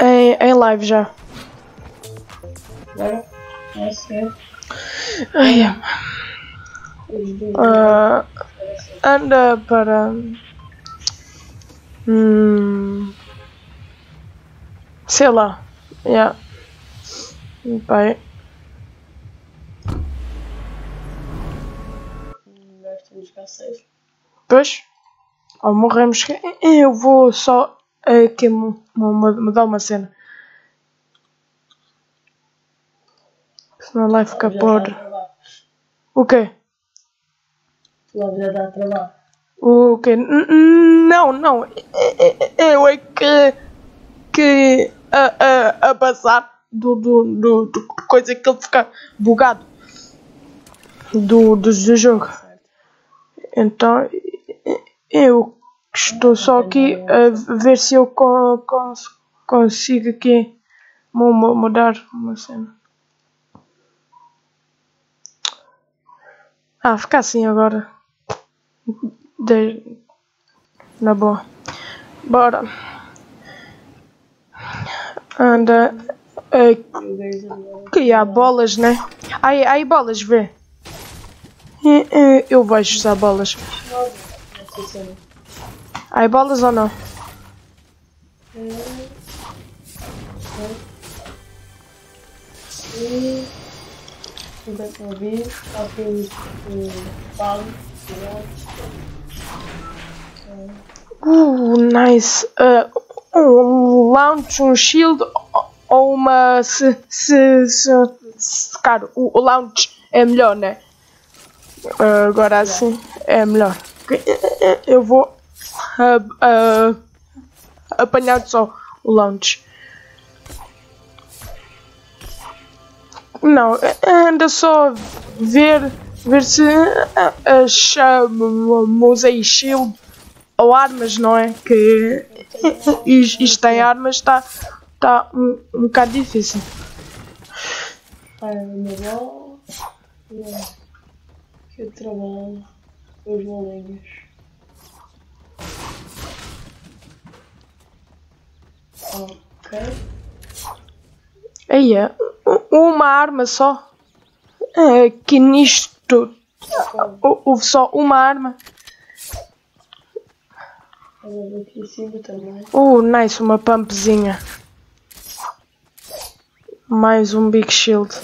Em, em live já. Agora, é. Ai. Ah, anda para. Hum, sei lá. Yeah. Pai. Pois. Ao morremos. Eu vou só aqui mu- mu- mudar uma cena. Senão ficar Já podre. dá. O quê? Logo já dá trabalho. O quê? Não, não. Eu é que. que. a, a, a passar do, do, do, do coisa que ele fica bugado. Do, do, do jogo. Então. Eu estou só aqui a ver se eu con, cons- consigo aqui mu- mu- mudar uma cena. Ah, fica assim agora. De... Na boa. Bora. Anda. agora. que bolas, né? Aí, aí bolas, vê. Eh, eh, Eu vejo há bolas. Há bolas ou não? Ainda. Um. Palo. Uh, nice. Uh, um launch, um shield ou- ou uma. Se. se, se, se cara, o, o launch é melhor, né? Uh, agora assim é melhor. Eu vou. Uh, uh, apanhar só o launch. Não, anda só ver, ver se achamos aí shield ou armas, não é? Que is- isto tem armas, está tá um, um bocado difícil. A. Que trabalho. Os bolinhos. Ok. Aí é, uma arma só. É, que nisto hou- houve só uma arma. Oh, nice, uma pumpzinha. Mais um big shield.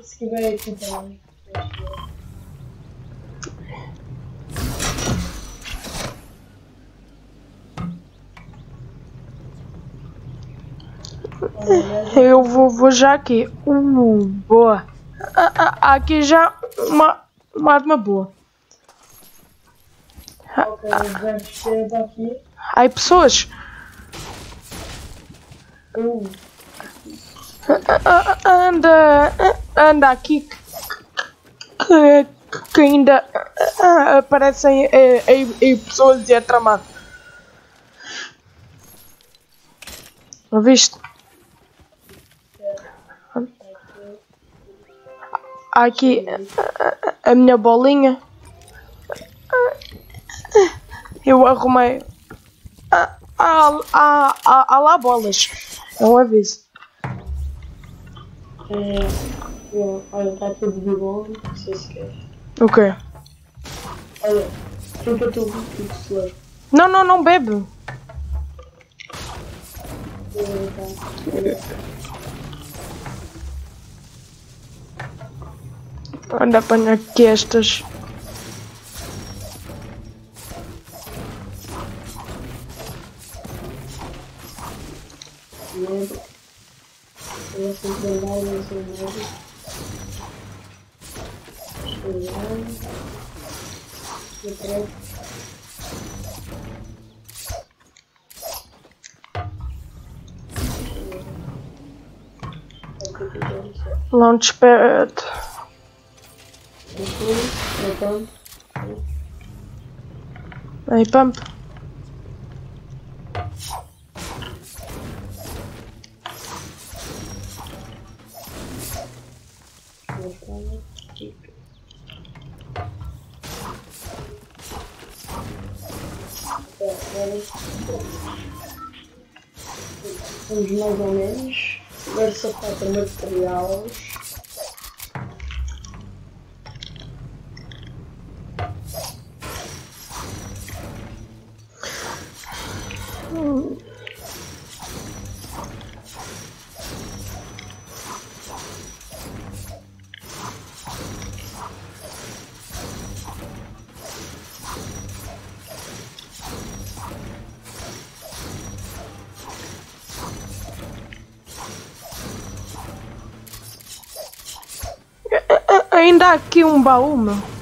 Esse aqui vai aqui também. Eu vou, vou já aqui. Boa. Ah, ah, Aqui já uma, uma arma boa. Há pessoas. Anda, anda aqui que, que ainda aparecem eh, pessoas e a tramar. Viste? Aqui a, a minha bolinha. Eu arrumei. Há, há, há, há, há lá bolas. É um aviso. é. bom, Olha, está tudo de bom. Não sei se queres. O quê? Olha, chupa tu o flor. Não, não, não bebe. Anda, apanha aqui estas. Medo. Aí, pump. Vamos mais ou menos. Agora só falta materiais. Ainda há aqui um baú, meu.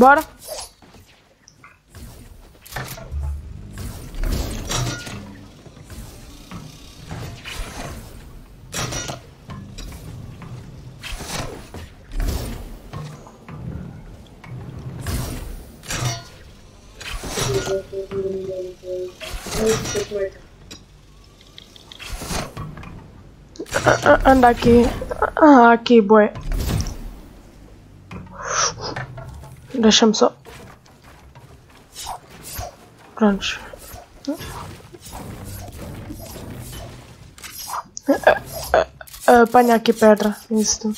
Bora. Anda aqui. Ah, aqui, boy. Deixa-me só. Prontos. Apanha aqui pedra. Isso.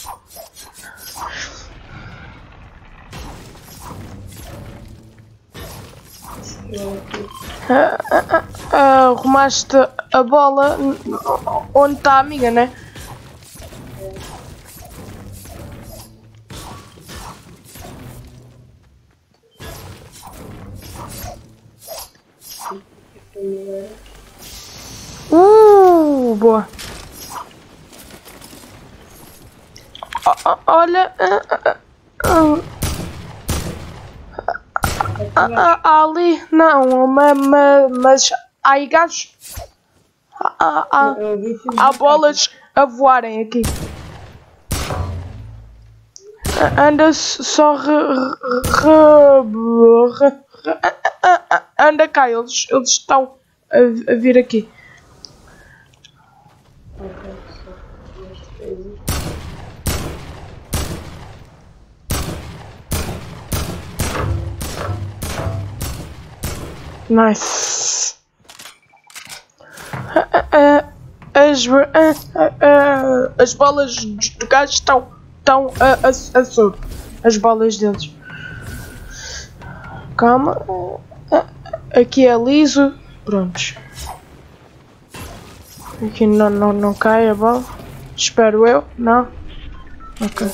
Arrumaste a bola onde está a amiga, né? Ah. Não, ma- ma- mas há aí gajos. Há, há, que há bolas a voarem aqui. Anda só re, re- re- re- anda cá, eles, eles estão a, a vir aqui. Nice. As, ah, ah, ah, as bolas do gajo estão, estão a, a, a. As bolas deles. Calma. Aqui é liso. Prontos. Aqui não, não, não cai a bola. Espero eu. Não. Ok.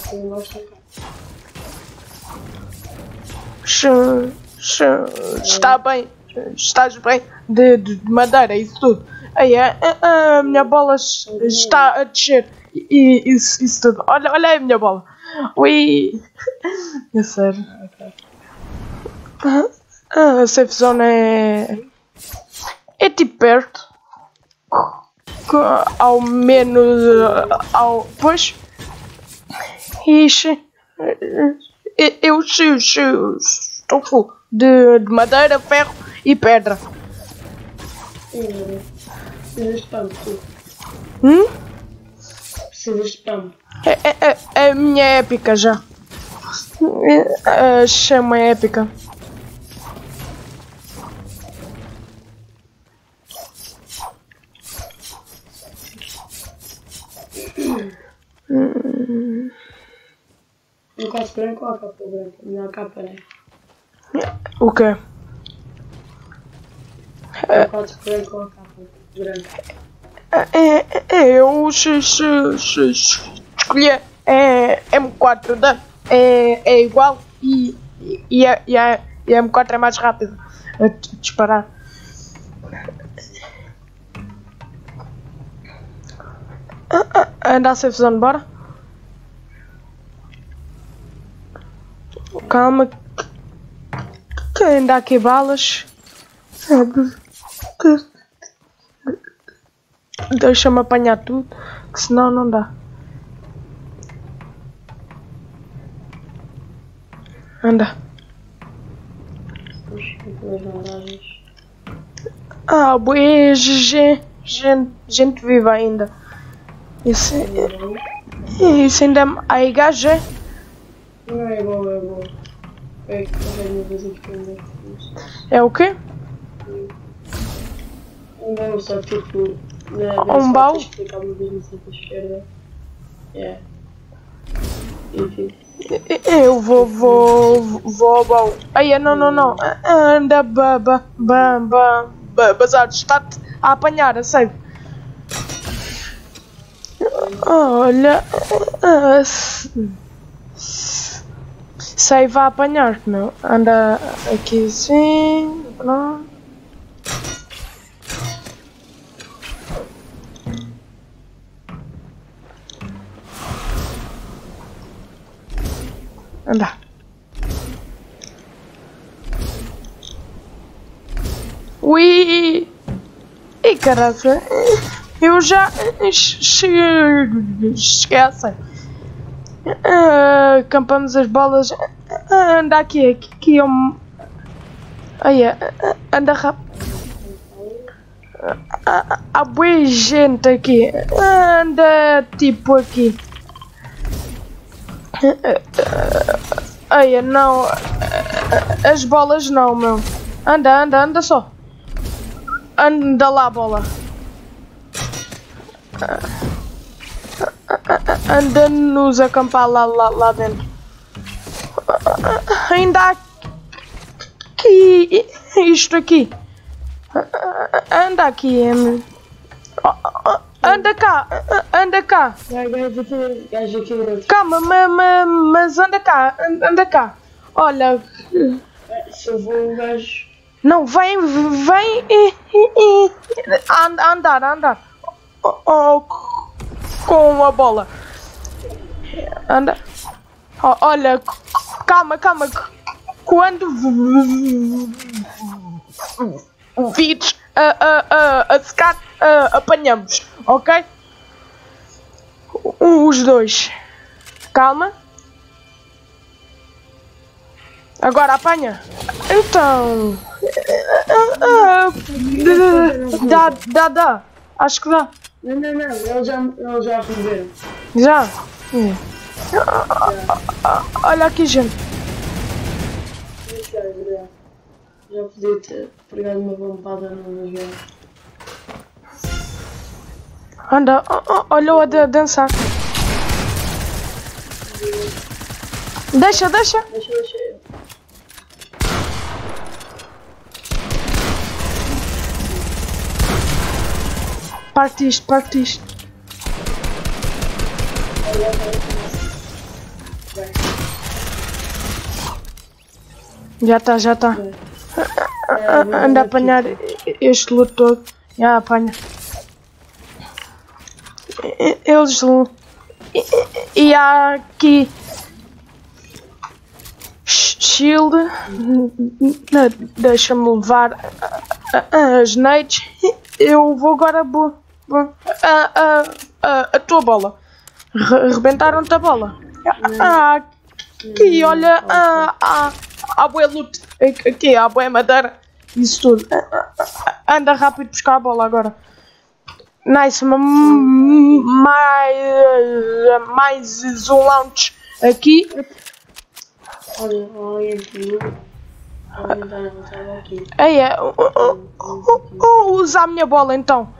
Está bem. Estás bem de, de de madeira e isso tudo. Aí a, a, minha bola está a descer. E e isso, isso tudo. Olha, olha aí a minha bola. Ui. É sério. Ah, a safe zone é. É tipo perto. Ao menos. Ao. Pois. Ixi. Eu, eu, eu, eu estou full de, de madeira, ferro e pedra. Sim, Precisa de sim. Hum? De spam. É, é, é a minha épica já. É, chama é épica. No caso branco ou a capa branca? Não, a capa né? O quê? No caso branco ou a capa branca? É, é, é, eu se, se escolher é, M4 da, é, é igual e, e, e, a, e, a, e a M4 é mais rápido a disparar. Ah, ah, Anda a safe zone, bora? Calma, que- que ainda há aqui balas. Sabe? Que- Deixa-me apanhar tudo, que senão não dá. Anda. Ah, boé, gente, gente, viva ainda. Isso, Não, isso ainda é. Aí, gajo é. não é bom, é bom. É que um bom. É o quê? Um só tipo. Na, Um baú? esquerda. É. Enfim. Eu vou, vou, vou ao baú. Aí, não, não, não. Anda, baba, baba, bazar, está-te a apanhar, a sério. Olha, sei, vai apanhar, meu. Anda aqui assim, pronto. Anda. Ui! E caraca, eu já. Esquece. Ah, Campamos as bolas. Ah, Anda aqui, aqui, aqui um. Aí, ah, anda rápido. Ah, Há boa gente aqui. Anda tipo aqui. Ai, não. As bolas não, meu. Anda, anda, anda só. Anda lá, bola. Anda nos acampar lá, lá, lá dentro. Ainda aqui. Isto aqui. Anda aqui, Emily. Anda cá, anda cá. Calma, ma- ma- mas anda cá, an- anda cá. Olha, É, Se eu vou, gajo. não, vem, vem e, e- e- and- andar, andar. Oh, oh, com a bola. Anda. Oh, olha, calma, calma. Quando vires a, a, a, a secar, apanhamos, ok? Os dois. Calma. Agora apanha. Então. Dá, dá, dá. Acho que dá. Não, não, não, eles já, eles já resolveram. Já? Hum. Olha aqui, gente. É. Já podia ter pegado uma bompada no avião. Anda, olha-o a da- dançar. Deixa, deixa. Deixa, deixa. Parte isto, parte isto. Já está, já está. Anda a apanhar este loot todo. Já apanha. Eles. E, e há aqui. sh- Shield. Deixa-me levar as nades. Eu vou agora. A, a, a, tua bola. Re- Rebentaram-te a bola. Ah, aqui, olha. Ah, ah, loot. Aqui, há bué madeira. Isso tudo. Anda rápido buscar a bola agora. Nice, ma- mais, mais um launch aqui. Olha, olha aqui. Aí é, usa a minha bola então.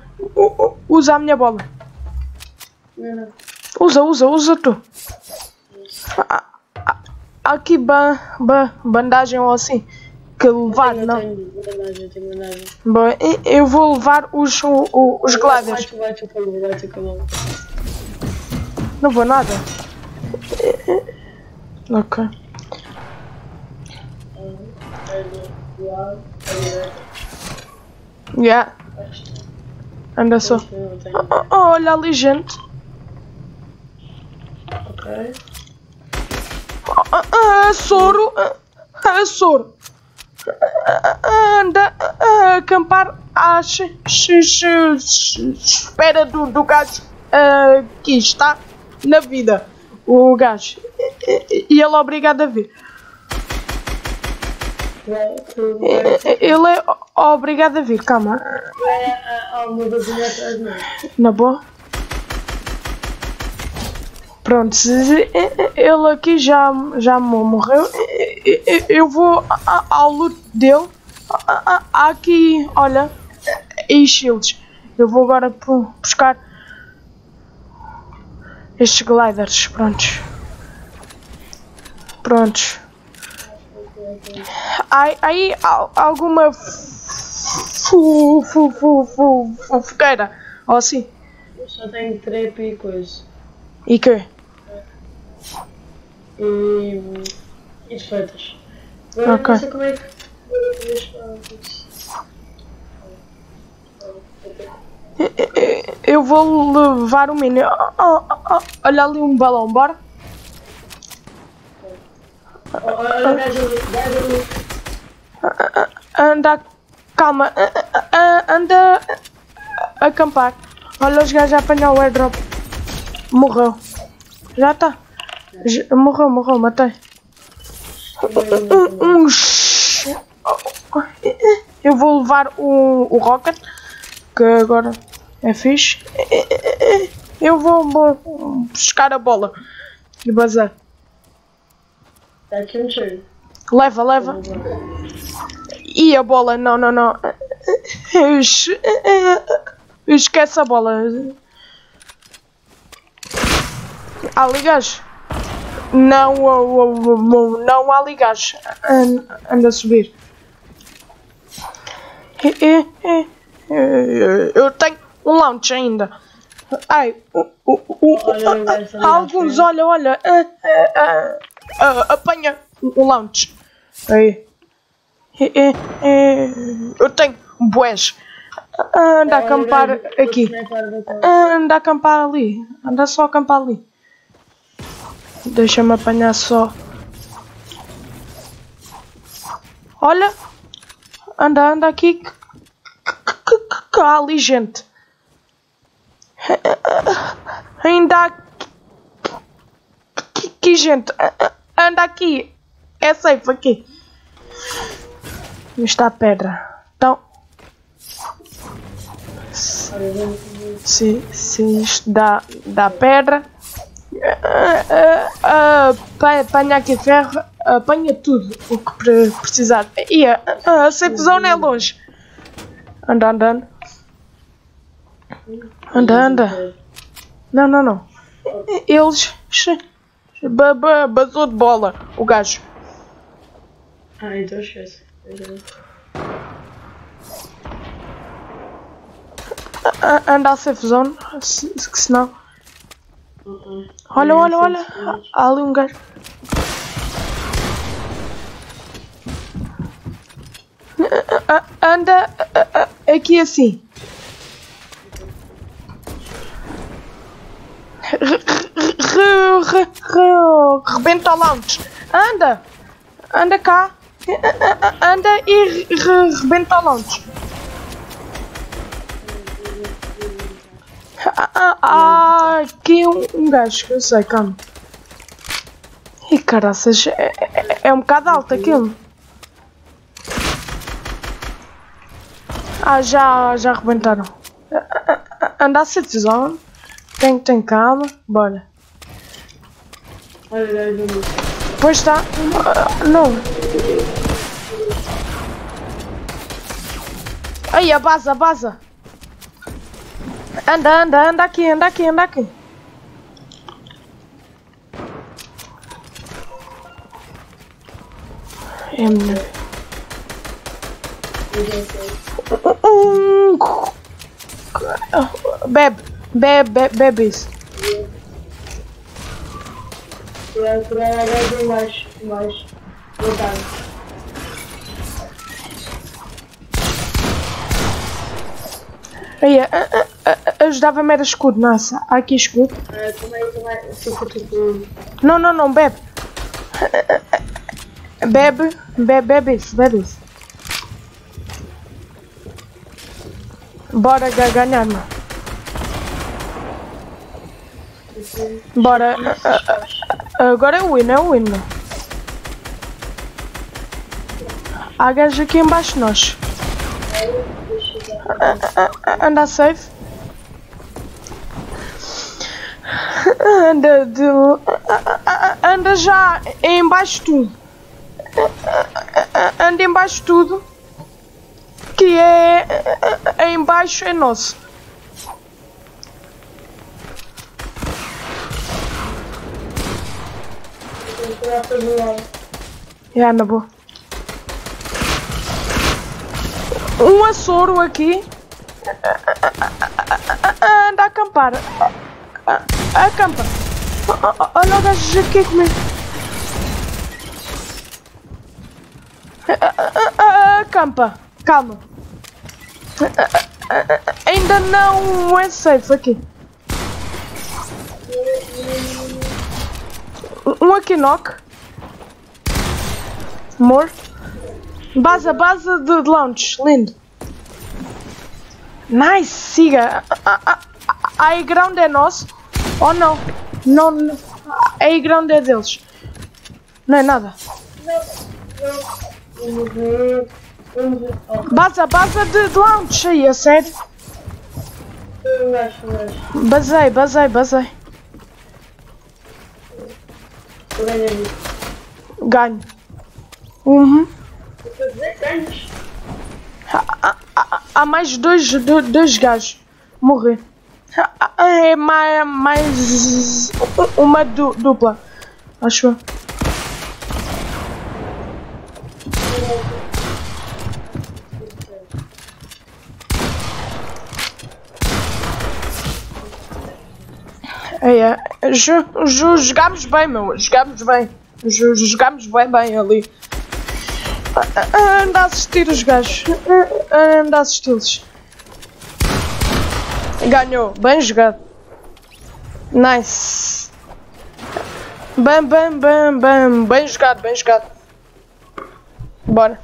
Usa a minha bola. Usa, usa, usa tu. Ah, Aqui ba, ba, bandagem ou assim. Que levar, Eu não. tenho bandagem, tenho bandagem. Bom, eu vou levar os, o- o- os gliders. vai, vai. Não vou nada. Ok. Yeah, anda só. Tenho. Oh, olha ali, gente. Ok. Ah, ah, soro. Ah, soro. Ah, ah, Anda a acampar à espera do, do gajo que está na vida. O gajo. E ele é obrigado a vir. E- Ele é obrigado a vir, calma. Vai, há- há uma bazinha atrás de nós. Na boa. Pronto, se ele aqui já, já morreu. Eu vou ao loot dele. Aqui, olha, e shields. Eu vou agora buscar estes gliders. Prontos. Prontos. Aí, alguma fu, fu, fu, fu, fu, fogueira ou assim? Eu só tenho e coisa. E que? E. e defeitas. Agora okay. não sei como é que. Eu vou levar o mini. Oh, oh, oh. Olha ali um balão, bora? Ali, gajo ali. Anda, calma, anda a acampar. Olha os gajos a apanhar o airdrop. Morreu. Já está. Morreu, morreu, matei. Um, um, eu vou levar o, o Rocket, que agora é fixe. Eu vou, vou buscar a bola e bazar. Leva, leva. E a bola? Não, não, não. Esquece a bola. Ali gajos. Não, não há ali gajos. Anda a subir. Eu tenho um launch ainda. Ai, alguns, olha, olha. Apanha o launch. Aí. Eu tenho boés. Anda a acampar aqui. Anda a acampar ali. Anda só a acampar ali. Deixa-me apanhar só. Olha. Anda, anda aqui. Ali gente. Ainda aqui gente. Anda aqui. É safe aqui. Está a pedra. Então. Se, se isto dá, dá pedra. Apanha aqui ferro. Apanha tudo o que precisar. E a, a safe zone é longe. Anda andando. Anda, anda. Não, não, não. Eles. Basou de bola. O gajo. Ah, então esquece. Anda a safe zone, se, senão. Uh-uh. Olha, olha, olha. Há ali um gajo. Anda aqui assim. Rebenta lounge. Anda. Anda cá. Anda e rebenta lounge. Ah, aqui um, um gajo eu sei, calma. E caraças, é, é, é um bocado alto aquilo. Ah, já, já arrebentaram. A safe zone. Tem, tem calma. Bora. Pois está. Não. Aí, a base, a base. Anda, anda, anda aqui, anda aqui, anda aqui. Um... Bebe, bebe, bebe, bebe isso. Por por aí, mais, mais. Aí, ajudava-me era escudo, nossa. Há aqui escudo. Também, também. Não, não, não, bebe. Bebe, bebe, bebe isso, bebe isso. Bora ga- ganhar, mano. Bora. Agora é o win, é o win. Há gajos aqui embaixo de nós. A- Anda safe. Anda de. Anda já embaixo de tudo. Anda embaixo de tudo. Que é. é embaixo é nosso. Já, na boa. Um açouro aqui. Anda a acampar. Acampa. Olha o gajo aqui comigo. Acampa. Calma. Ainda não é safe aqui. Um aqui knock. Morto. Baza, baza de, de lounge. Lindo. Nice, siga. A, a, a ground é nosso. Oh não. Não. A ground é deles. Não é nada. Oh, Baza, de, de lounge aí, a sério. Basei, basei, basei. Ganho. Uhum. Há, mais dois, do- dois gajos. Morrer. É mais, mais uma du- dupla. Acho eu. É, é. Jo- jo- Jogámos bem, meu. Jogámos bem. Jo- Jogámos bem, bem ali. Anda a assistir os gajos. Anda a assisti-los. Ganhou. Bem jogado. Nice. Bem, bem, bem, bem. Bem jogado, bem jogado. Bora.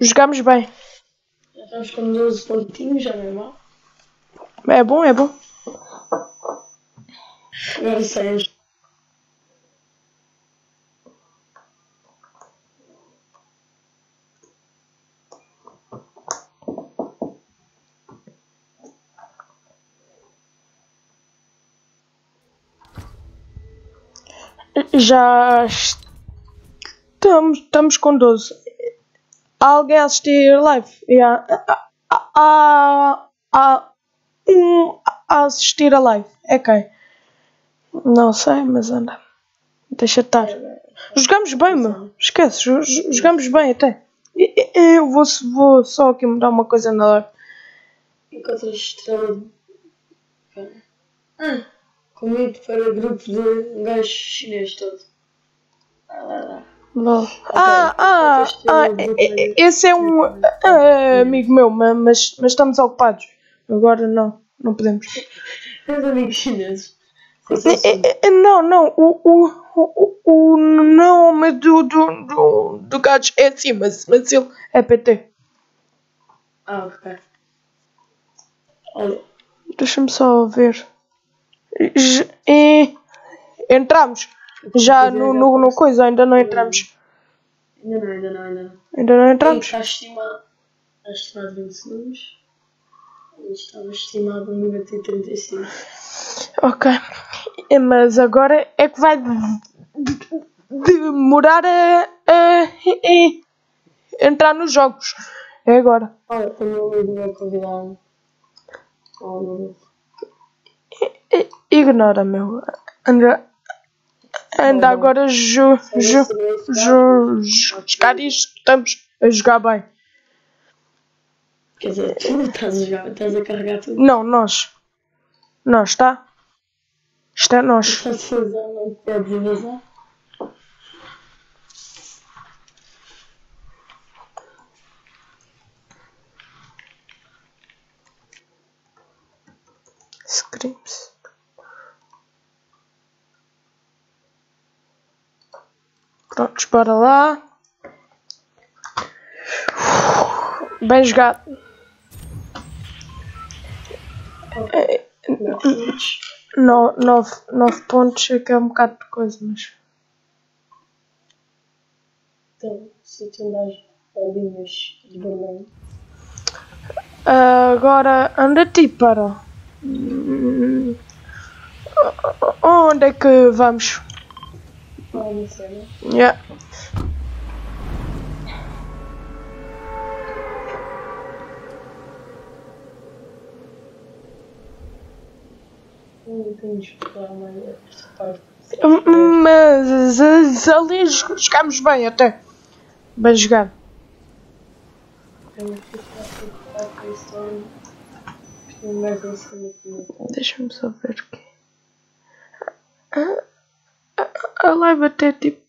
Jogamos bem. Já estamos com 12 pontinhos, já não é mal. É bom, é bom. Agora 6. Já estamos, estamos com 12. Há alguém a assistir live? Yeah. Há, há, um a assistir a live. É quem? Não sei, mas anda. Deixa estar. Jogamos bem, meu. Esquece, jo- jo- jogamos bem até. Eu vou, vou só aqui mudar uma coisa na live. A estrela. de- Ah, convite para grupo de um gajo chinês todo. Ah, lá, lá. Lol. Ah, ah, ah, e- esse é um ah, amigo meu, ma- mas, mas estamos ocupados. Agora não, não podemos. Meus amigos chineses. É, Não, não, o, o, o, o nome do, do, do, do gajo é assim, mas, mas ele é PT. Ah, ok. Deixa-me só ver. E- entramos. Já no, no, no coisa, ainda não entramos. ainda não, ainda não, ainda não. Ainda não entramos. Está estimado. Está estimado 20 segundos. Estava estimado 1 minuto e 35. Ok. É, Mas agora é que vai de- de- demorar a, a- a entrar nos jogos. É agora. Olha, o meu amigo vai convidar-me. Oh, I- Ignora, meu. Anda, anda agora ju, ju, ju, ju, jogar isto. Estamos a jogar bem. Quer dizer, tu estás a jogar, estás a carregar tudo. Não, nós. Nós, tá? Isto é nós. Estás a usar, não podes vazar. Screams. Prontos, bora lá. Bem jogado. No- nove, nove pontos é que é um bocado de coisa, mas. Então, se tu andas bolinhas de vermelho. Agora anda ti para. Onde é que vamos? Yeah. Mais esta parte. Mas ali jogámos bem até. Bem jogado. Deixa-me só ver aqui. A- a- A live até tipo.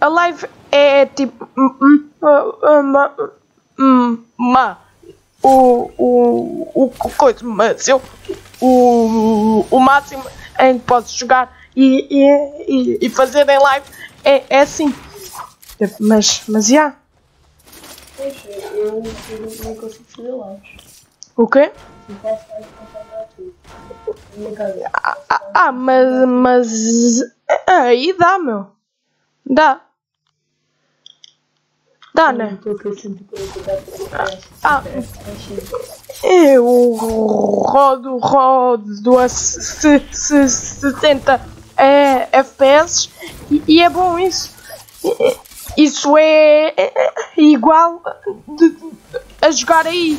A live é tipo. hum, hum, hum, ma- O. O. O coisa. Mas eu. O. O máximo em que posso jogar e, e, e, fazer em live é, é assim. Tipo, Mas. Mas já. Poxa, eu, não consigo fazer lives. O quê? Não faço lives com conta tudo. Na minha casa. Ah, ah, mas. Mas. Aí dá, meu. Dá. Dá, né? Estou com 140 podcast. Ah, Acho eu rodo, rodo a se- se- 60 é, FPS e, e é bom isso. Isso é, é igual de- de- a jogar aí.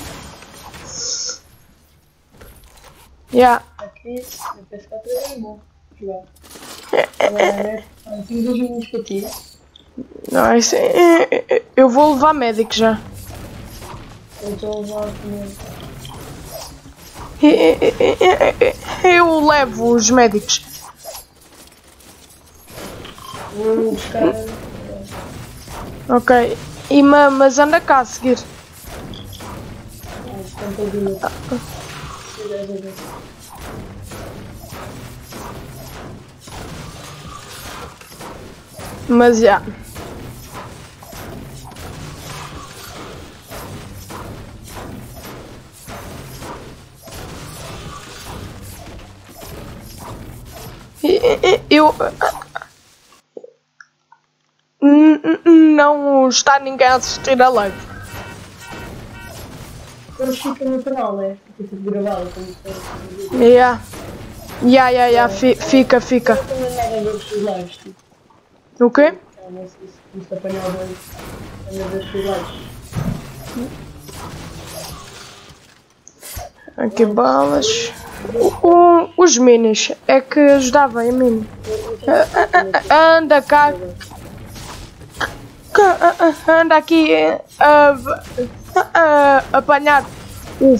Yeah. aqui, PS4 é bom jogar. Minutos para ti. Não, é- é- é- eu vou levar médico já. Eu estou a levar a. Eu levo os médicos. Ok. E, ma- mas anda cá a seguir. Ah, Mas já. Eu. Não está ninguém a assistir a live. Agora fica no canal, né? Fica tudo gravado. Yeah. Yeah, yeah, yeah. fi- Fica, fica. Tipo, O quê? ah, se se apanhar bem. Anda a ver os teus lives. Aqui balas. O- o- os minis. É que ajudava em. Anda cá. Cá, ah, ah, Anda aqui eh, a, a, a apanhar o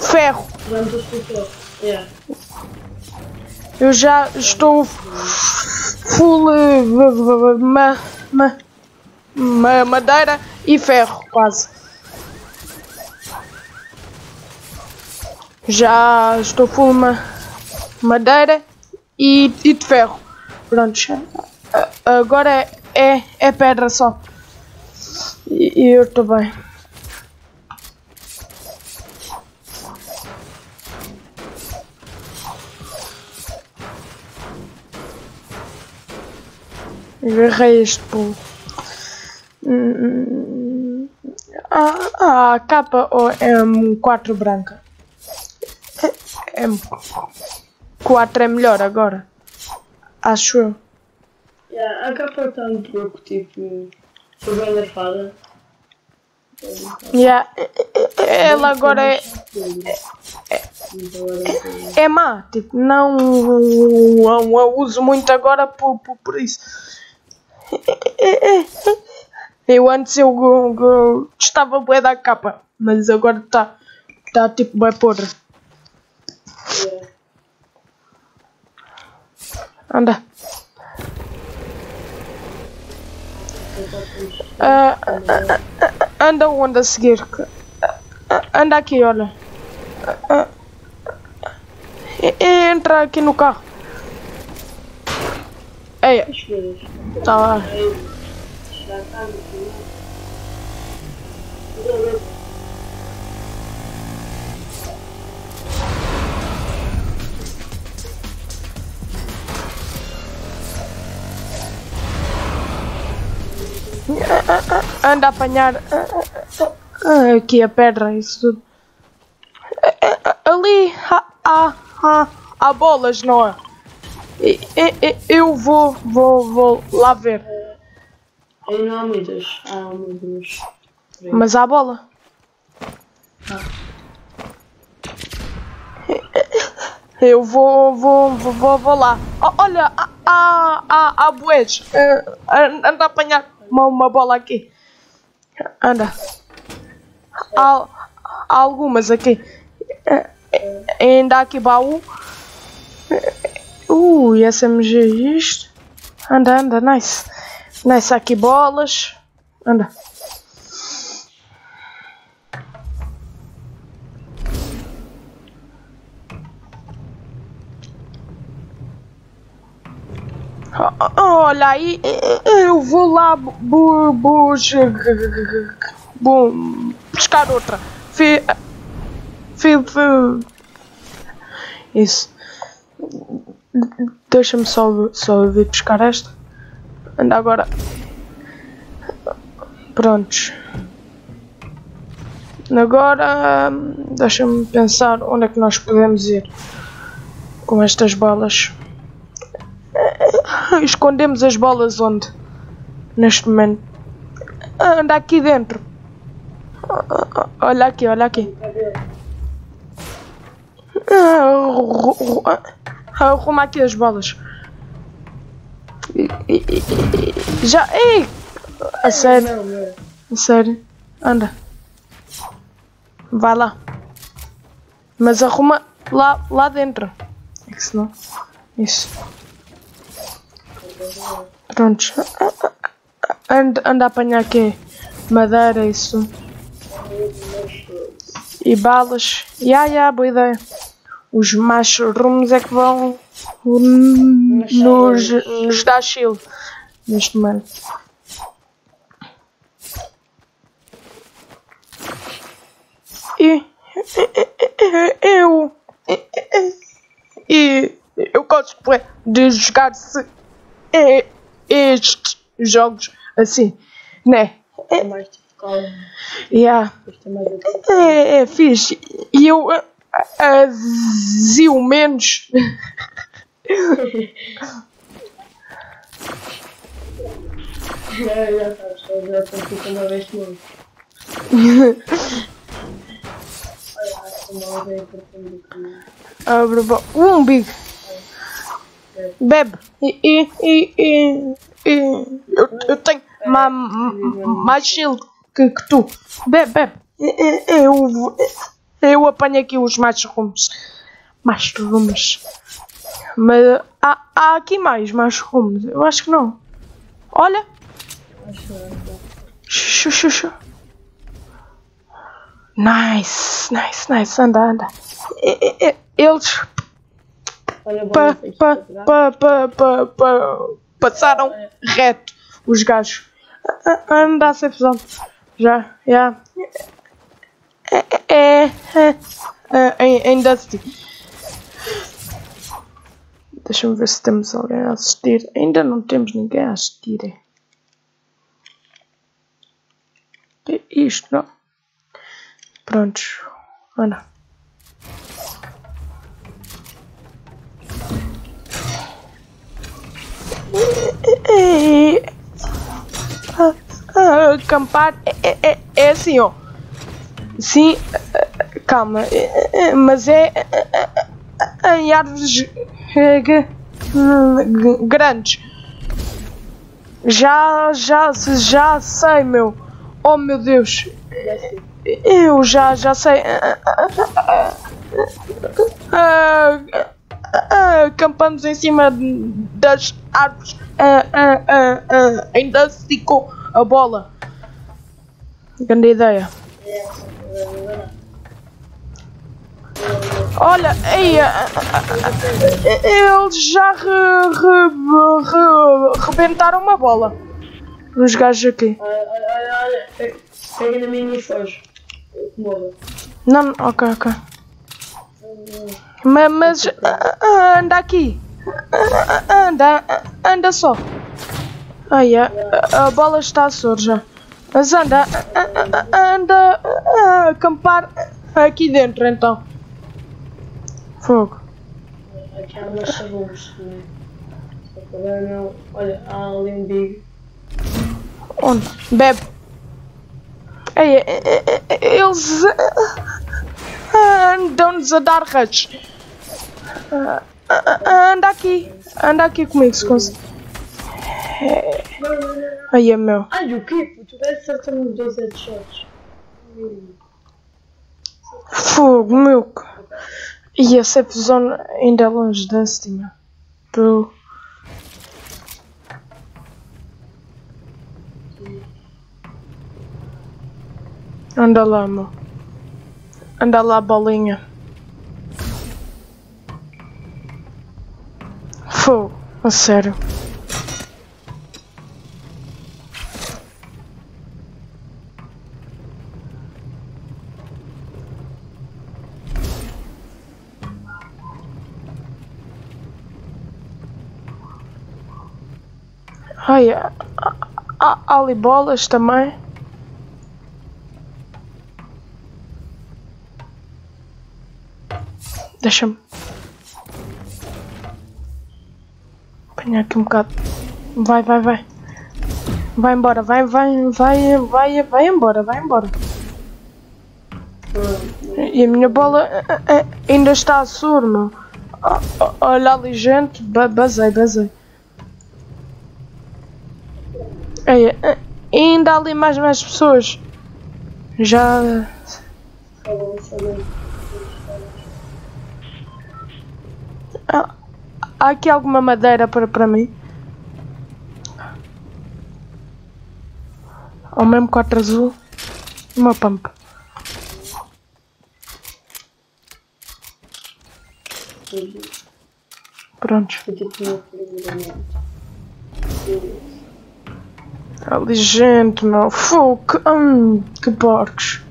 ferro. Eu já estou full ma, ma, ma- madeira e ferro, quase. Já estou full ma, madeira e, e de ferro. Pronto, já. A- agora é, é pedra só. E, eu bem. Agarrei este pulo. Hum, Ah, a capa ou M4 branca? M4 é melhor agora. Acho eu. Yeah, a capa está um pouco tipo. Foi bem nerfada. Yeah. Ela agora é, é má. Tipo, não, não a uso muito agora por, por, por isso. Eu antes eu, eu, eu estava bué da capa, mas agora está tá, tipo bem podre. Anda. Ah, anda onde a seguir? Anda aqui, olha. Entra aqui no carro. Ei, tá lá. Anda a apanhar ah, ah, ah, aqui a pedra, isso tudo. Ah, ah, bolas, não há. E- e- e- Eu vou, vou, vou lá ver. Aí não há muitas. Há muitas. Mas há bola. Eu vou, vou, vou, vou, vou lá. O- olha, há, há, há, há. Eh, anda a apanhar uma, uma bola aqui. Anda. Há, há algumas aqui. Eh, eh, ainda há aqui baú. Uh, SMG isto. Anda, anda, nice. Nice, há aqui bolas. Anda. Olha aí, eu vou lá bu, bu, bu, buscar outra. Fi, fi. Isso. Deixa-me só, só vir buscar esta. Anda agora. Prontos. Agora deixa-me pensar onde é que nós podemos ir com estas bolas. Escondemos as bolas onde? Neste momento. Anda aqui dentro. Olha aqui, olha aqui. Arruma aqui as bolas. Já. Ei! A sério, a sério. Anda. Vai lá. Mas arruma lá, lá dentro. É que senão. Isso. Prontos. Anda, anda a apanhar aqui madeira, isso. E balas. Ya, ya, boa ideia. Os mushrooms é que vão hum, nos, nos dar shield neste momento. E eu e eu gosto de jogar se é, estes jogos assim, né? É mais tipo calma. Yeah. É mais. É, é fixe. E eu azio menos. Já, já sabes, só já consigo uma vez novo. Olha, que uma vez é importante aqui. Abre um big. Bebe. E, e, e, e, eu, eu tenho ma, ma- mais shield que, que tu. Bebe, bebe. Eu, eu apanho aqui os mushrooms. Mushrooms. Mas há, há aqui mais mushrooms? Eu acho que não. Olha. Acho que não. Xu, xu, xu. Nice, nice, nice. Anda, anda. Eles Olha, pa, pa, pa, pa, pa, pa, passaram reto os gajos. A- a- Anda a ser pesado. Já, já. É, é, é, é, em, em Dusty. Deixa-me ver se temos alguém a assistir. Ainda não temos ninguém a assistir. é. Isto não. Prontos. Anda. Acampar é, é- é, é assim, ó. Sim, eh, calma, eh, eh, mas é eh, eh, eh, em árvores eh, grandes. Já, já, já sei, meu. Oh, meu Deus. Eu já, já sei. Ah, ah, acampamos em cima das árvores. Ah, ah, ah, ah, ainda esticou a bola. Grande ideia. Olha, ei, ah, ah, ah, eles já re, re, re, rebentaram uma bola. Os gajos aqui. Olha, olha, olha. Pega- na minha e morro. Não, ok, ok. Ma- Mas, ah, ah, anda aqui. Ah, ah, Anda, ah, anda só. Ai, a, a- bola está a sor já. Mas anda, ah, ah, ah, anda a acampar aqui dentro então. Fogo. Aqui há umas. Só que agora não. Olha, há ali um big. Onde? Bebe. Ei, eles ah, andam-nos a dar rachos. Ah, ah, ah, anda aqui. Anda aqui comigo se consegue. Aí é meu. Ai, o quê? Tu vais acertar-me dois headshots. Fogo, meu. E a safe zone ainda é longe da Steam. Bro. Anda lá, meu. Anda lá, bolinha. Fogo, a sério. Ai, há, há, há ali bolas também. Deixa-me. Apanhar aqui um bocado. Vai, vai, vai. Vai embora, vai, vai, vai, vai, vai embora, vai embora. E a minha bola eh, eh, ainda está a surma. Olha ali gente, ba- basei, basei. Ei, eh, ainda ali mais mais pessoas. Já. Há aqui alguma madeira para, para mim? Ao mesmo 4 azul. Uma uma primeira Ali gente, meu. Que- Hum, que porcos.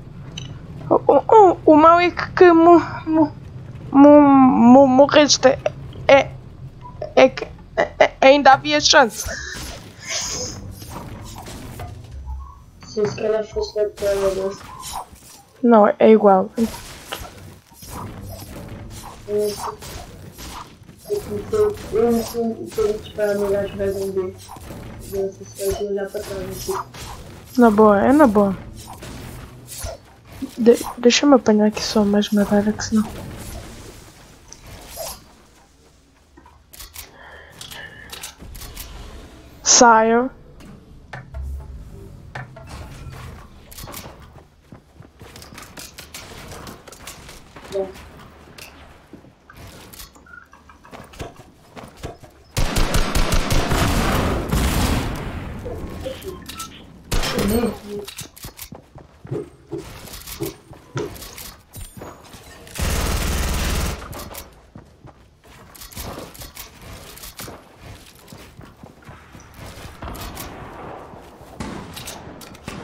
O, o, o mau é que, que mo, mo, mo, mo, morreste. É. É que. é- é- ainda havia chance. Se se calhar fosse lá para ela desse. Não, é igual. Eu não sei o que eu esperar no gajo vai vender. Eu não sei se vai olhar para trás. Na boa, é na boa. De Deixa-me apanhar aqui só mais madeira, que senão. Saio. Bom. Ai que gente. Base, base. Base no jogo. Quer dizer. é.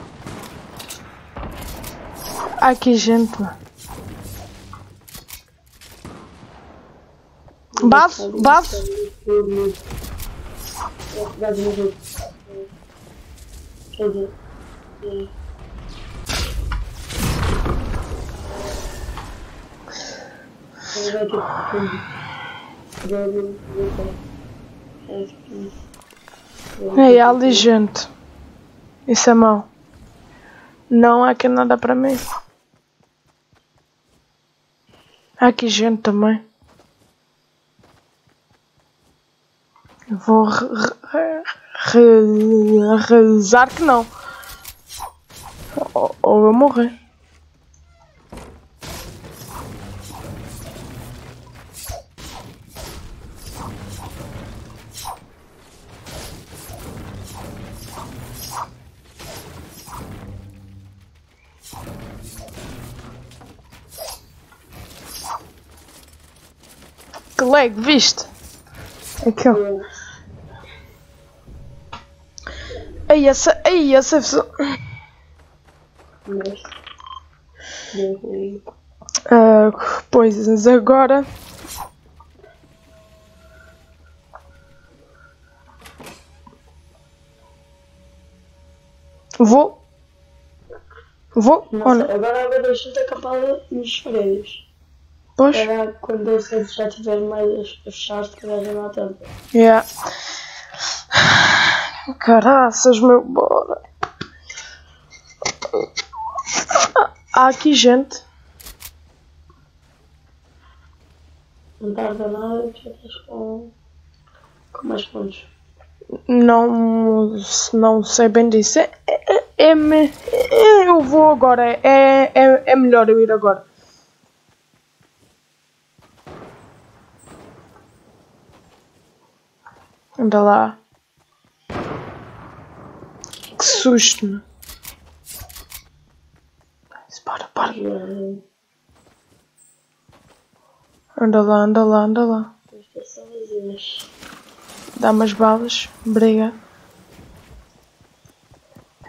Ele vai ter fundo. Jogo, Acho que. Ei, há ali gente. Isso é mau. Não há aqui nada para mim. Há aqui gente também. Vou re- re- re- rezar que não. Ou eu morrer. Que lag, viste? Aqui, ó. Aí, essa. Aí, essa. Deu ruim. Ah, pois agora. Vou. Vou. Nossa, Olha, agora a água da gente acampada nos freios. Pois. Que quando esse já tiver mais se calhar já não há tanto. Yeah. Caraças, meu, bora. Há aqui gente. Não tarda nada, já estás com, com mais pontos. Não, não sei bem disso. É, é, é- eu vou agora. É, é, é melhor eu ir agora. Anda lá. Que susto, bora. Mas, Anda lá, anda lá, anda lá. Dá umas balas. Obrigado.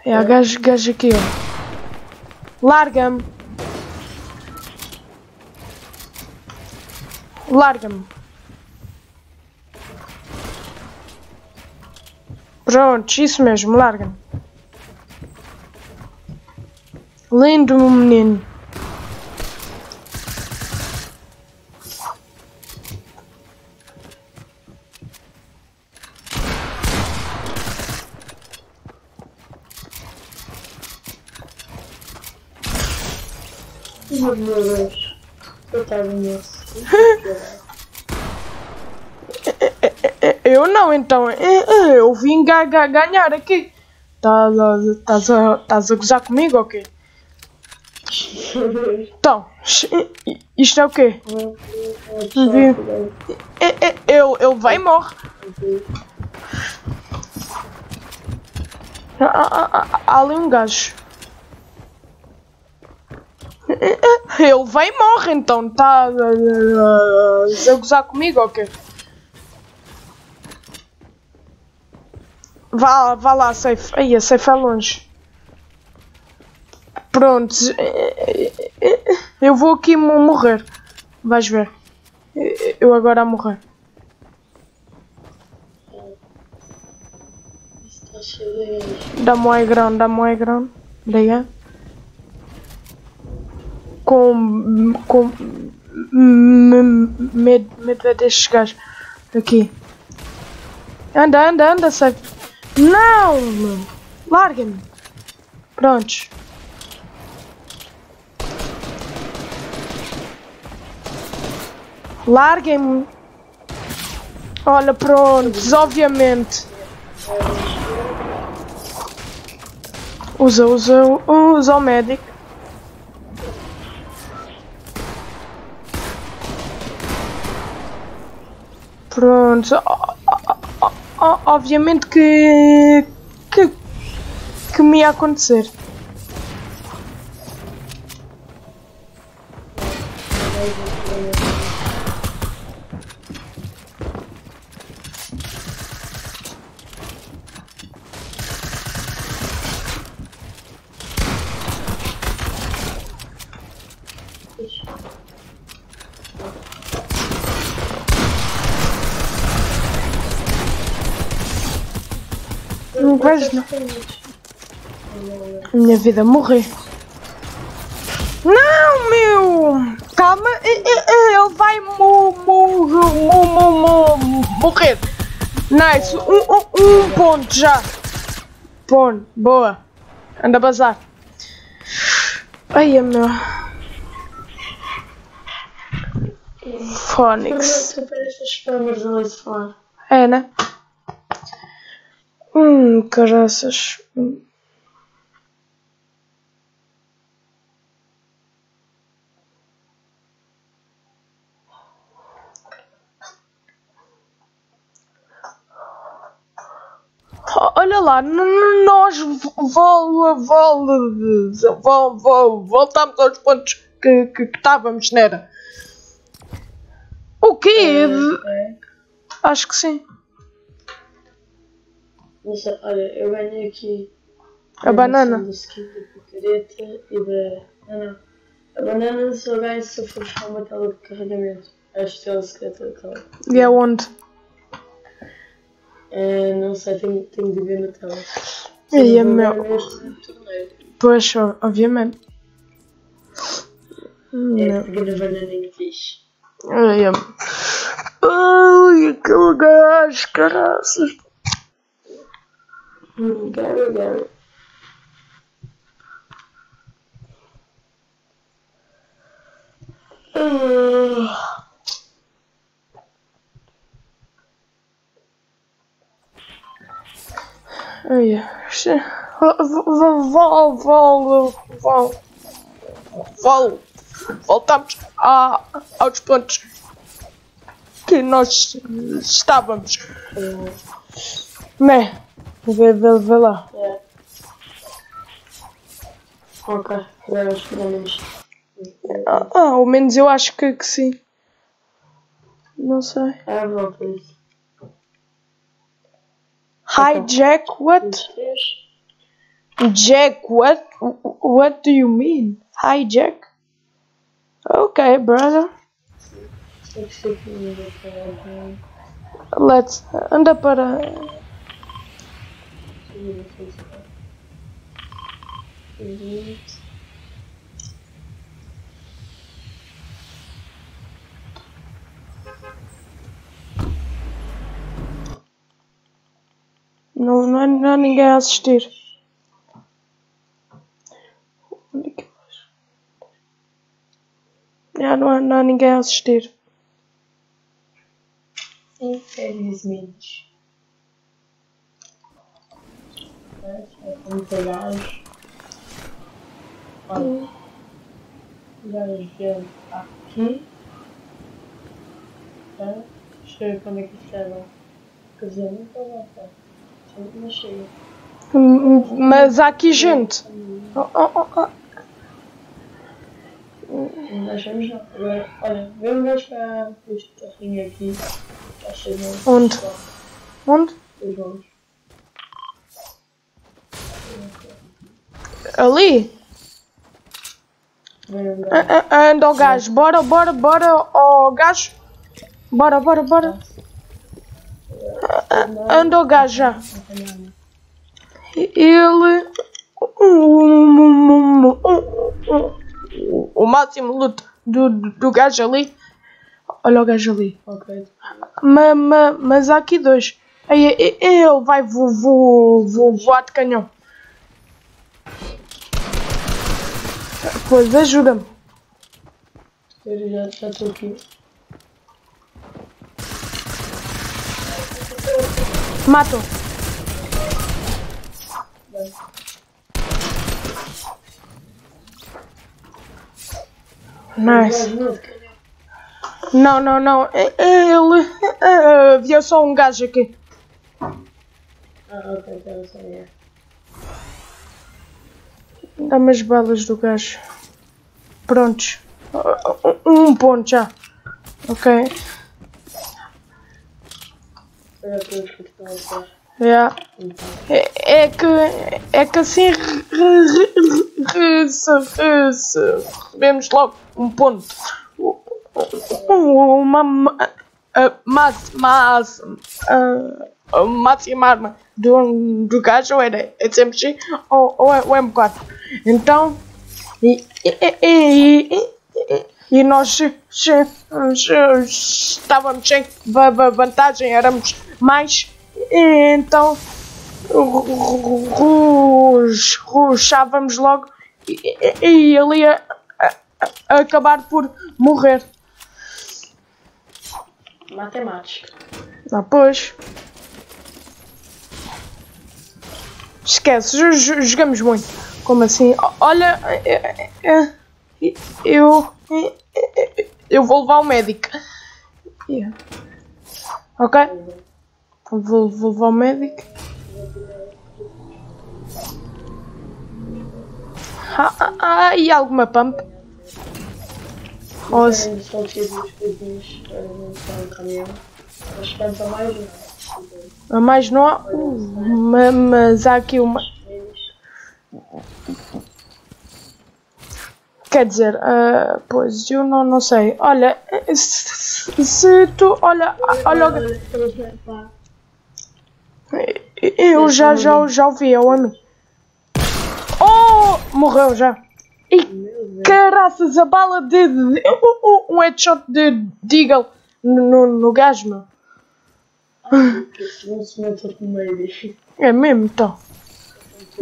É, há gajo, gajo aqui, ó. Larga-me. Larga-me. Pronto, isso mesmo, larga-me. Lindo menino. Oh meu Deus. Coitado moço. Eu não, então. Eu vim ga- ga- ganhar aqui. Estás a, tás a gozar comigo ou quê? Então, isto é o quê? É- é- Eu, ele vai e morre. Há, ali um gajo. Ele vai e morre, então. Está a gozar comigo ou quê? Vá, vá lá, safe. Aí, a safe é longe. Pronto. Eu vou aqui mo- morrer. Vais ver. Eu agora a morrer. Dá-me o grão, dá-me o grão. Obrigado. Com. com. medo, medo destes gajos. Aqui. Anda, anda, anda, sai. Não! Larga-me. Prontos. Larguem-me. Olha, prontos, obviamente. Usa, usa, usa o médico. Pronto. Obviamente que, que. que me ia acontecer. Não. Minha vida morrer. Não, meu! Calma, ele vai mo, mo, mo, mo, mo, morrer. Nice, um, um, um ponto já. Ponto, boa. Anda a bazar. Ai, meu. Fónix. É, né? Hum, caraças. Olha lá, nós vol, vol, vol, vol, voltamos aos pontos que, que, que estávamos, não era? O quê? É. Acho que sim. Mas olha, eu ganhei aqui A banana. Do skin da picareta e da. Não, não. A banana só ganha se eu for buscar uma tela de carregamento. A estrela secreta da tela. E é onde? É, não sei, tenho, tenho de ver na tela. Aí é meu. Pois, o- obviamente. É pequena bananinha fixe. Ai, am- Ai, aquele gajo, caraças. Quero. Ah. Ai, vol, vol, vol, vol, vol, voltamos a, aos pontos que nós estávamos. Né? Vê, vê, vê lá. É. Ok, agora esperamos. Ah, ah, ao menos eu acho que, que sim. Não sei. Ah, volta isso. Hijack, what? Jack, what? What do you mean? Hijack? Okay, brother. Tem que ser para. Não, não, há, não há ninguém a assistir. Onde é que? Já, não, há, não há ninguém a assistir. Infelizmente. É, é como pegar. Olha. Já viemos aqui. Tá? Deixa eu ver como é que chegam. Quer dizer, não estou lá, tá? Sempre não chega. Hum, Mas há aqui gente. Oh, oh, oh, oh. Não achamos não. Agora, olha, vê um gajo para este carrinho aqui. Já chegou. Onde? Onde? Os bons. Ali? Anda o gajo. Bora, bora, bora, ó gajo. Bora, bora, bora. Anda o gajo já. Ele. O máximo luto do, do gajo ali. Olha o gajo ali. Ma, ma, mas há aqui dois. Ele vai vo, vo, vo, voar de canhão. Pois ajuda-me. Eu já estou aqui. Mato. Nice. Não, não, não. É- é Ele. é, Havia só um gajo aqui. Ah, ok, então só é. Dá-me as balas do gajo. Prontos. Um ponto já. Ok. Yeah. É, é que. É que assim. Recebemos logo um ponto. Uma. Máxima. Arma do, do gajo era SMG ou, ou, é- ou M4. Então. E, e, e, e, nós estávamos va- vantagem, éramos mais. Então ruxávamos logo e, ele ia acabar por morrer. matemática. Ah, pois. Esquece, jo- jo- jogamos muito. Como assim? Olha, é- é- é- eu. Eu vou levar o médico. Yeah. Ok? Vou, vou levar o médico. Ah, ah, ah, e alguma pump? Ou se- chegamos a mais não há. Uh, ma- mas há aqui uma. Quer dizer, ah, pois eu não, não sei. Olha, se, se tu. Olha, olha. o- Eu já, já, já ouvi, é o amigo. Oh! Morreu já. Meu Caraças, a bala de. de- um- um headshot de Deagle no, no, gajo, meu. É mesmo, então.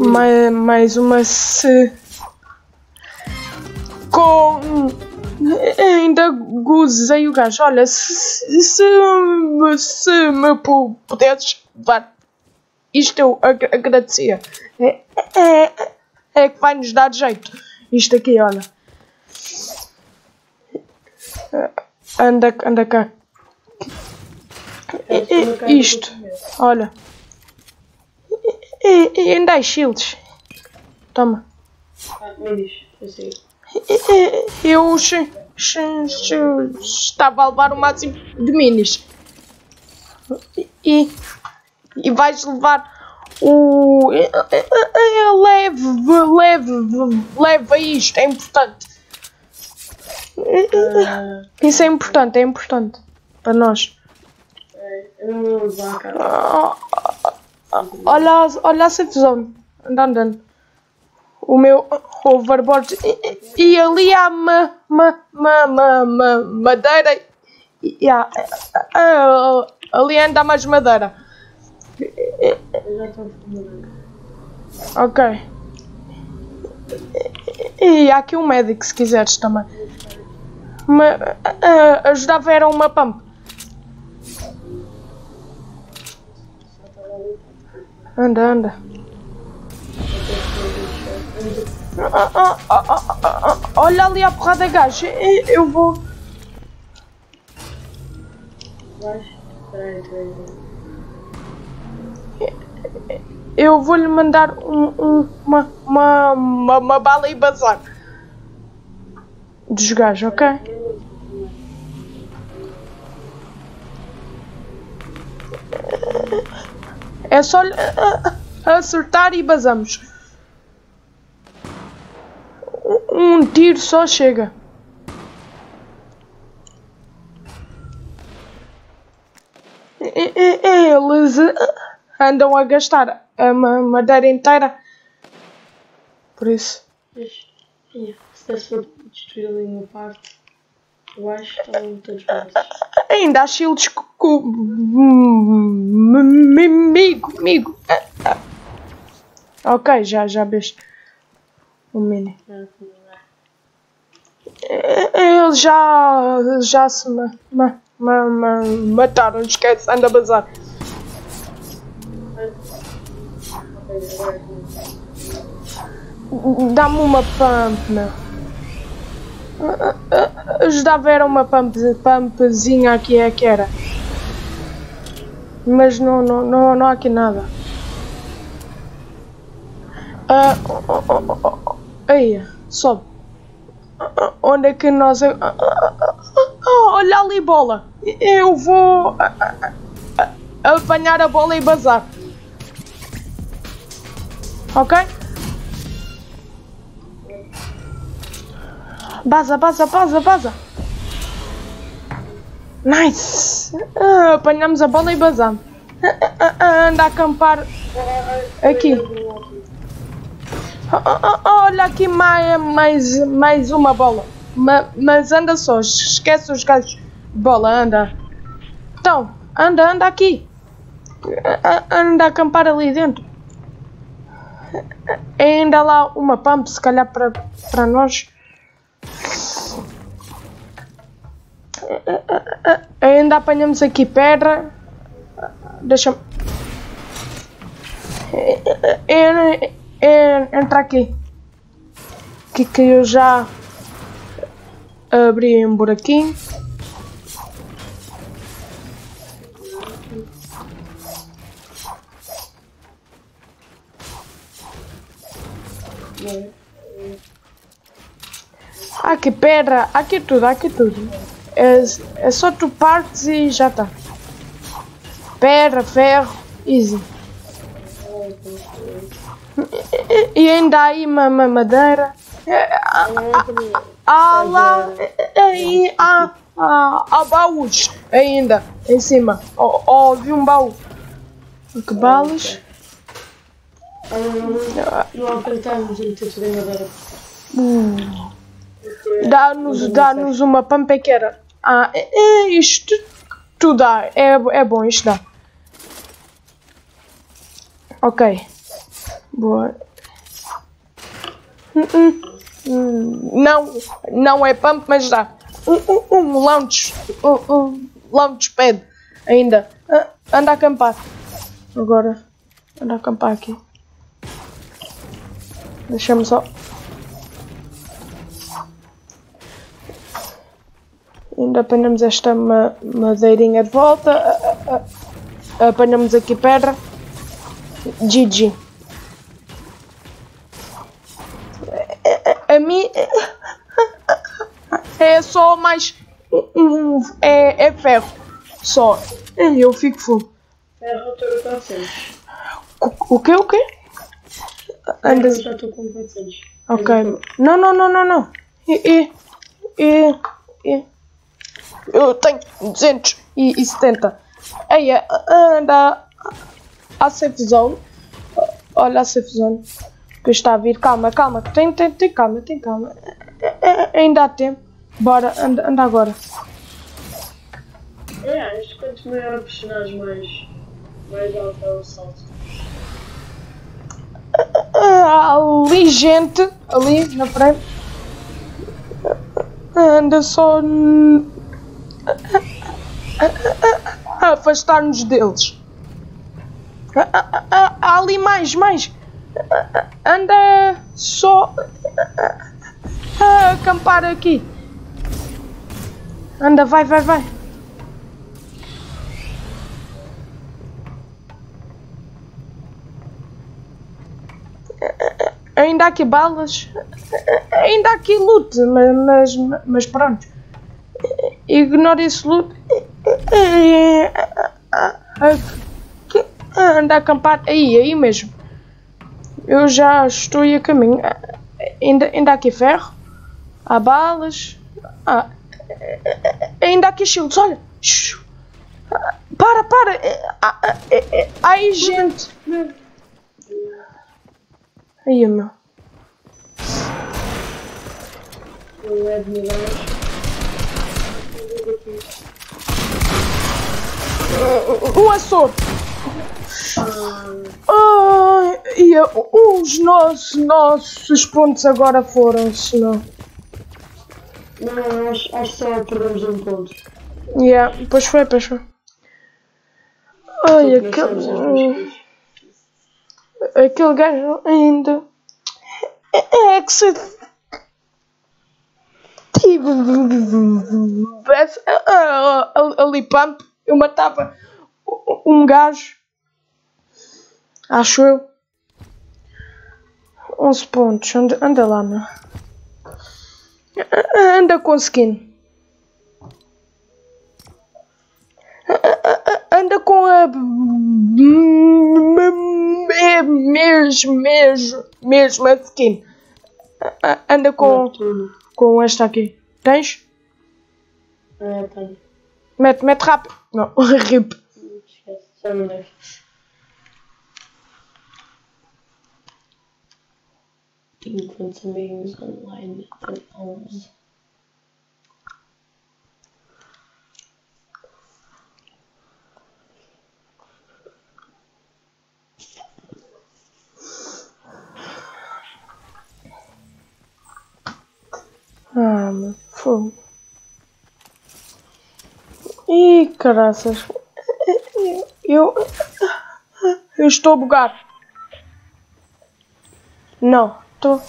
Mais, mais uma se. Com. Ainda gozei o gajo. Olha, se, se, se me pu- pudesses levar isto eu ag- agradecia. É, é, é que vai nos dar jeito. Isto aqui, olha. Anda, anda cá. É, é, isto, olha. E, e ainda há shields. Toma. Ah, me diz, eu sei. Estava a levar o máximo de minis. E, e vais levar o. Leve, leve, leve a isto, é importante. Ah, Isso é importante, é importante para nós. é, eu não vou levar cara. Ah, Olha, olha a safe zone. Anda andando. O meu overboard. E, e ali há ma, ma, ma, ma, ma- madeira. E, há- ah, ali anda mais madeira. Ok. E, há aqui um médico se quiseres também. Ma, ah, ajudava era uma pump. Anda, anda. Ah, ah, ah, Olha ali a porrada gajo. Eu vou. Eu vou-lhe mandar um, um- uma, uma, uma, uma bala e bazar. Dos gajos, ok? É só ah, ah, acertar e basamos. Um tiro só chega. E- e- Eles ah, andam a gastar a ma- madeira inteira. Por isso. Ia, se para destruir ali uma parte, eu acho que estão todos mortos. Ainda há shields co- comigo. comigo. Ah, ah. Ok, já, já vês. O mini. Não é. Eles já, já se ma, ma, ma, ma- mataram, esquece, anda a bazar. É Dá-me uma pump, meu. Ajudava era uma pump, pumpzinha aqui, é que era. Mas não, não, não, não há aqui nada. Ah, oh, oh, oh, oh, oh. Aí, sobe. Onde é que nós. olha ali bola. Eu vou apanhar a bola e bazar. Ok? Baza, baza, baza, baza. Nice. Ah, apanhamos a bola e bazamos. Ah, ah, ah, anda a acampar aqui. Ah, ah, ah, olha aqui mais, mais, uma bola. Ma- mas anda só, esquece os gajos. Bola, anda. Então, anda, anda aqui. Anda a acampar ali dentro. Ainda lá uma pump, se calhar para nós. Ainda apanhamos aqui pedra. Deixa-me. É, é, entra aqui. Aqui que eu já abri um buraquinho. Há aqui pedra, há aqui tudo, há aqui tudo. É, é só tu partes e já está. Pedra, ferro, easy. E, e ainda há aí uma, uma madeira. É, há, há lá. Aí há, há, há baús ainda em cima. Oh, oh, vi um baú. Que balas? Ah, não, apertamos e meter tudo em madeira. Hum. Dá-nos dá uma pampequeira. Ah, é, é, isto tu dá. É, é bom, isto dá. Ok. Boa. Hum, hum, hum. Não, não é pump, mas dá. Um, um, um launch. Um, um launchpad ainda. Ah, anda a acampar. Agora. Anda a acampar aqui. Deixa-me só. Ainda apanhamos esta ma madeirinha de volta. Apanhamos aqui pedra. GG. A, a mim é só mais um, é, é ferro só eu fico full ferro estou com 400 o, que o que anda já estou com 400 ok não não não não não e, e, e, e. eu tenho 270 aí anda a safe zone. Olha a safe zone que está a vir. Calma, calma. Tem, tem, tem calma, tem calma. Ainda há tempo. Bora, anda, anda agora. É, isto quanto maior o personagem, mais, mais alto é o salto. Ali, gente, ali na frente. Anda só a afastar-nos deles. Há ali mais, mais. Anda só a acampar aqui. Anda, vai, vai, vai. Ainda há aqui balas. Ainda há aqui loot, mas, mas, mas pronto. Ignore esse loot. Anda a acampar aí, aí mesmo. Eu já estou a caminho. Ainda, ainda aqui ferro. Há balas. Ah, ainda aqui shields, olha. Para, para. Ai, gente. Aí, meu. O. Ah, e os nossos, nossos pontos agora foram-se, não? Não, acho, acho que só perdemos um ponto. Yeah, pois foi, pois foi. Olha, aquele. Aquele gajo ainda. É, é que se. Tivesse. Ali, pump, eu matava um gajo. Acho eu. 11 pontos. Anda, anda lá, meu. Anda conseguindo. Anda com a. Mesmo, mesmo, mesmo a skin. Anda com. Com esta aqui. Tens? É, tenho. Mete, mete rápido. Não, rip. Esquece, só não deixo. Tenho quantos amigos online? Tenho 11. Ah, meu fogo. Ih, caraças. Eu. Eu estou a bugar. Não, estou.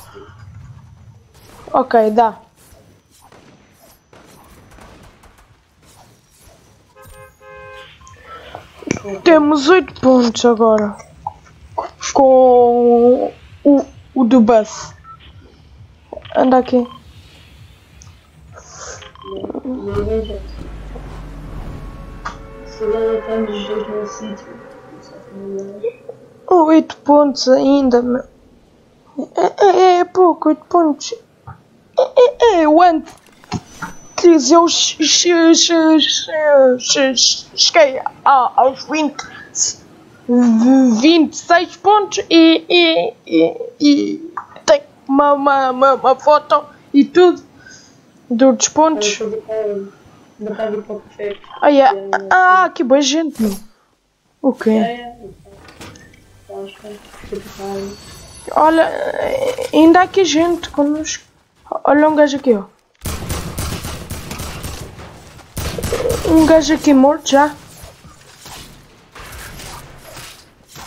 Ok, dá. Temos 8 pontos agora. Com o, o do bus. Anda aqui. Ninguém já. Se estamos os dois no sítio. Só que não é. 8 pontos ainda, meu. É, é, é pouco, 8 pontos. É, é, é o antes. Eu che- che- che- che- che- cheguei aos 20, 26 pontos e, e, e, e tenho uma, uma, uma, uma foto e tudo Do dos pontos. Para o café. Ah, ah, que boa gente, meu. O quê? Olha, ainda há aqui gente connosco. Olha um gajo aqui, ó. Um gajo aqui morto já.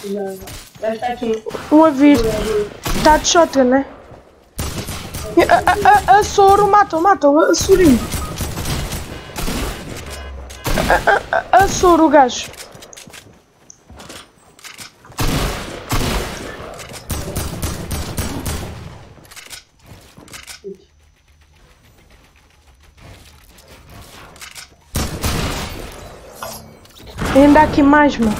Já, já. Já está aqui. Um a vir. Está de shotgun, né? A, a, a, a soro mata, mata, a sorinho. A, a, a, soro, o gajo. Ainda aqui mais, mano.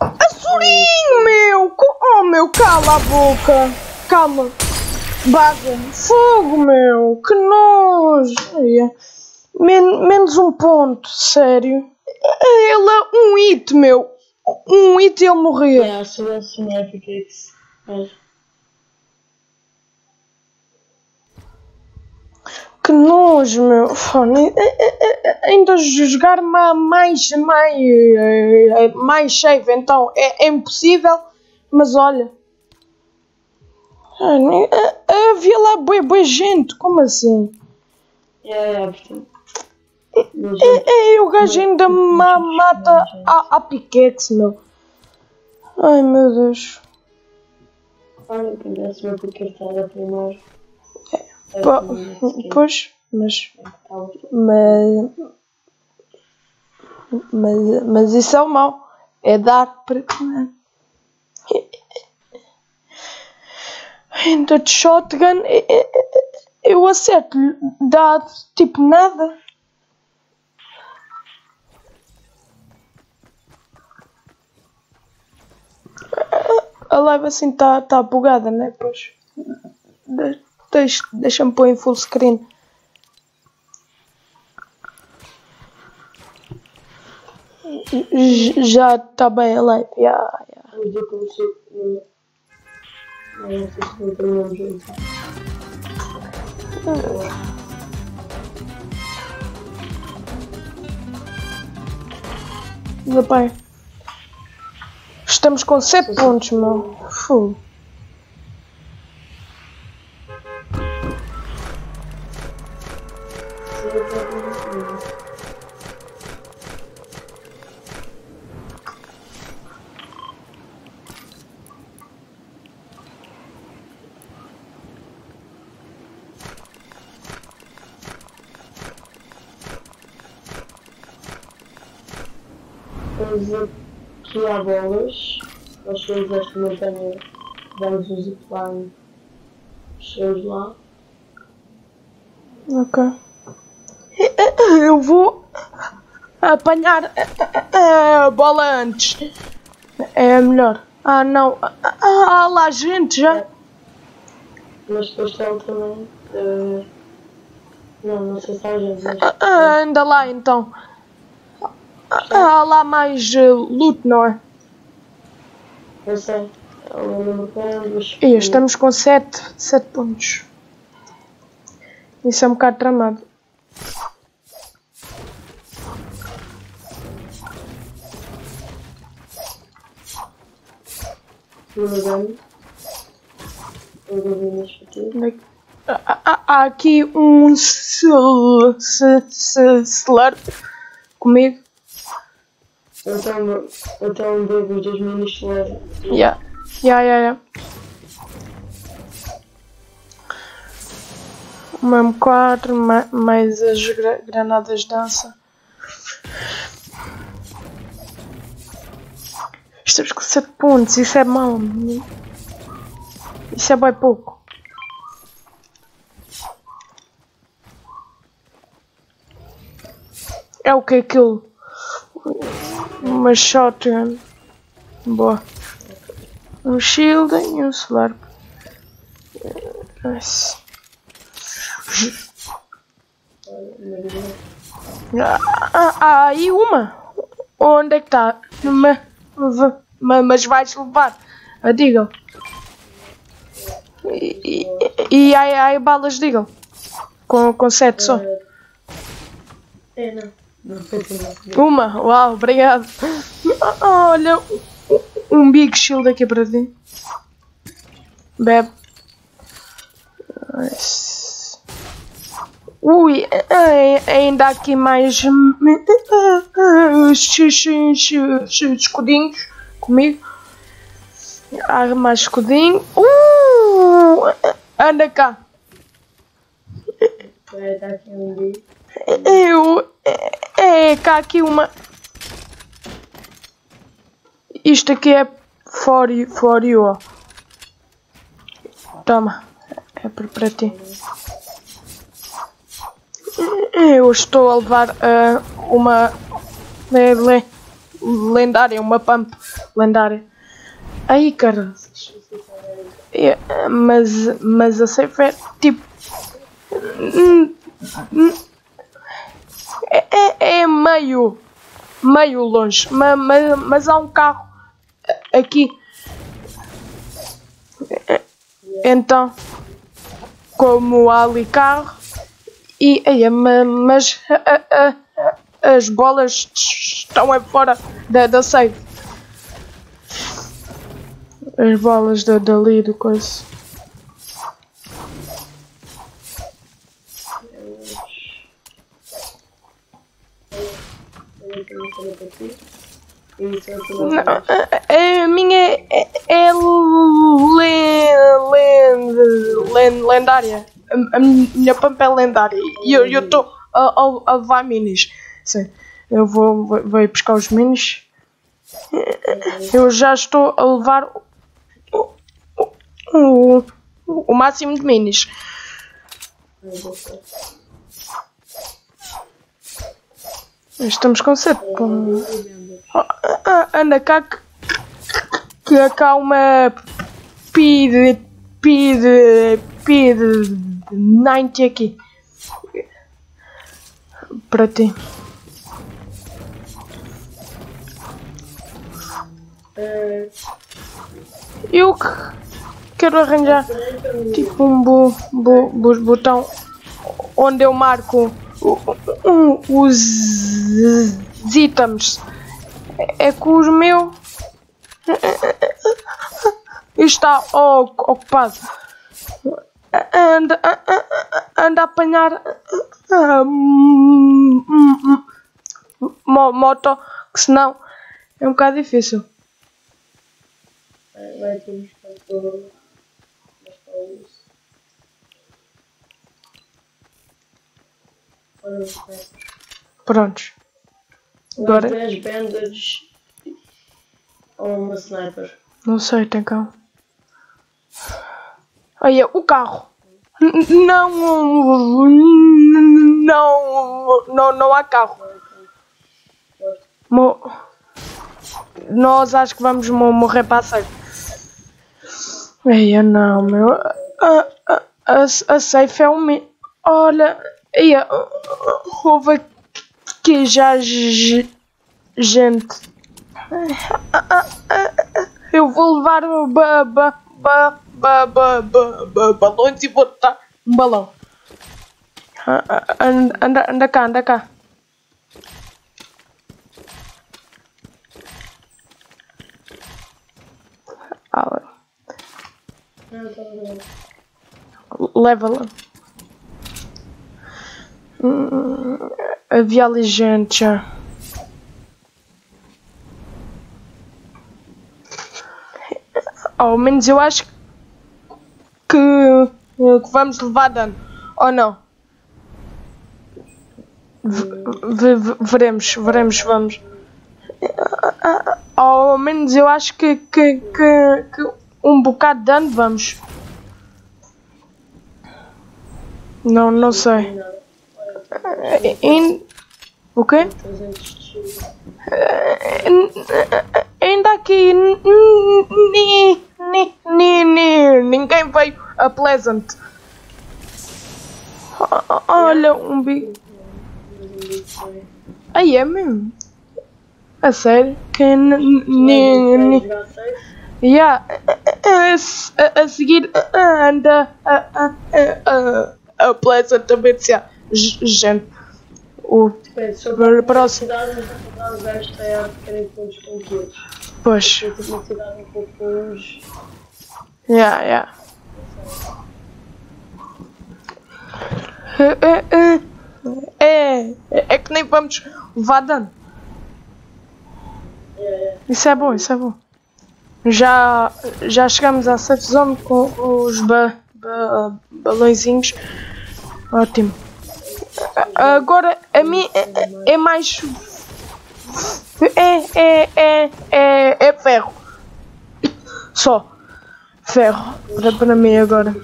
Açurinho, meu! Co- Oh, meu, cala a boca! Calma! Baga! Fogo, meu! Que nojo! Men- menos um ponto, sério. Ele é um hit, meu! Um hit e ele morria. É, se tivesse um Epic X. Mas. Que nojo, meu. Fone. Ainda jogar ma- mais, mais, eh, mais save, então é, é impossível. Mas olha. Ah, Havia lá boa, boa gente, como assim? É, é. Mas, É, é, o gajo ainda ma mata a, a pickaxe, meu. Ai meu Deus. olha, que décima porque estava primeiro. É, seguinte. pois, mas, mas, mas, mas isso é o mau. É dar para Ainda de shotgun, eu acerto, dá tipo nada. A live assim está tá bugada, né? Pois. De- deixa- Deixa-me pôr em full screen. Já está bem a live. já, já. Jogo. Meu pai. Estamos com 7 pontos, meu. Fu. Aqui há bolas. Nós chegamos a esta montanha. Damos um zipline. Chegamos lá. Ok. Eu vou apanhar a bola antes. É melhor. Ah, não. Ah, há lá gente já. Mas depois tem também. eh, Não, não sei se há gente, mas. Ah, ah, ainda lá então. Ah, Há lá mais eh, loot, não é? Eu sei. É é. E estamos com 7 sete pontos. Isso é um bocado tramado. É Há- aqui um slurp comigo. Então, então bebo os dois minis leve. Yeah. Yeah, yeah, yeah. Um M4, ma- mais as gra- granadas de dança. Estamos com 7 pontos, isso é mau. menino. Isso é bem pouco. É o que é aquilo? Uma shotgun. Boa. Um shield e um slurp. Nice. Ah, ah, ah, aí uma. Onde é que está? Ma, ma, mas vais levar a Deagle. E, e, e balas Deagle. Com, com sete só. É, não. Foi tudo. Uma, uau, obrigado. Olha, um big shield aqui para ti. Bebe. Nice. Ui, ai- ainda há aqui mais escudinhos comigo. Há mais escudinho. Uh, anda cá. Vai dar aqui um dia. Eu. É, é cá aqui uma. Isto aqui é for for you. Toma. É para, ti. Eu estou a levar ah, uma le- le- lendária, uma pump lendária. Aí, cara. É, mas, mas a safe é tipo. É, é, é meio, meio longe, ma- ma- mas há um carro aqui. É, Então, como há ali carro, e, é, ma- mas a- a- as bolas estão aí fora da, da safe. As bolas da, dali do coisa. Eu tenho que fazer para ti. E isso é tudo. Não, a, minha é, é len- len- len- lendária. A, a minha pump é lendária. E eu estou a, a, levar minis. Sim. Eu vou, vou, vou buscar os minis. Eu já estou a levar o, o, o, o máximo de minis. Estamos com sete. pô. Ah, ah, anda cá que, que cá uma pide pide pide 90 aqui para ti eu que quero arranjar tipo um bu, bu, bu- botão onde eu marco os itens é que os meus está o- ocupado. Anda, anda a apanhar hum, mo- moto, que senão é um bocado difícil. vai ter uns quatro. Mas para isso. Ora, vai. Prontos. Agora. Agora- 10 bandage ou uma sniper. Não sei, tem cá. Olha, o carro. Não, não, não, não há carro. Mo- Nós acho que vamos mo- morrer para a safe. Eia, não, meu. A, a, a, a safe é um. Olha, eia, houve aqui já ge- gente. Eu vou levar ba, ba, ba, ba, ba, ba, ba, balões e botar um balão. Anda, anda, cá, anda cá. Ah, Não, tá bom. leva lá. Hum, havia ali gente já. Ao menos eu acho que, que vamos levar dano. Ou não? V- veremos, veremos, vamos. Ao menos eu acho que, que, que, que um bocado de dano vamos. Não, não sei. In... O quê? 300 de shield. Ainda aqui. ninguém veio a Pleasant. O- o- Olha, um bico. Aí é mesmo. A sério? Que. Yeah, a, seguir anda a, Pleasant também gente. O se eu Para- a cidade, os gajos têm arte querem pontos com outros. pois. Eu tipo uma cidade um pouco longe, Yeah, yeah. É, é, é, é, é que nem vamos levar dano. Isso é bom, isso é bom. Já, já chegamos à safe zone com os ba, ba, balõezinhos. Ótimo. Agora a mim é, é mais. É, é, é, é, é ferro. Só. Ferro. Para, para mim agora.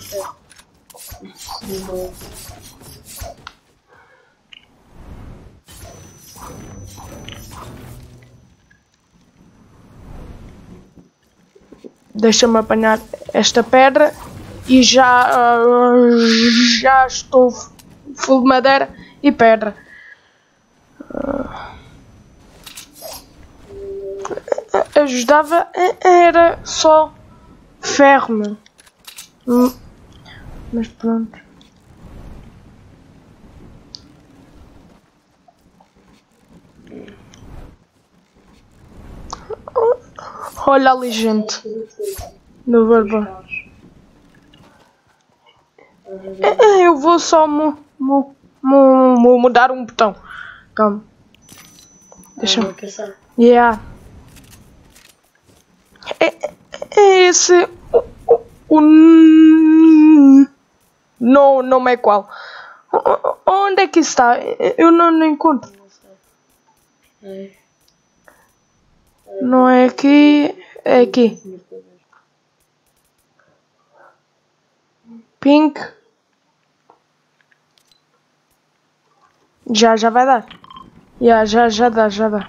Deixa-me apanhar esta pedra e já, ah, já estou full de madeira e pedra. Ajudava era só ferro, Mas pronto. Olha ali, gente. No barba. Eu vou só mu, mu, mu, mu- mudar um botão. Calma. Deixa-me. vou caçar. Yeah. É, é esse. O, o, o não, não é qual. Onde é que está? Eu não, não encontro. É. Não é aqui. É aqui. Pink. Já, já vai dar. Yeah, já, já dá, já dá.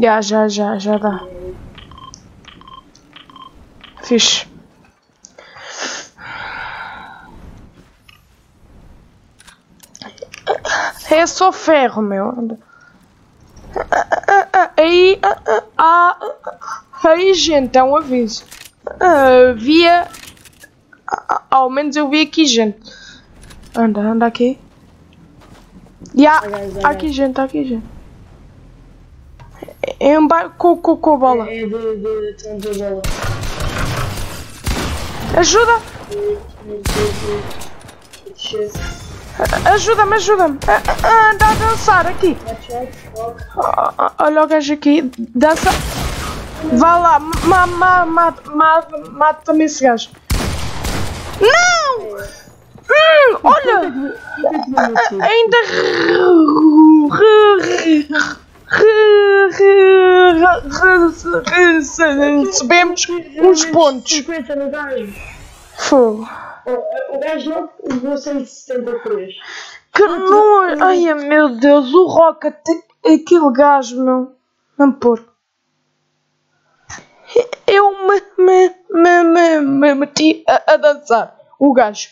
Já, já, já, já dá. Fixe. É só ferro, meu. Aí, ah, aí, gente, é um aviso. Ah, via, ao menos eu vi aqui gente. Anda, anda aqui. E há, aqui gente, há aqui gente. É um barco com, com, com a bola. É de, de, de, de bola. Ajuda! Ajuda-me, ajuda-me! Ah, ah, Anda a dançar aqui! Walk. Ah, ah, Olha o gajo aqui, dança! Vá lá, ma, ma, ma, ma, mata-me esse gajo! Não! Hum, olha! Ainda recebemos uns pontos. 50 no gajo. Fogo. O, o gajo não levou 173. Que nojo! Ai meu Deus, o Rocket, aquele gajo, meu. Não porco. Eu me, me, me, me, me meti a, a dançar. O gajo.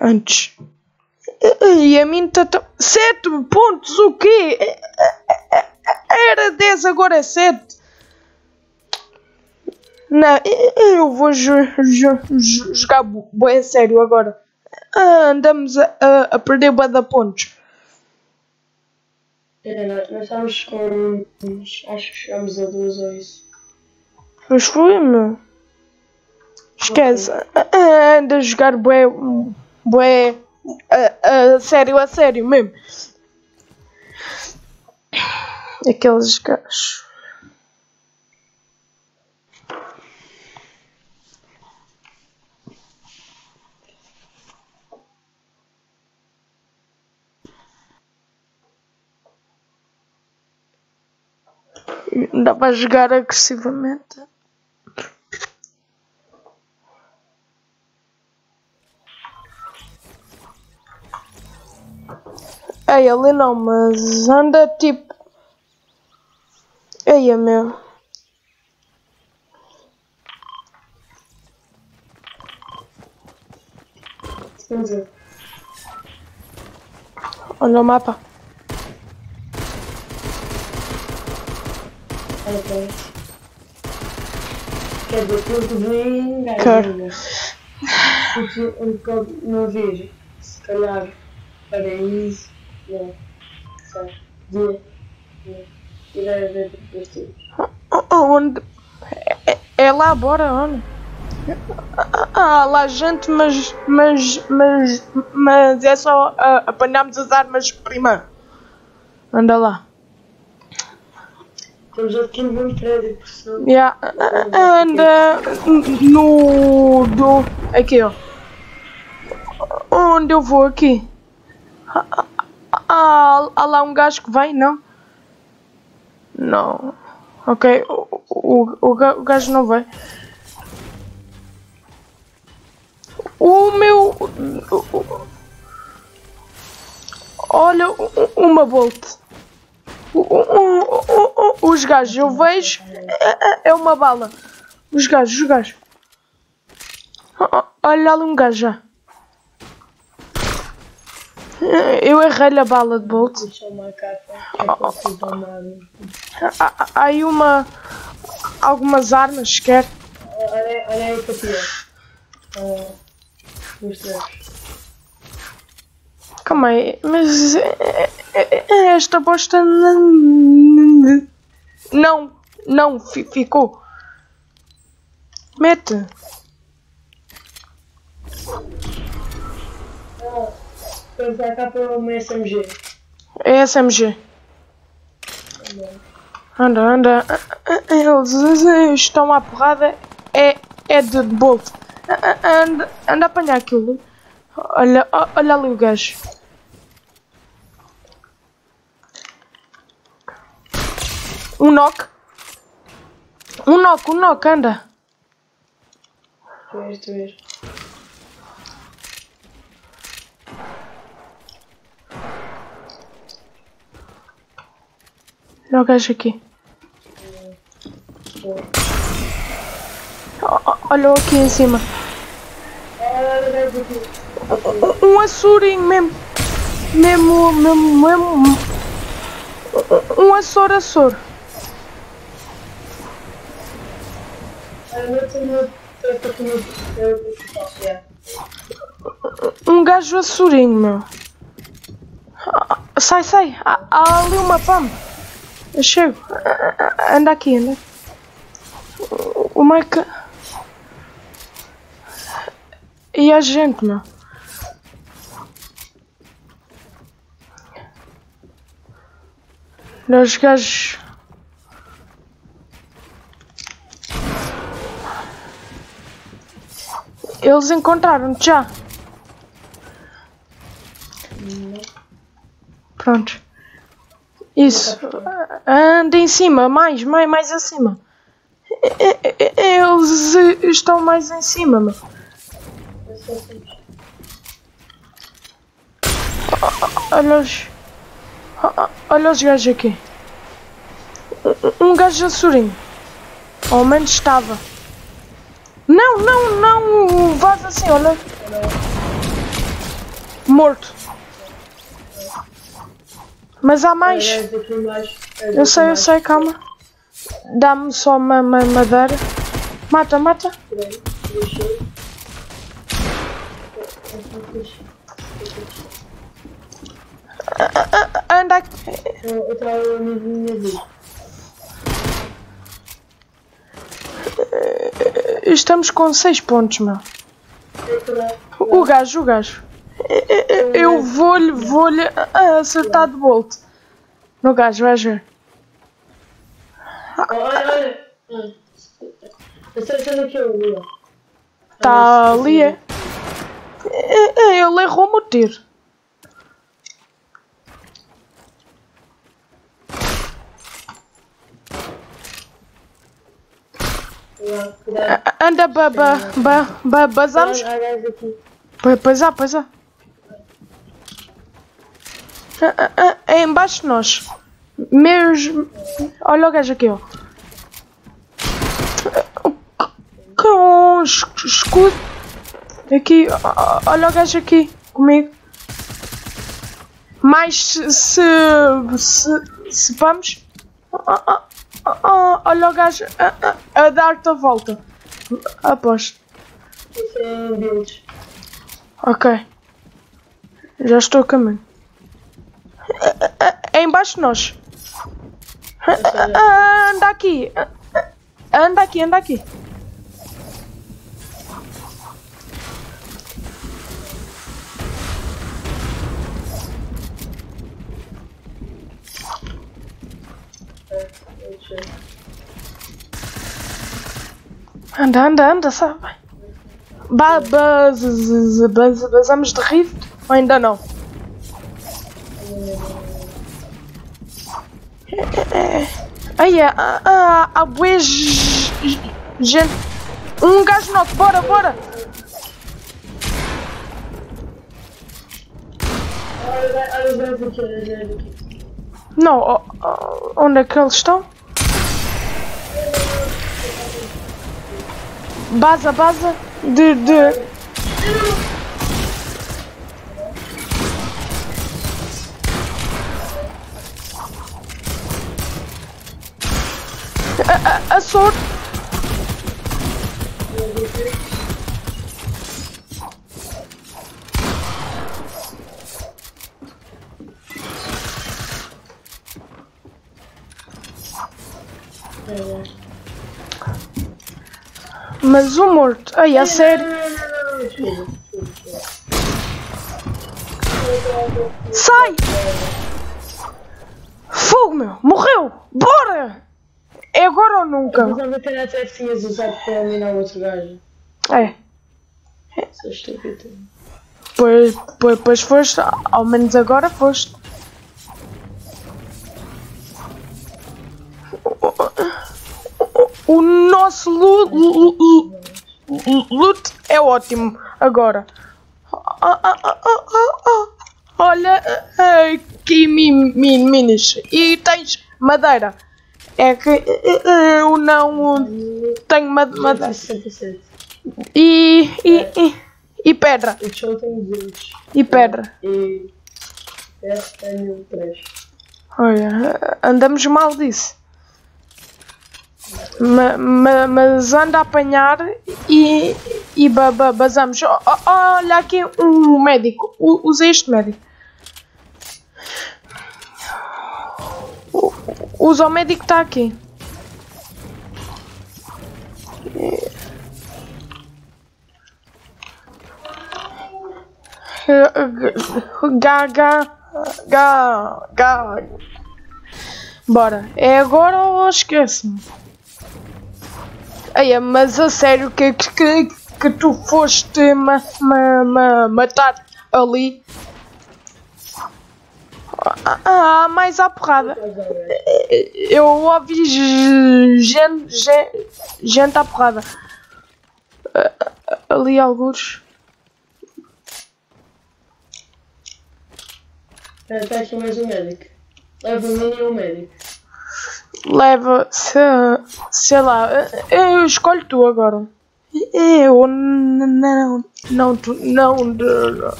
Antes. E a mim tá. tá- Sete pontos, o quê? Era 10, agora é 7. Não, eu vou jo- jo- jo- jogar bem sério agora. Ah, andamos a, a, a perder bué de pontos. É, nós, estamos com. Acho que chegamos a duas ou isso. Mas foi, meu. Esquece. Anda a jogar bué. bué. A, a sério, a sério mesmo. Aqueles gajos. Dá para jogar agressivamente. É, ele não, mas anda tipo. Eia, meu. Vamos ver. Olha o mapa. Olha pra isso. Quer dizer, tudo bem, Quero. galera. Porque bocado não vejo. Se calhar paraíso. Não. Sabe? Dia. Não. E vai ver depois tudo. O- Onde? É, é lá, bora, onde? Ah, lá gente, mas, mas, mas, mas é só ah, apanharmos as armas primeiro. Anda lá. Estamos aqui no mesmo prédio, senão. Yeah. ah, Anda no. Do. Aqui, ó. Onde eu vou aqui? Ah, ah, há lá um gajo que vem, não? Não. Ok, o, o, o, ga- o gajo não vai. O meu. Olha, uma Bolt. Os gajos, eu vejo. é- É é uma bala. Os gajos, os gajos. O- o- Olha ali um gajo já. Eu errei a bala de Bolt. Deixa uma capa. É tomar. Há- aí uma. Algumas armas, quer. Olha, olha aí para ti, ó. Olha. Mostrar. Calma aí, mas. é- é- Esta bosta. Não, não, fi- ficou. Mete. Ah, Vamos a capa é uma SMG. É SMG. Anda, anda. Eles estão à porrada. É, é de Bolt. Anda, anda a apanhar aquilo. Olha, olha ali o gajo. Um knock. Um knock, um knock, anda. Tu és, tu és. Olha o gajo aqui. Olha aqui em cima. Um- açurinho mesmo. Mesmo, mesmo, mesmo. Um açor, açor. Um gajo açurinho, meu. Sai, sai. Há, há ali uma pam. Chego. Anda aqui, anda. O Mike. E a gente, meu. Os gajos. Eles encontraram-te já. Pronto. Isso. Anda em cima, mais, mais, mais acima. Eles estão mais em cima. Olha os. Olha os gajos aqui. Um gajo açurinho. Ao menos estava. Não, não, não. Vaza assim, olha. Morto. Mas há mais. Eu sei, eu sei, calma. Dá-me só uma, uma madeira. Mata, mata. Anda aqui. Eu estava no minha vida. Estamos com 6 pontos, meu. O gajo, o gajo. Eu vou-lhe, vou-lhe acertar de bolt. No gajo, vais ver. Olha, olha. É eu vou. Está ali, é. É, é, Ele errou-me o tiro. Anda, ba, ba, ba, ba, aqui. Pois há, pois há. Ah, ah, É embaixo de nós. Mesmo. Olha o gajo aqui, ó. Com es- escudo. Aqui, olha o gajo aqui comigo. Mas se. se. se, se vamos. Olha o gajo a, a, a dar-te a volta. Aposto. Ok. Já estou a caminho. É em baixo de nós. Ah, Anda aqui. Anda aqui, anda aqui. Anda, anda, anda, sabe? Ba, ba, z, z, z, baz- basamos de rift? Ou ainda não? Ai, ah, ah, g- gente. Um gajo nosso, bora, bora! Não, onde é que eles estão? Baza, baza de. de... A, a, a sorte. Mas o morto. Ai, a sério. Não, não, não, não, desculpa, desculpa. Sai! Fogo, meu! Morreu! Bora! É agora ou nunca? Mas a calhar até tinhas usado para eliminar o outro gajo. É. Sou estúpido. Pois, pois, pois foste. Ao menos agora foste. O nosso lu- loot é ótimo agora. Ah, ah, ah. Olha aqui mi- mi- minis. E tens madeira. É que eu não tenho ma- madeira. 67. E, e, e, e pedra. O show tem 200. E pedra. E. Esse tenho 3. Olha, andamos mal disso. Ma- ma- mas anda a apanhar e, e ba, ba- basamos. Olha aqui um médico. U- Usa este médico. U- Usa o médico que está aqui. Ga, ga, ga, ga. Bora, é agora ou esquece-me? Ai, mas a sério que, que, que tu foste ma, ma, ma, matar ali? Ah, mais à porrada. Eu ouvi gente, gente, gente à porrada. Ah, Ali alguns. Está aqui mais um médico. Leva o mini e o médico. leva, se, sei lá, eu escolho tu agora. Eu n- não, não, tu- não,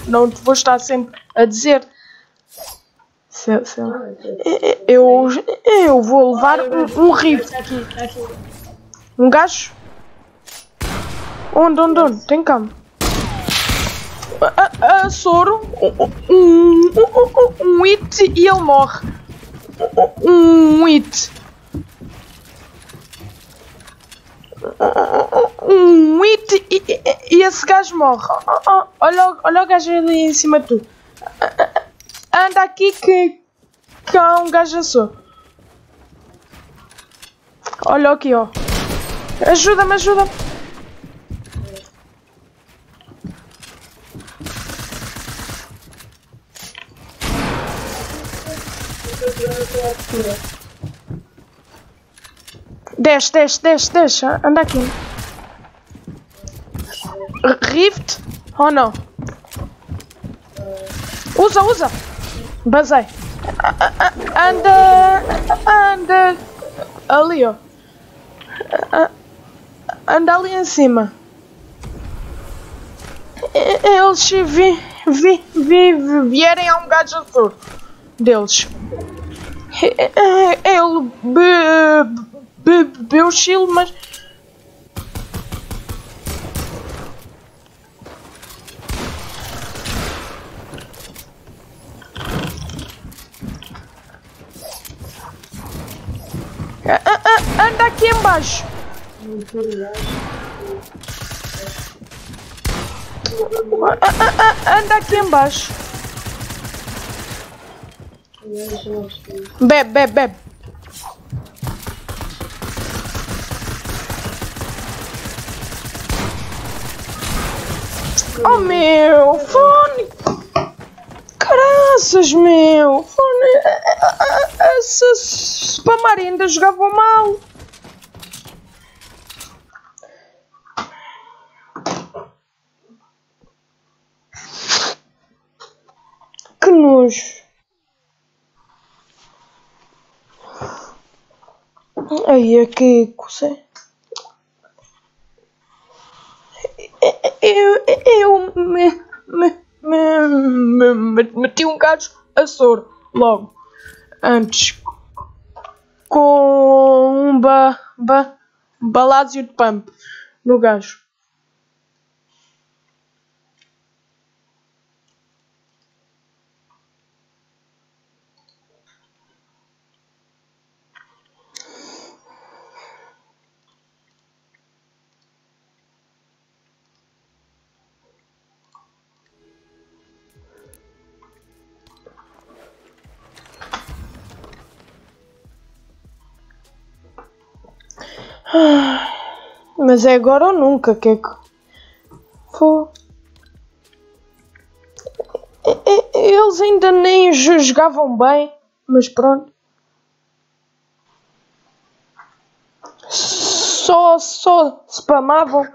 não te vou estar sempre a dizer. Se- sei lá. Eu, eu vou levar um, um rifle. Um gajo? Onde, onde, onde? Tem calma. A, a, soro, um, um, um, um hit e ele morre. Um hit. Um hit e, e- esse gajo morre. Oh, oh, Olha, olha o gajo ali em cima de tu. Anda aqui que, há um gajo. Olha aqui, ó. Ajuda-me, ajuda-me. Desce, desce, desce, desce. Anda aqui. Rift? Ou não? Usa, usa. Basei. Anda. Anda. Ali, ó. Anda ali em cima. Eles vi, vi, vi, vierem a um gajo azul deles. Ele bebeu chile, mas. Anda aqui embaixo. Anda aqui embaixo. Bebe, bebe, bebe. Oh meu, fone! Caraças, meu! Fone! Essa spamar ainda jogava mal! Que nojo! Aí é que coisa. Eu, eu me, me, me, me, meti um gajo a soro logo antes com um ba, ba, balásio de pump no gajo. Mas é agora ou nunca, que é que. Eles ainda nem jogavam bem, mas pronto. Só, só spamavam.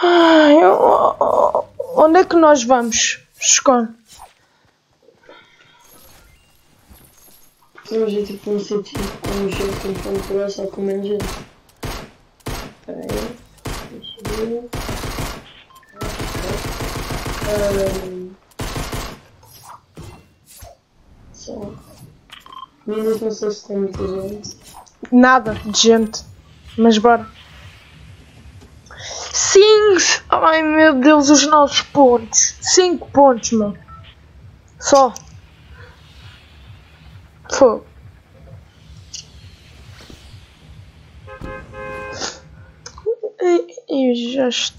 Ai, onde é que nós vamos? Escolhe. Vamos ir tipo um sítio um jogo com ponto só com menos gente. Espera aí. Deixa eu ver. Um, só. Minas não sei se tem muita gente. Nada de gente. Mas bora. Sim! Ai meu Deus, os nossos pontos. 5 pontos, mano. Só. Fogo. Eu já estou.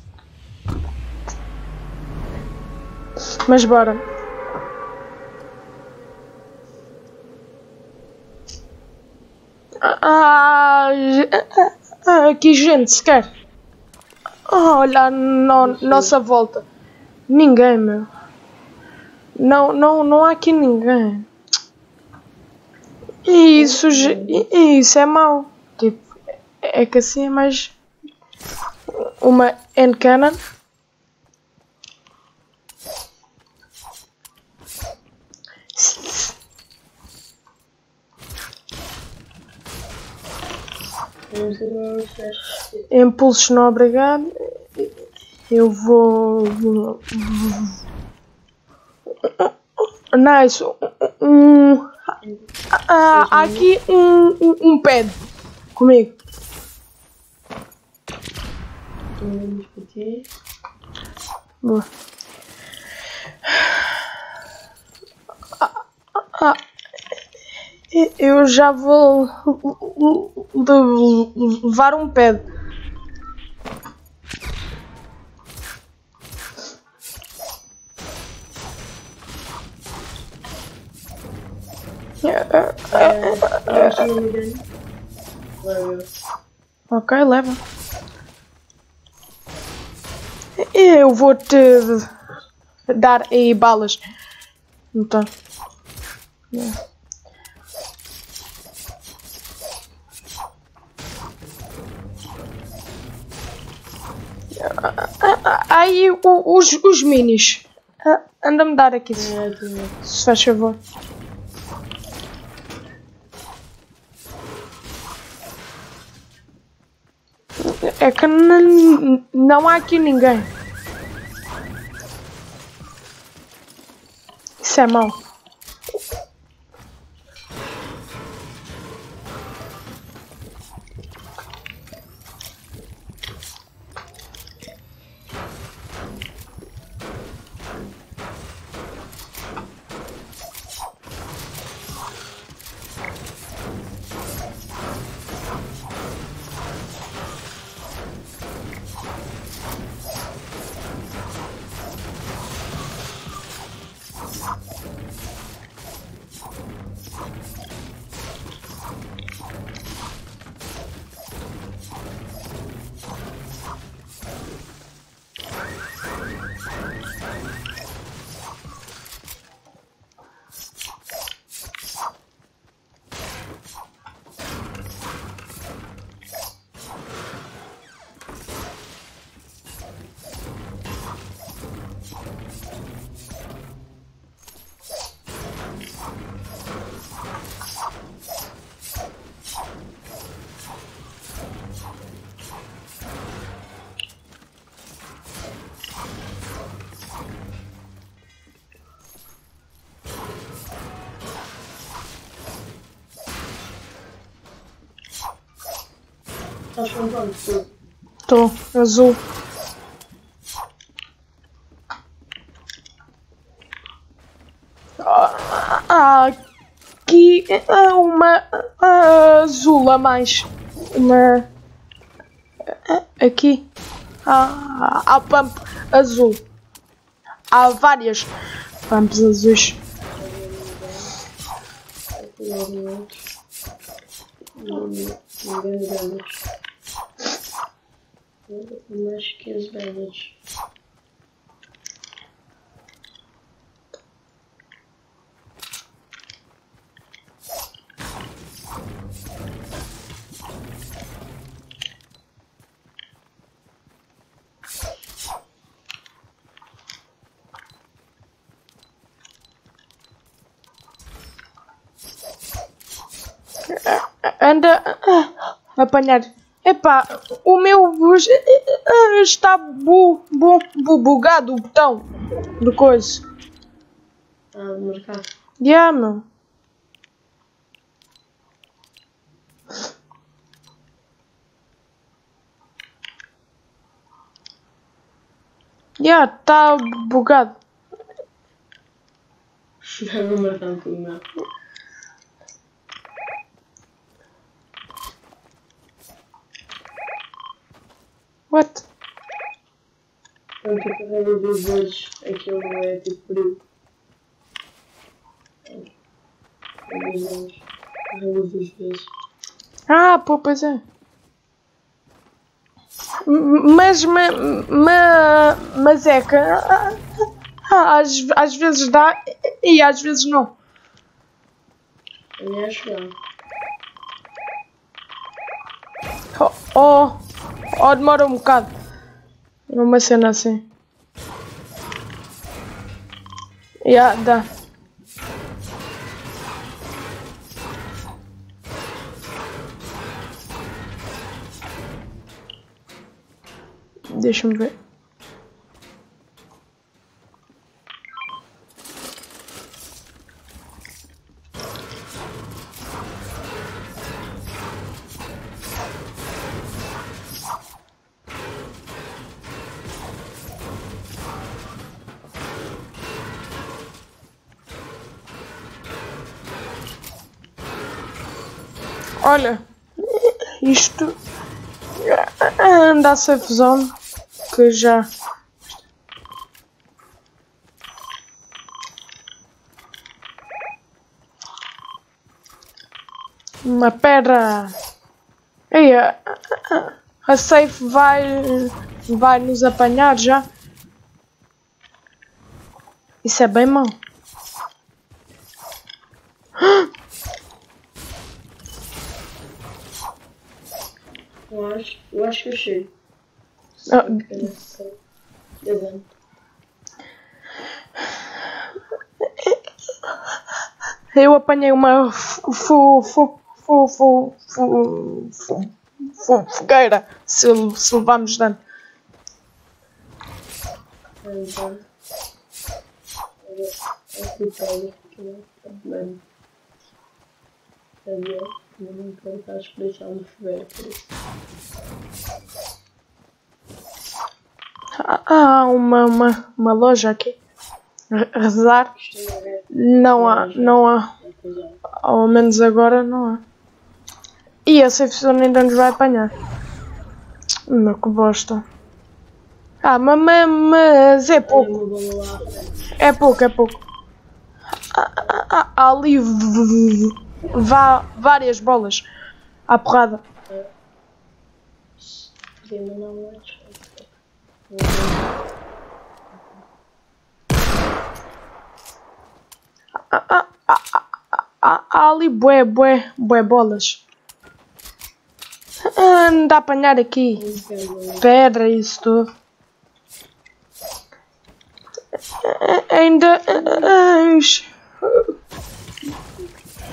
Mas bora. Ah, ah, aqui gente sequer. Olha na nossa volta. Ninguém, meu. Não, não, não há aqui ninguém. E isso, e isso é mau. Tipo, é que assim é mais uma end cannon. Impulsos obrigado. Eu vou. Nice. Um. Ah, há aqui um, um, um pad comigo. Boa. Ah, ah, eu já vou levar um pé. É, é, é. Ok, leva. Eu vou te dar aí balas. Então. Yeah. Aí os, os minis. Anda-me dar aqui. Se faz favor. É que não há aqui ninguém. Isso é mau. Tô, azul. Ah, Aqui ah, uma azul a mais. Uma. ah, Aqui. Ah, há pump azul. Há várias pumps azuis. Ninguém damage. Mais que os damage. Anda ah, a apanhar. Epá, o meu bus ah, está bu, bu, bu, bugado o botão de coisa. Ah, de marcar. Yeah, meu. Yeah, tá bugado. Não marcar tudo, não. What? Quando tu carregas duas vezes, aquilo não é tipo duas vezes. Carregas duas vezes. Ah, pô, pois é. Mas, ma, ma, mas é que ah, ah, às, às vezes dá e às vezes não. A minha acho que não. Oh, oh, oh, demora um bocado. Uma cena assim. Yeah, dá. Deixa-me ver. Olha, isto anda a safe zone que já. Uma pedra. Ei, a, a- a safe vai, vai nos apanhar já. Isso é bem mau. acho ah. que eu chego. Ah. Levando. Eu apanhei uma fogueira se, se levarmos dano. Então, eu eu não quero estar a deixar no fogueiro, por isso. Há uma, uma, uma loja aqui. Re- Rezar? Ver. Não há, não há. Ao menos agora não há. E a safe zone ainda nos vai apanhar. Meu que bosta. Ah, ma- ma- mas é pouco. É pouco, é pouco. Há, há- há ali vá, várias bolas à porrada. Headshot. Há, há ali bué, bué, bué bolas. Ah, não dá a apanhar aqui. Pedra isso tudo. Ah, Ainda.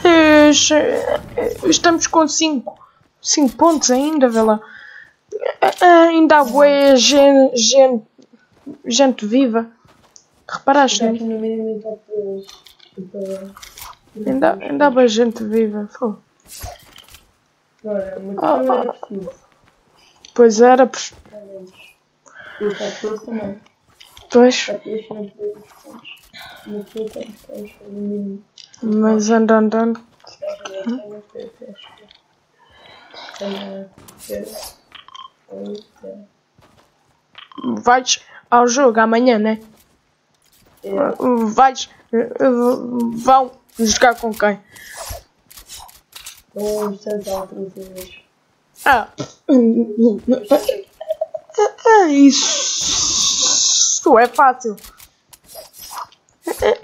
Eh, estamos com 5 5 pontos ainda, vê lá. Ah, ainda há boa gente, gente, gente viva. Reparaste? Né? Ainda, ainda há boa gente viva. Pô. Oh, pois era. Pois. Mas andando, andando. Vais ao jogo amanhã, né? Vais. Vão jogar com quem? Com os Santos Ah! É, é isso é fácil. É,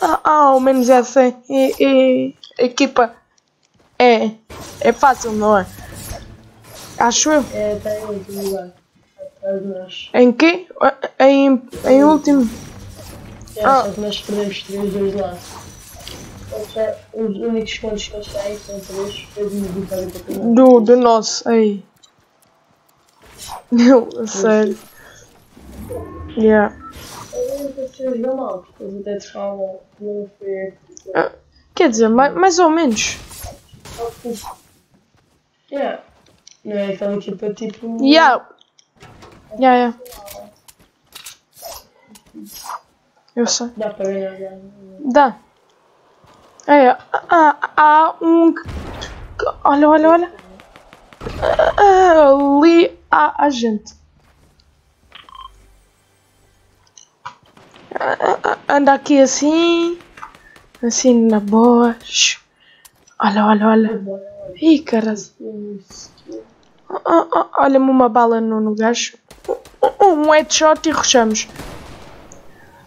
ah, ao menos essa e, e, equipa é, é fácil, não é? Acho eu. É, está em último lugar. Atrás de nós. Em quê? Em, em último. É, Ah. só que nós perdemos 3-2 lá. Os únicos pontos que eles têm são 3, fez uma vitória para. Do, do nosso. Aí. Não, sério. Yeah. Até não foi. Ah, Quer dizer, mais, mais ou menos. Yeah. Não é aquela equipa tipo. Yeah. Yeah, yeah. Eu sei. Dá para ganhar já. Dá. É, há, há um. Olha, olha, olha. Ah, Ali há a gente. Ah, ah, Anda aqui assim. Assim na boa. Olha, olha, olha. Ih, caralho. Ah, ah, ah, Olha-me uma bala no, no gajo. Um, headshot e rushamos.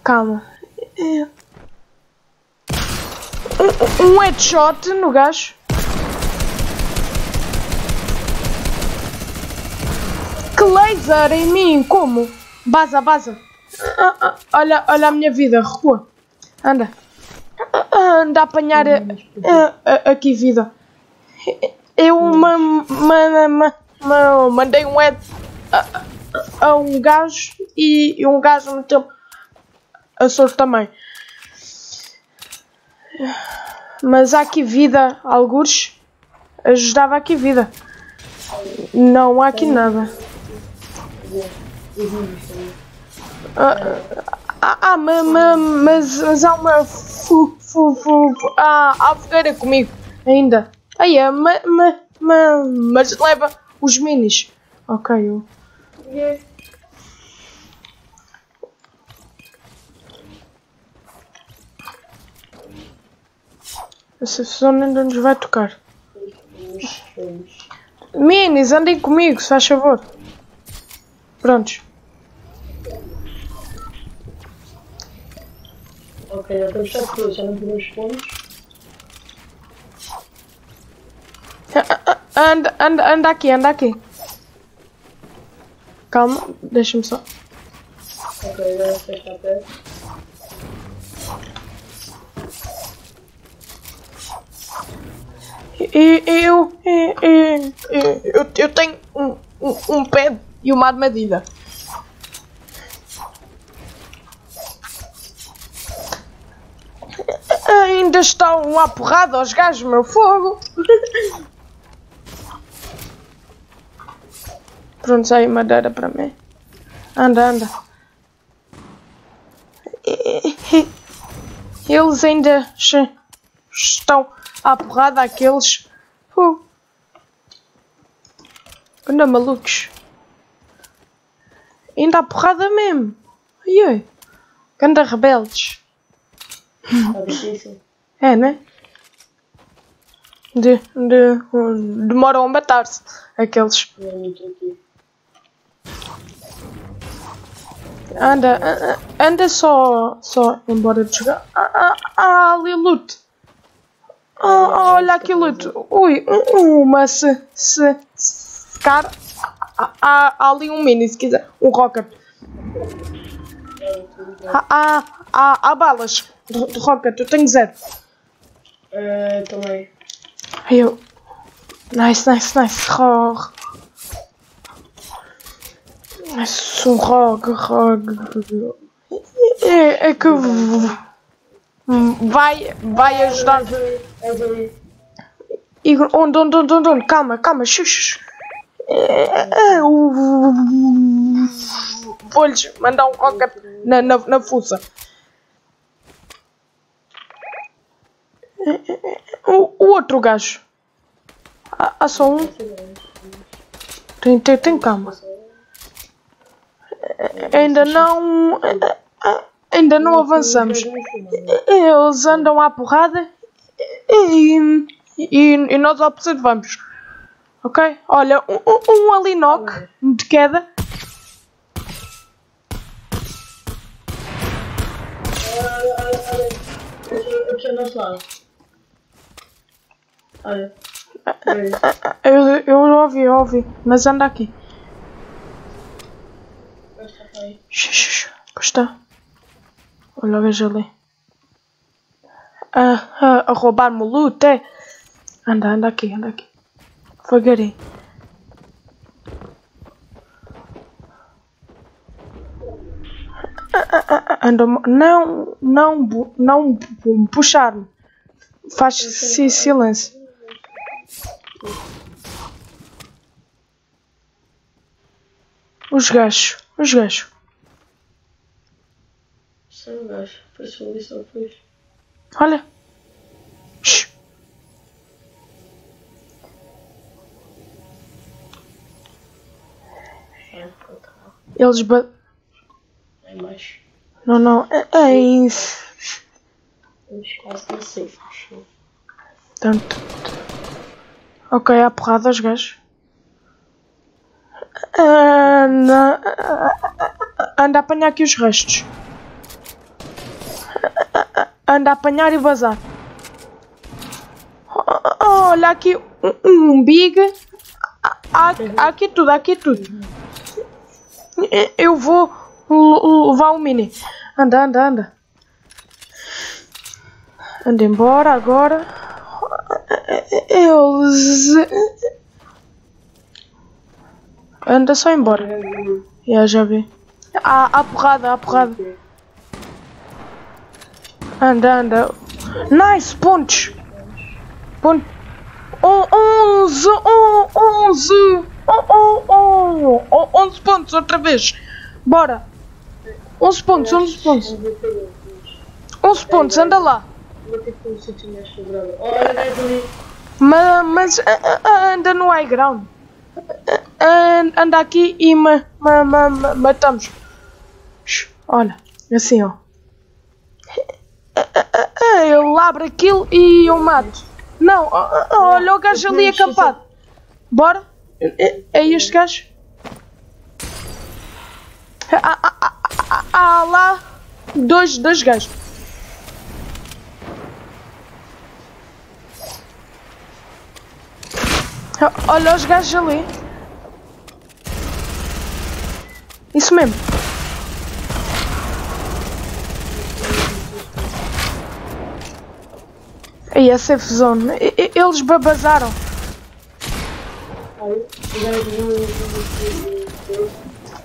Calma. É. Um headshot no gajo. Que laser em mim? Como? Baza, baza. Ah, ah, olha, olha a minha vida, rua. Anda. Ah, Anda a apanhar ah, ah, aqui vida. Eu ma, ma, ma, ma- mandei um head a, a- um gajo e, e um gajo meteu a soro também. Mas há aqui vida, algures. Ajudava aqui vida. Não há aqui nada. Ah, ah, ah, ma- ma- mas, mas há uma fu, fu, fu, ah, há fogueira comigo ainda. Aí é, ma, ma, ma, mas leva os minis. Ok, eu. Essa zona ainda nos vai tocar. Minis, andem comigo, se faz favor. Prontos. Ok, já estamos só por já não pontos. Ah, ah, ah, Anda, anda, anda aqui, anda aqui. Calma, deixa-me só. Ok, agora você está perto. E- Eu, eu, eu, eu, eu tenho um, um, um pé e uma armadilha. Ainda estão à porrada aos gajos, meu fogo. Pronto, sai madeira para mim. Anda, anda. Eles ainda estão à porrada aqueles. Uh. Anda malucos. Ainda à porrada mesmo. Ai ai. Anda rebeldes. Difícil. É, né? De, de, demoram a matar-se. Aqueles. Anda, anda só, só embora de jogar. Ah, ah, ah, ali loot. Ah, olha aqui loot. Ui, um- uma se, se, se. Há, há- há ali um mini se quiser. Um rocket. Tudo bem. Há, há, há, há balas de, de rocket. Eu tenho zero. Ah, também. Eu. Nice, nice, nice. Rog. Nice, um rog, rog. É, é que. Vai, vai ajudar. Igor, onde, onde, onde, onde, onde? Calma, calma, xux. É, é, o- Vou-lhes mandar um rocket na, na, na fuça. O, o outro gajo. Há, há só um. Tem, tem, tem calma. Ainda não. Ainda não avançamos. Eles andam à porrada e, e, e nós observamos. Ok? Olha, um, um- de queda. Aqui ao nosso lado. Olha. Eu, eu ouvi, eu ouvi, mas anda aqui. Pois está. Olha o gajo ali. Ah, ah, a roubar-me o loot, é? Anda, anda aqui, anda aqui. Devagarinho. Ah, ah, ah, ah, Anda, não, não, não puxar-me. Faz si- silêncio. Os gajos, os gajos. Só o gajo. Parece ali só depois. Olha. Shhh. Tá. Eles ba... Embaixo. Não, não. É, é isso. Vamos quase na safe, acho. Tanto. Ok, há porrada aos gajos. Anda, anda a apanhar aqui os restos. Anda a apanhar e vazar. Olha aqui um, um big. Aqui tudo, aqui tudo. Eu vou l- levar o mini. Anda, anda, anda. Anda embora agora. Eles. Anda só embora. Já, já vi. Há, há porrada, há porrada. Anda, anda. Nice, pontos. Ponto. Oh, onze, oh, onze. Oh, oh, oh. oh, onze pontos outra vez. Bora. Onze pontos, onze pontos. Vamos ver pelo. Onze pontos, anda lá. Um Mas, ah, ah, anda no high ground. Ah, Anda aqui e ma, ma, ma, ma- matamos. Olha, assim ó. Ah, ah, ah, Ele abre aquilo e eu mato. Não, ah, ah, olha o gajo ali acampado. Bora? É, é este gajo? Há, há, há- há lá dois, dois gajos. Olha os gajos ali. Isso mesmo. Aí a safe zone. E- e- Eles babazaram.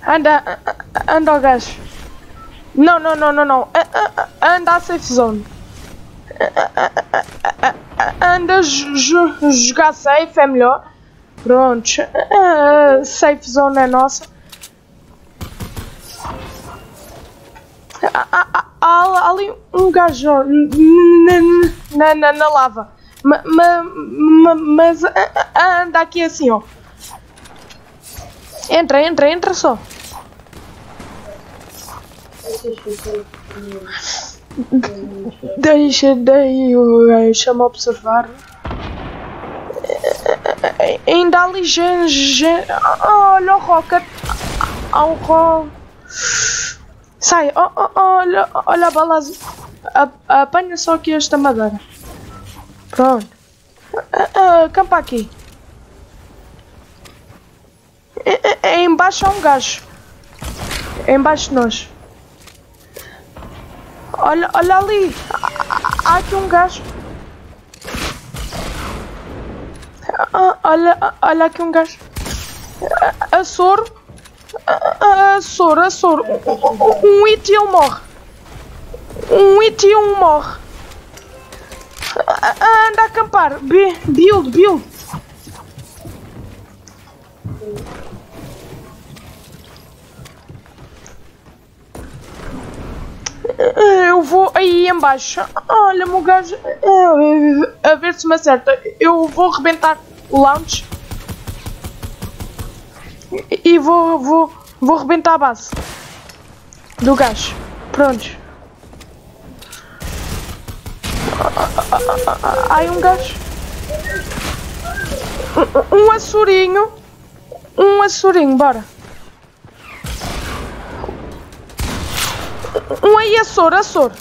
Anda, a- a- anda ao gajo. Não, não, não, não, não. A- Anda à safe zone. Anda jogar safe, é melhor. A safe zone é nossa. Há- há- há- Há ali um gajo na, na, na lava. Ma- ma- ma- Mas anda aqui assim, ó. Entra, entra, entra só. Deixa daí o gajo chama a observar. Ainda ali gente. Olha o Rocket. Há um ro. Sai, oh, oh, olha, olha a bala Apanha só aqui esta madeira. Pronto. Campa aqui. Embaixo há um gajo. Embaixo de nós. Olha, olha ali. Há- Há aqui um gajo. Ah, Olha, olha aqui um gajo. A, a soro. A, a soro, a soro. Um hit e ele morre. Um hit e um morre. A- a- Anda a acampar. Build, build. Eu vou aí embaixo. Olha, meu gajo. eh, A ver se me acerta. Eu vou rebentar o lounge. E vou, vou, vou rebentar a base. Do gajo. Prontos. Ai, um gajo. Um, um açurinho. Um açurinho, bora. Um aí é é soro.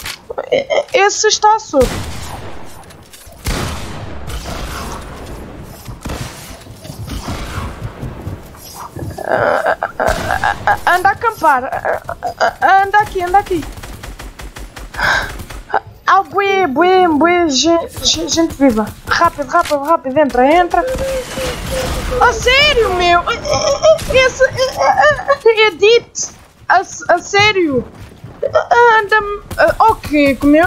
Esse está a soro. Anda a acampar. Anda aqui, anda aqui. Ah, bué, bué, bué, gente, gente viva. Rápido, rápido, rápido, entra, entra. A sério, meu? Esse. Edith. A, a sério. Anda-me. Ok, meu.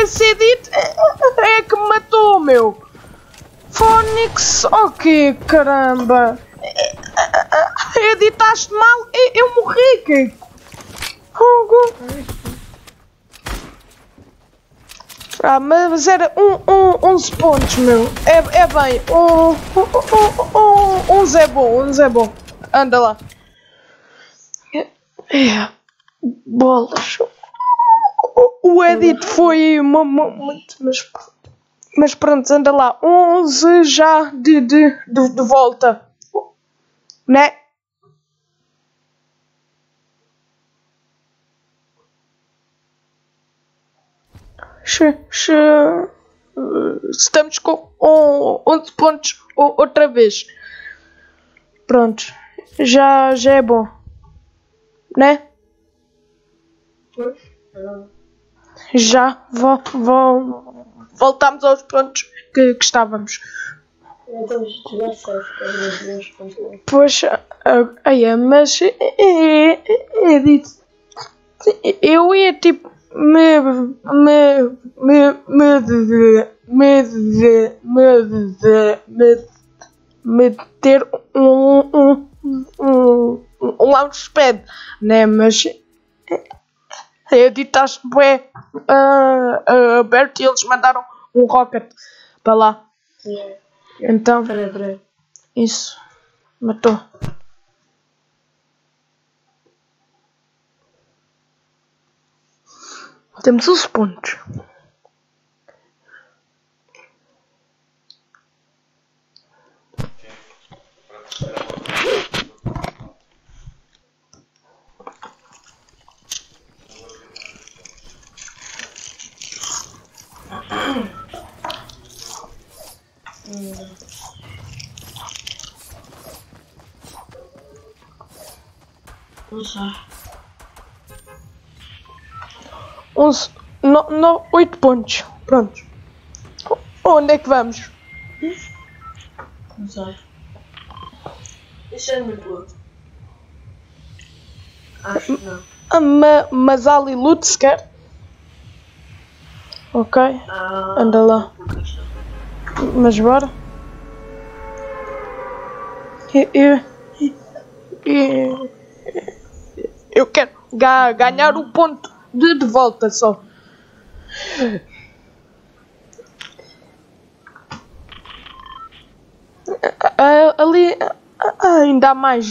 Esse Edith é que me matou, meu. Fónix. Ok, caramba. Editaste mal. Eu morri, que. Fogo. Ah, mas era um, um, 11 pontos, meu. É, é bem. Um, um, um, um, 11 é bom, 11 é bom. Anda lá. É. Bolas. O, o edit foi mu- mu- muito. Mas, mas pronto, anda lá. 11 já de, de, de, de volta. Né? Estamos com um, 11 pontos outra vez. Pronto. Já, já é bom. Né? Já vo, vo, voltamos aos pontos que, que estávamos. Pois, ah, aí, ah, é, mas é, dito. Eu ia tipo me me me me me me me meter um um um, um launchpad, né? Mas editaste bué uh, aberto e eles mandaram um rocket para lá. Yeah. Então, Peraí, peraí. isso matou. Temos os pontos. usar. Onze. No, no, oito pontos. Pronto. Onde é que vamos? Não sei. Deixa-me boa. Acho que não. Ah, ma mas ali ali se sequer? Ok. Ah, Anda lá. Mas bora. E. e eu quero ga- ganhar o ponto de, de volta só. Ah, ali ah, ainda há mais.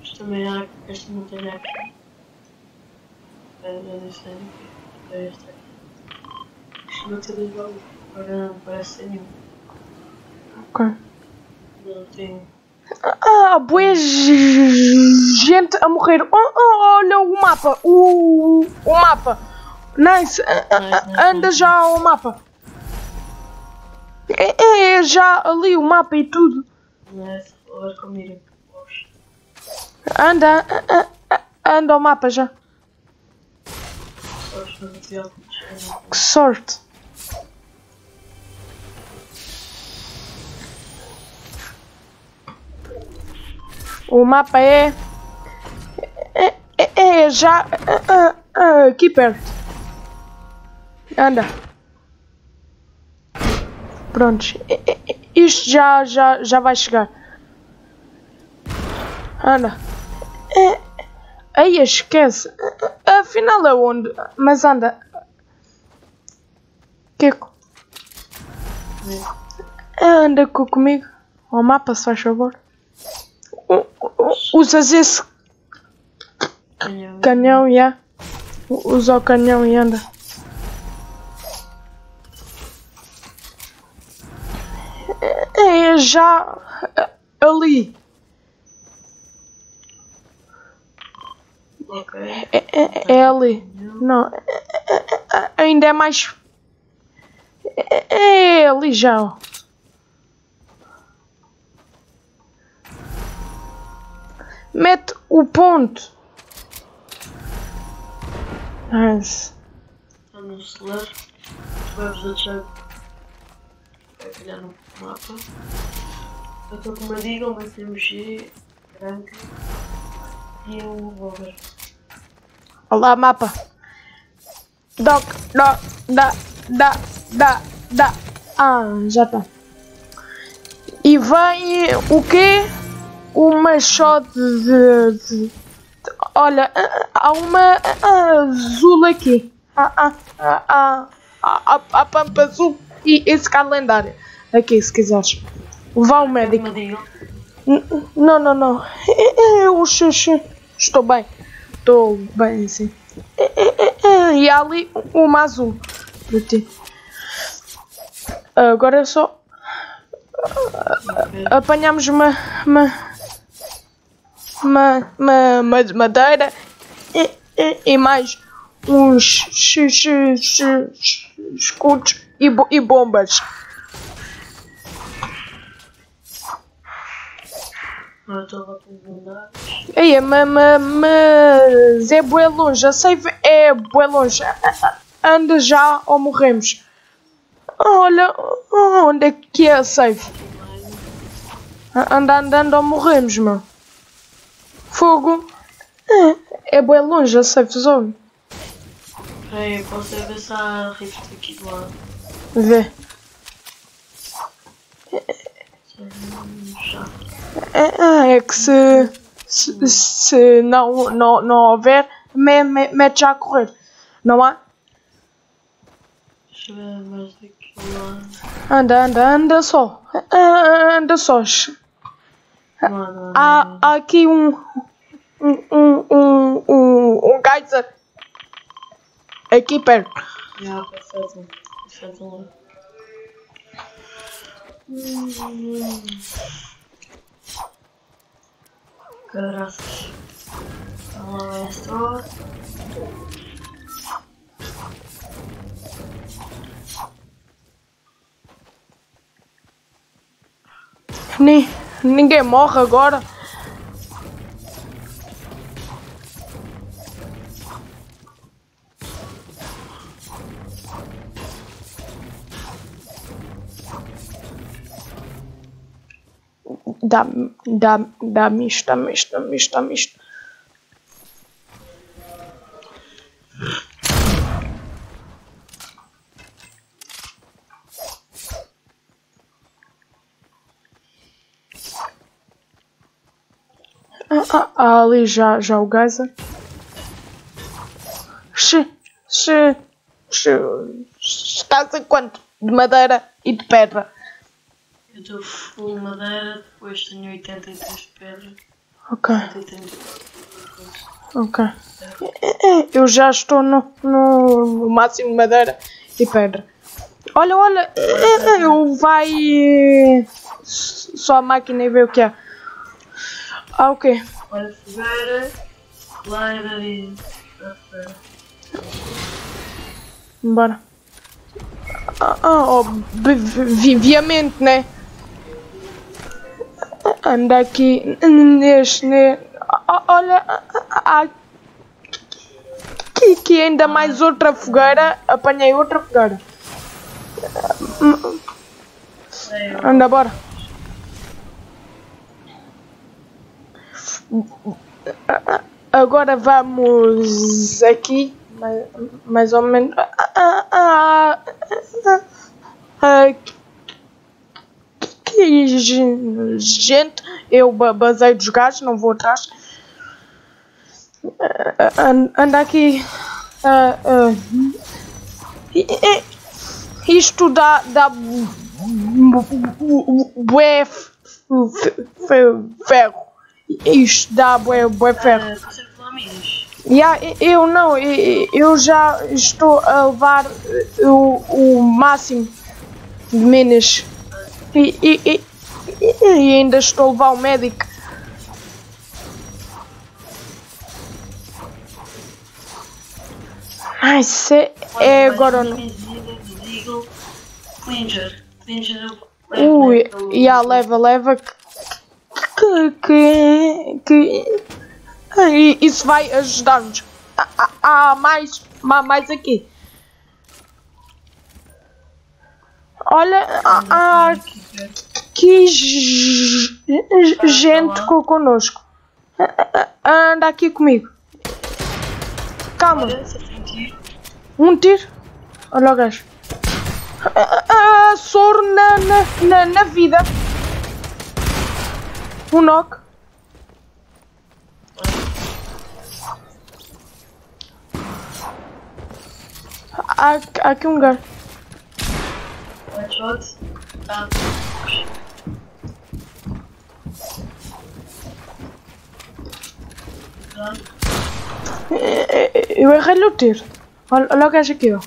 Este também há. Não tem aqui. É, eu É este aqui. Este não tem igual. Agora não parece ser nenhum. ok. Não tem. Ah, boa gente a morrer. Oh, oh, olha o mapa. O, o mapa. Nice. Ah, ah, ah, Anda já ao mapa. É, é já ali o mapa e tudo. É. Oxe. Anda, anda ao mapa já. Oxe, não tem óculos. Que sorte. O mapa é. É, é, é já. ah, ah, ah, aqui perto. Anda. Prontos. É, é, é, Isto já, já, já vai chegar. Anda. É, aí esquece. Afinal é onde? Mas anda. Kiko. Anda co- comigo. Ao mapa, se faz favor. Usas esse Canhão. já. Usa o canhão e anda. É já ali. É, é- é ali. Não, é- é- é- ainda é mais. É, é ali já. Mete o ponto. Nice. No celular. Vamos deixar. Vai calhar no mapa. Eu estou com uma diga, uma CMG branca e um revólver. Olá, mapa. Doc, doc, da, da, da, da. Ah, já tá. E vem o quê? Uma shot de. de- olha, ah, há uma ah, azul aqui. Ah, ah, ah, ah, a, pampa azul e esse cara lendário. Aqui, se quiseres. Vá ao médico. Não, não, não. Eu xixi. Estou bem. Estou bem assim. E há ali uma azul. Para ti. Agora é só Ok. apanhamos uma. uma. uma. uma, uma de madeira e, e, e mais uns escudos e, e bombas. Agora estou a andar. Ei, ma- ma- mas é bué longe, a save é bué longe. Anda já ou morremos. Olha, onde é que é a save? Anda andando ou morremos, mano. Fogo. É, é bué longe a safe zone. Peraí, posso ver se há rift aqui do lado. Vê. É, é que se, se, se não, não, não houver, me, me, mete já a correr. Não há? Anda, anda, anda só. Anda só. Há, há. Aqui um. Um. Um. Um. Um, um geyser. Aqui perto. Hum. Caraças. Então é ninguém morre agora. Dá-me, dá-me, dá-me isto, dá-me isto. Ah, ah, ah, ali já, já o geyser. Xe, xe, xe, estás a quanto? De madeira e de pedra. Eu estou full madeira, depois tenho 83 de pedra. Ok, 83 ok. Eu já estou no, no máximo de madeira e pedra. Olha, olha, eu vai só a máquina e ver o que é. Ah, ok. Olha, fogueira, laira e. ferro. Bora. Ah, ah, obviamente, né? Anda aqui neste. Ne... Ah, Olha, aqui, aqui ainda mais outra fogueira. Apanhei outra fogueira. Anda, bora. Agora vamos aqui, mais, mais ou menos. Ah, gente, eu ba- basei dos gajos, não vou atrás. Ah, ah, Anda aqui. ah, e- e- isto dá, dá bué ferro. Isto dá bué, bué ferro. Ah? Yeah, eu não, eu já estou a levar o, o máximo de minas. E, e, e, e ainda estou a levar o médico. Ai, se é agora ou não. É Ui, e a leva, leva que. que. que. Ai, Isso vai ajudar-nos. Há mais. Há mais aqui. Olha, há aqui j- gente co- connosco. Anda aqui comigo. Calma, um tiro. Olha o gajo. Ah, ah, Soro na, na, na, vida. Um knock. Há aqui um gajo. Headshot. Tá. Tá. Eh, eh, Eu errei-lhe o tiro. Olha, olha o gajo aqui, ó.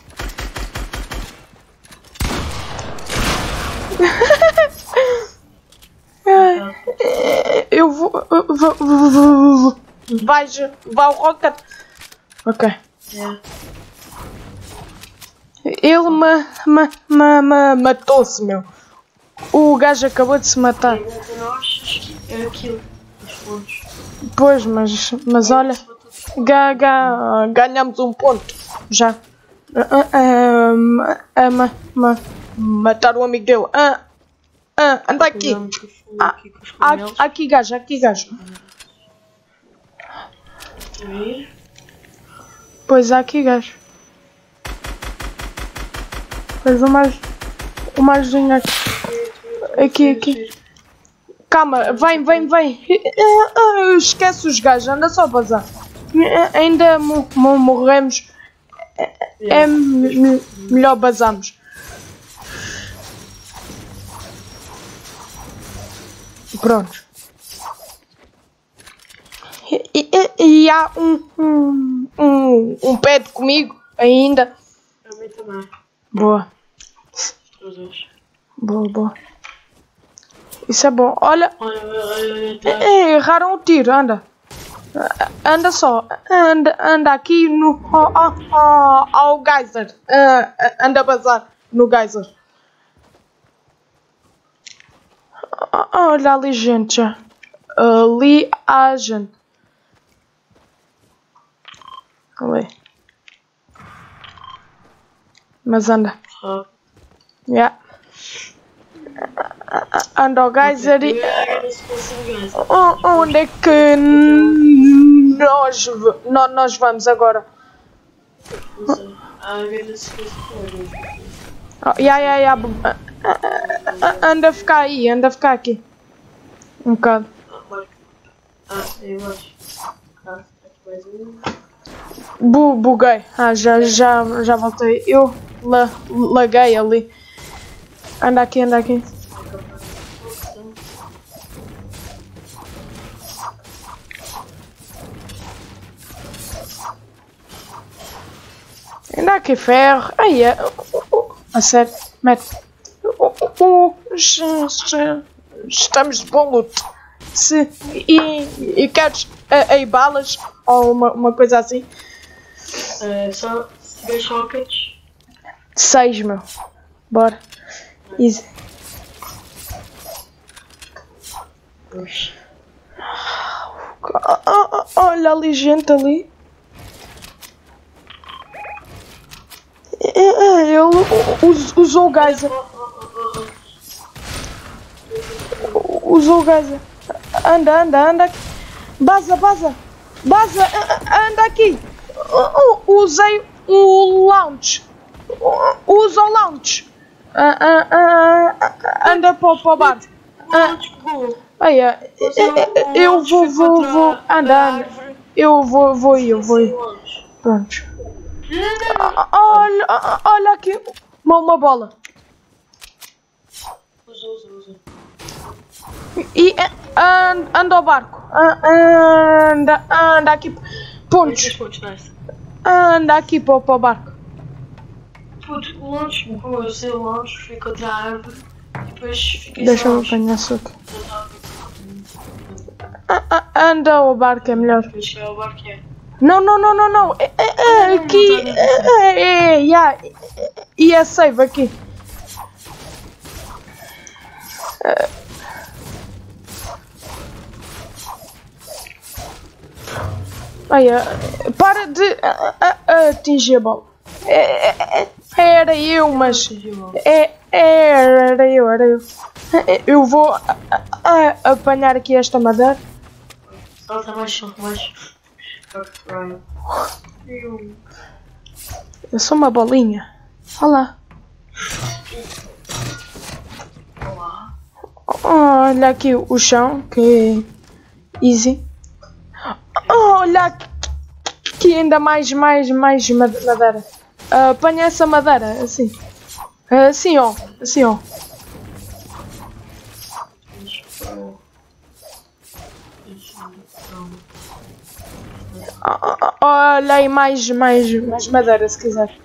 Eh, Eu vou. eu vou- vou- vou- vou- Vai, vai o rocket. Ok. É. Ele ma, ma, ma, ma, matou-se, meu. O gajo acabou de se matar. Pois, mas, mas olha, ga, ga, ganhamos um ponto. Já. Ah, ah, ah, ah, ma, ma, matar o amigo dele. Ah, ah, anda aqui. Ah, aqui aqui gajo, aqui gajo. Pois aqui gajo. Pois o mais. O mais aqui. Aqui, aqui. Calma, vem, vem, vem. Ah, Esquece os gajos, anda só a bazar. Ainda mo- mo- morremos. É me- me- melhor bazarmos. Pronto. E, e- e há um, um, um, um pet comigo ainda. Também. Boa, Os dois. boa, boa. Isso é bom. Olha, Olha, olha, olha, tá. erraram o tiro, anda. Anda só, anda, anda aqui no. Ao, ao, ao, ao geyser. Ah, anda a bazar no geyser. Olha ali gente. Ali há gente. Ali. Mas anda. Ah, Yeah. Anda o geyser e... era se fosse um gás. O- Onde é que nós, nós vamos agora? Ah. Oh, yeah, yeah, yeah. ah, ah, Anda a ficar aí, anda a ficar aqui. Um bocado. Ah, aqui mais um. Bu buguei. Ah, já, já, já voltei. Eu la laguei ali. Anda aqui, anda aqui. Anda aqui, ferro. Aí é. A sério, mete. Estamos de bom luto. Se, e, e queres aí balas ou uma, uma coisa assim? É, só se tiver sockets. Seis, meu. Bora. Olha ali gente ali. É, é, Ele us- usou o geyser. Usou o geyser. Anda, anda, anda. Baza, baza. Baza, a- a- anda aqui. Usei o launch. Usa o launch. Ah, ah, ah, Anda para o para o bar. Olha, eu vou, vou, vou. Anda. Eu vou, vou eu vou. Pronto. Olha, olha aqui. Uma, uma bola. E ah, anda, ao barco. Anda, anda aqui. Pontos. Anda aqui para o barco. Puto, o lanche morreu, eu sei o contra a árvore e depois fica Deixa-me apanhar açúcar. Ah, ah, Anda ao barco, é melhor. Barco é. Não, não, não, não, não. É, é, é aqui. É, é, é, yeah. E é save aqui. É. Olha, para de ah, ah, ah, atingir a bola. É, é, é, era eu, mas. É, era eu, era eu. Eu vou ah, ah, apanhar aqui esta madeira. Salta mais, salta mais. Eu- sou uma bolinha. Olha lá. Olá. Olha aqui o chão, que é easy. Olha aqui, ainda mais, mais, mais ma- madeira. Ah, Apanha essa madeira, assim. Assim, ó. Assim, ó. Ah, ah, ah, Olha aí mais, mais, mais madeira, se quiser.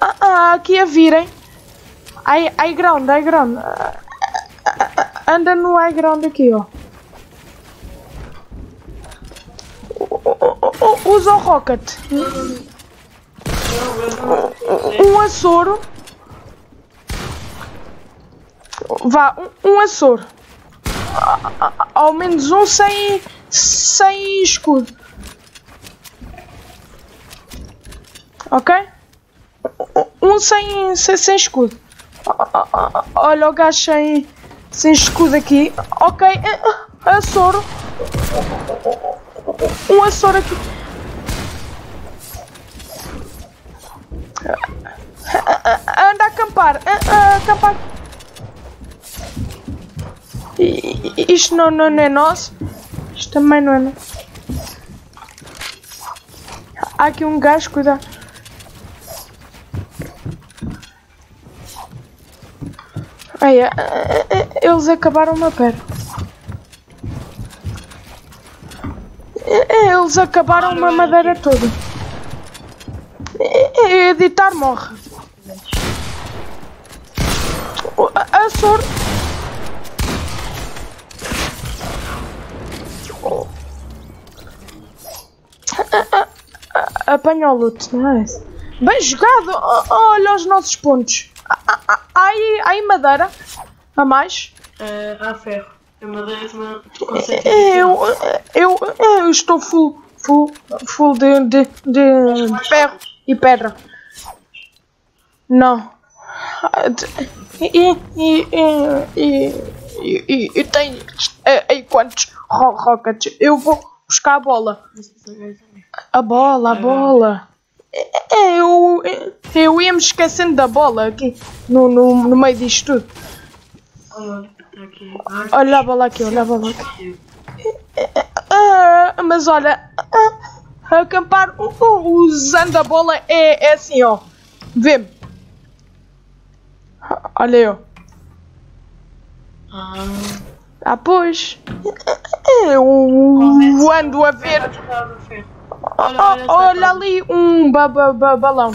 Ah, ah, aqui a virem. High, high ground, high ground. Anda no high ground aqui, ó. Usa o rocket. Um açouro. Vá, um, um Ao menos um sem, sem escudo. Ok? Um sem, sem, sem escudo. Olha o gajo sem, sem escudo aqui. Ok, eh, eh, açouro. Um açouro aqui. Anda a acampar. a- a acampar. I- i- Isto não, não, não é nosso. Isto também não é nosso. Há aqui um gajo, cuidado. Ai, é, é, eles acabaram uma perna. Eles acabaram uma madeira toda. É, é, editar morre. A, a sor... A- a- a- Apanha o loot, não é? Bem jogado! Olha os nossos pontos. Há- Aí, madeira. A mais. É, há ferro. A madeira consegues. Eu, eu, eu estou full, full, full de, de, de ferro e pedra. Não. E, e, e, e, e, tem aí quantos ro- rockets? Eu vou buscar a bola. A bola, a bola. É, Eu, eu ia me esquecendo da bola aqui no, no, no meio disto tudo. Olha, a bola aqui, olha a bola aqui. Ah, mas olha, ah, acampar u- u- usando a bola é, é assim, ó. Vê-me. Olha eu. Ah, Ah, pois. Eu ando a ver. Olha, olha, olha ali um ba ba ba balão.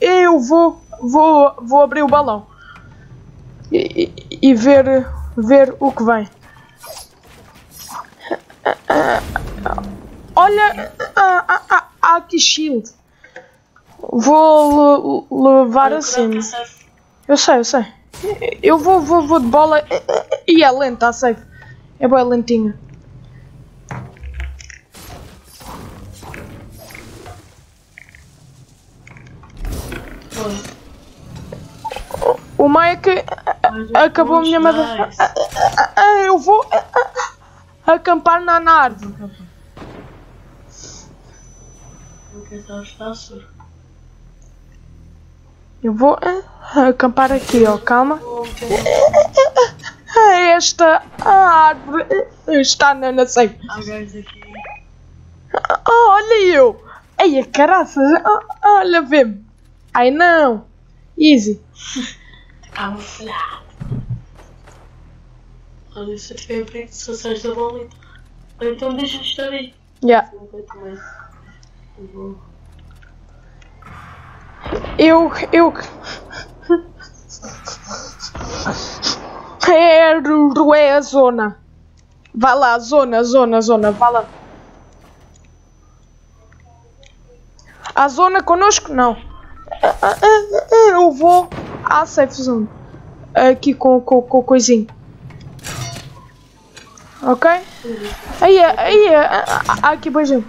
Eu vou, vou, vou abrir o balão e, e- e ver, ver o que vem. Olha, há- há aqui shield. Vou le- levar assim. Eu sei, eu sei. Eu vou, vou, vou de bola e é lenta, a safe. É bem lentinha. O que acabou a minha madeira. Eu vou acampar na na árvore. Eu vou ah, acampar aqui, ó. Calma. Ah, Esta árvore está na, na safe. Há gajos aqui. Ah, olha eu! Ei, caraças! Ah, olha, vê-me! Ai não! Easy! Camuflado. Olha, se eu tiver perigo de sucesso da então. Ou então deixa de estar aí. Yeah. Eu. Eu. Quero é a zona! Vá lá, zona, zona, zona, vá lá! A zona conosco? Não! Eu vou à safe zone. Aqui com, com, com o coisinho. Ok? Aí, aí, aqui, beijinho.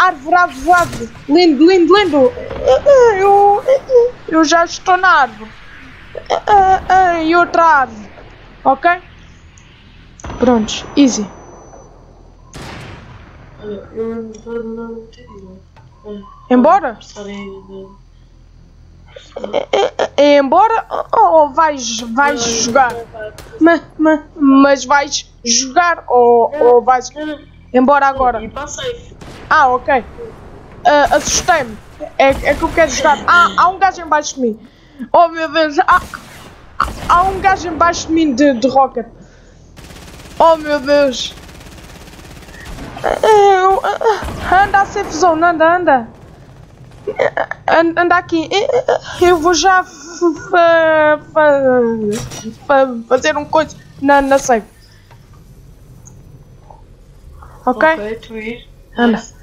Árvore, árvore, árvore. Lindo, lindo, lindo. Ah, Eu, eu já estou na árvore. E outra árvore. Ok? Prontos, easy. Embora? É embora ou vais, vais jogar? Ma, ma, mas vais jogar ou, ou vais embora agora? E passei. Ah, ok. Ah, Assustei-me. É, é que eu quero jogar. Ah, há um gajo embaixo de mim. Oh meu Deus. Há, há um gajo embaixo de mim de, de rocket. Oh meu Deus. Eu- anda a safe zone, anda, anda. An- Anda aqui. Eu vou já fa- fa- fazer um coisa na, na safe. Ok? Ok, tu ir. Anda. Nice.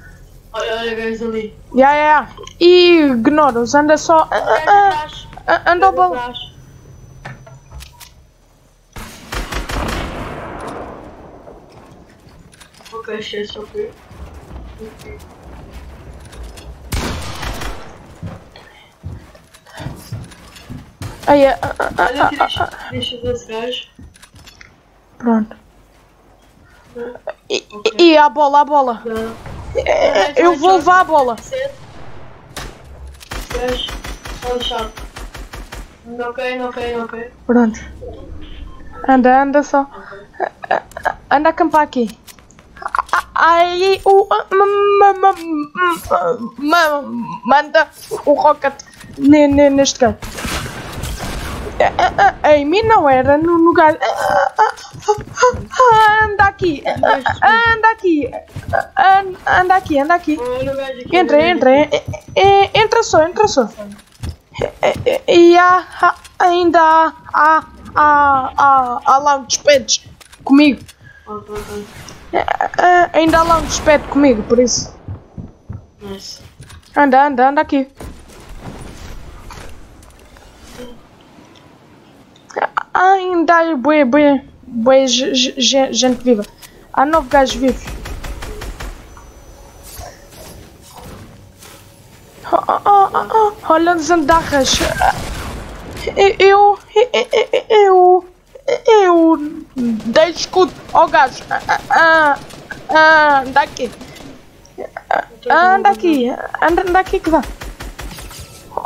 Olha, olha, gajos ali. Ya, ya, ya. E ignora-os, anda só. ah, ah, atrás. ah, anda Gajos balão. Ok, esquece, ok. Ok. Aí, ah, ah, ah, Olha, ah, deixa, deixa desse gajo. pronto. E, e a bola, a bola. Eh, Eu vou levar a bola. Ok, ok, ok. Pronto. Anda, anda só. Anda a acampar aqui. Aí o. ma- ma- ma- ma- Manda o rocket ne- ne- neste gajo. Ah, ah, ah, Em mim não era, no lugar. Anda aqui. Anda aqui. Anda aqui, anda aqui. Entra, entra, entra só, entra só. E- há, ainda há, há, há, há, um despede comigo. Ainda há lá um despede comigo, por isso. Anda, anda, anda aqui. Ainda há bué, bué, Boa gente viva. Há nove gajos vivos. Oh, oh, oh, oh, olha as andarras. Eu. Eu. Eu. Eu. Dei escudo ao gajo. Ah, ah, ah, anda aqui. Anda aqui. Anda, anda aqui que dá.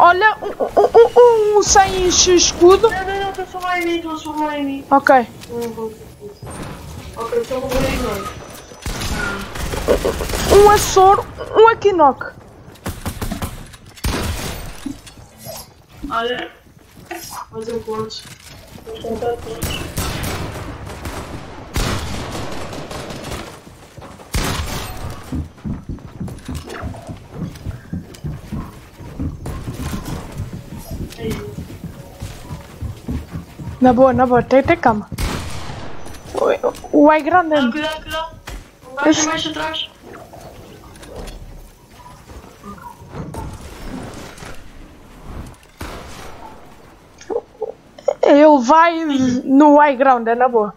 Olha, um, um, um, sem escudo. Não, não, não, lá em mim, lá em mim. Ok. Ok, então vou ignorar. Um Açor, um Aquinoc. Olha, mais um ponto. Vamos contar pontos. Na boa, na boa, tem, tem calma. O, é grande. Ah, cuidado, cuidado. Um gajo mais atrás. Ele vai no high ground, é na boa.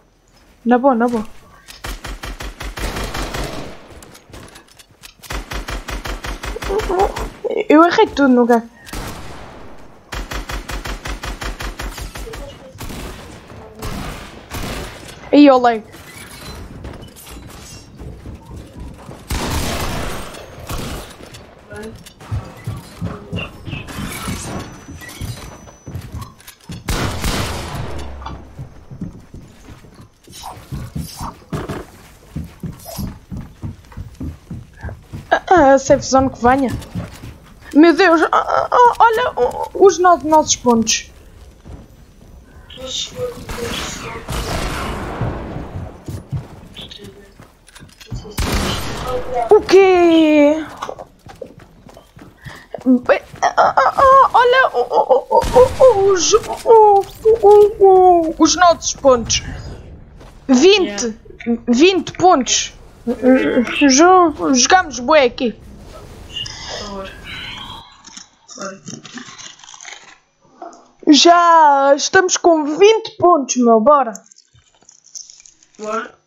Na boa, na boa. Eu errei tudo no gajo. E eu lag. Ah, a safe zone que venha. Meu Deus, ah, ah, ah, olha ah, os nossos pontos. O quê? Olha os, nossos pontos. 20. 20 pontos. Jogamos bué aqui. Já estamos com 20 pontos, meu. Bora. Bora.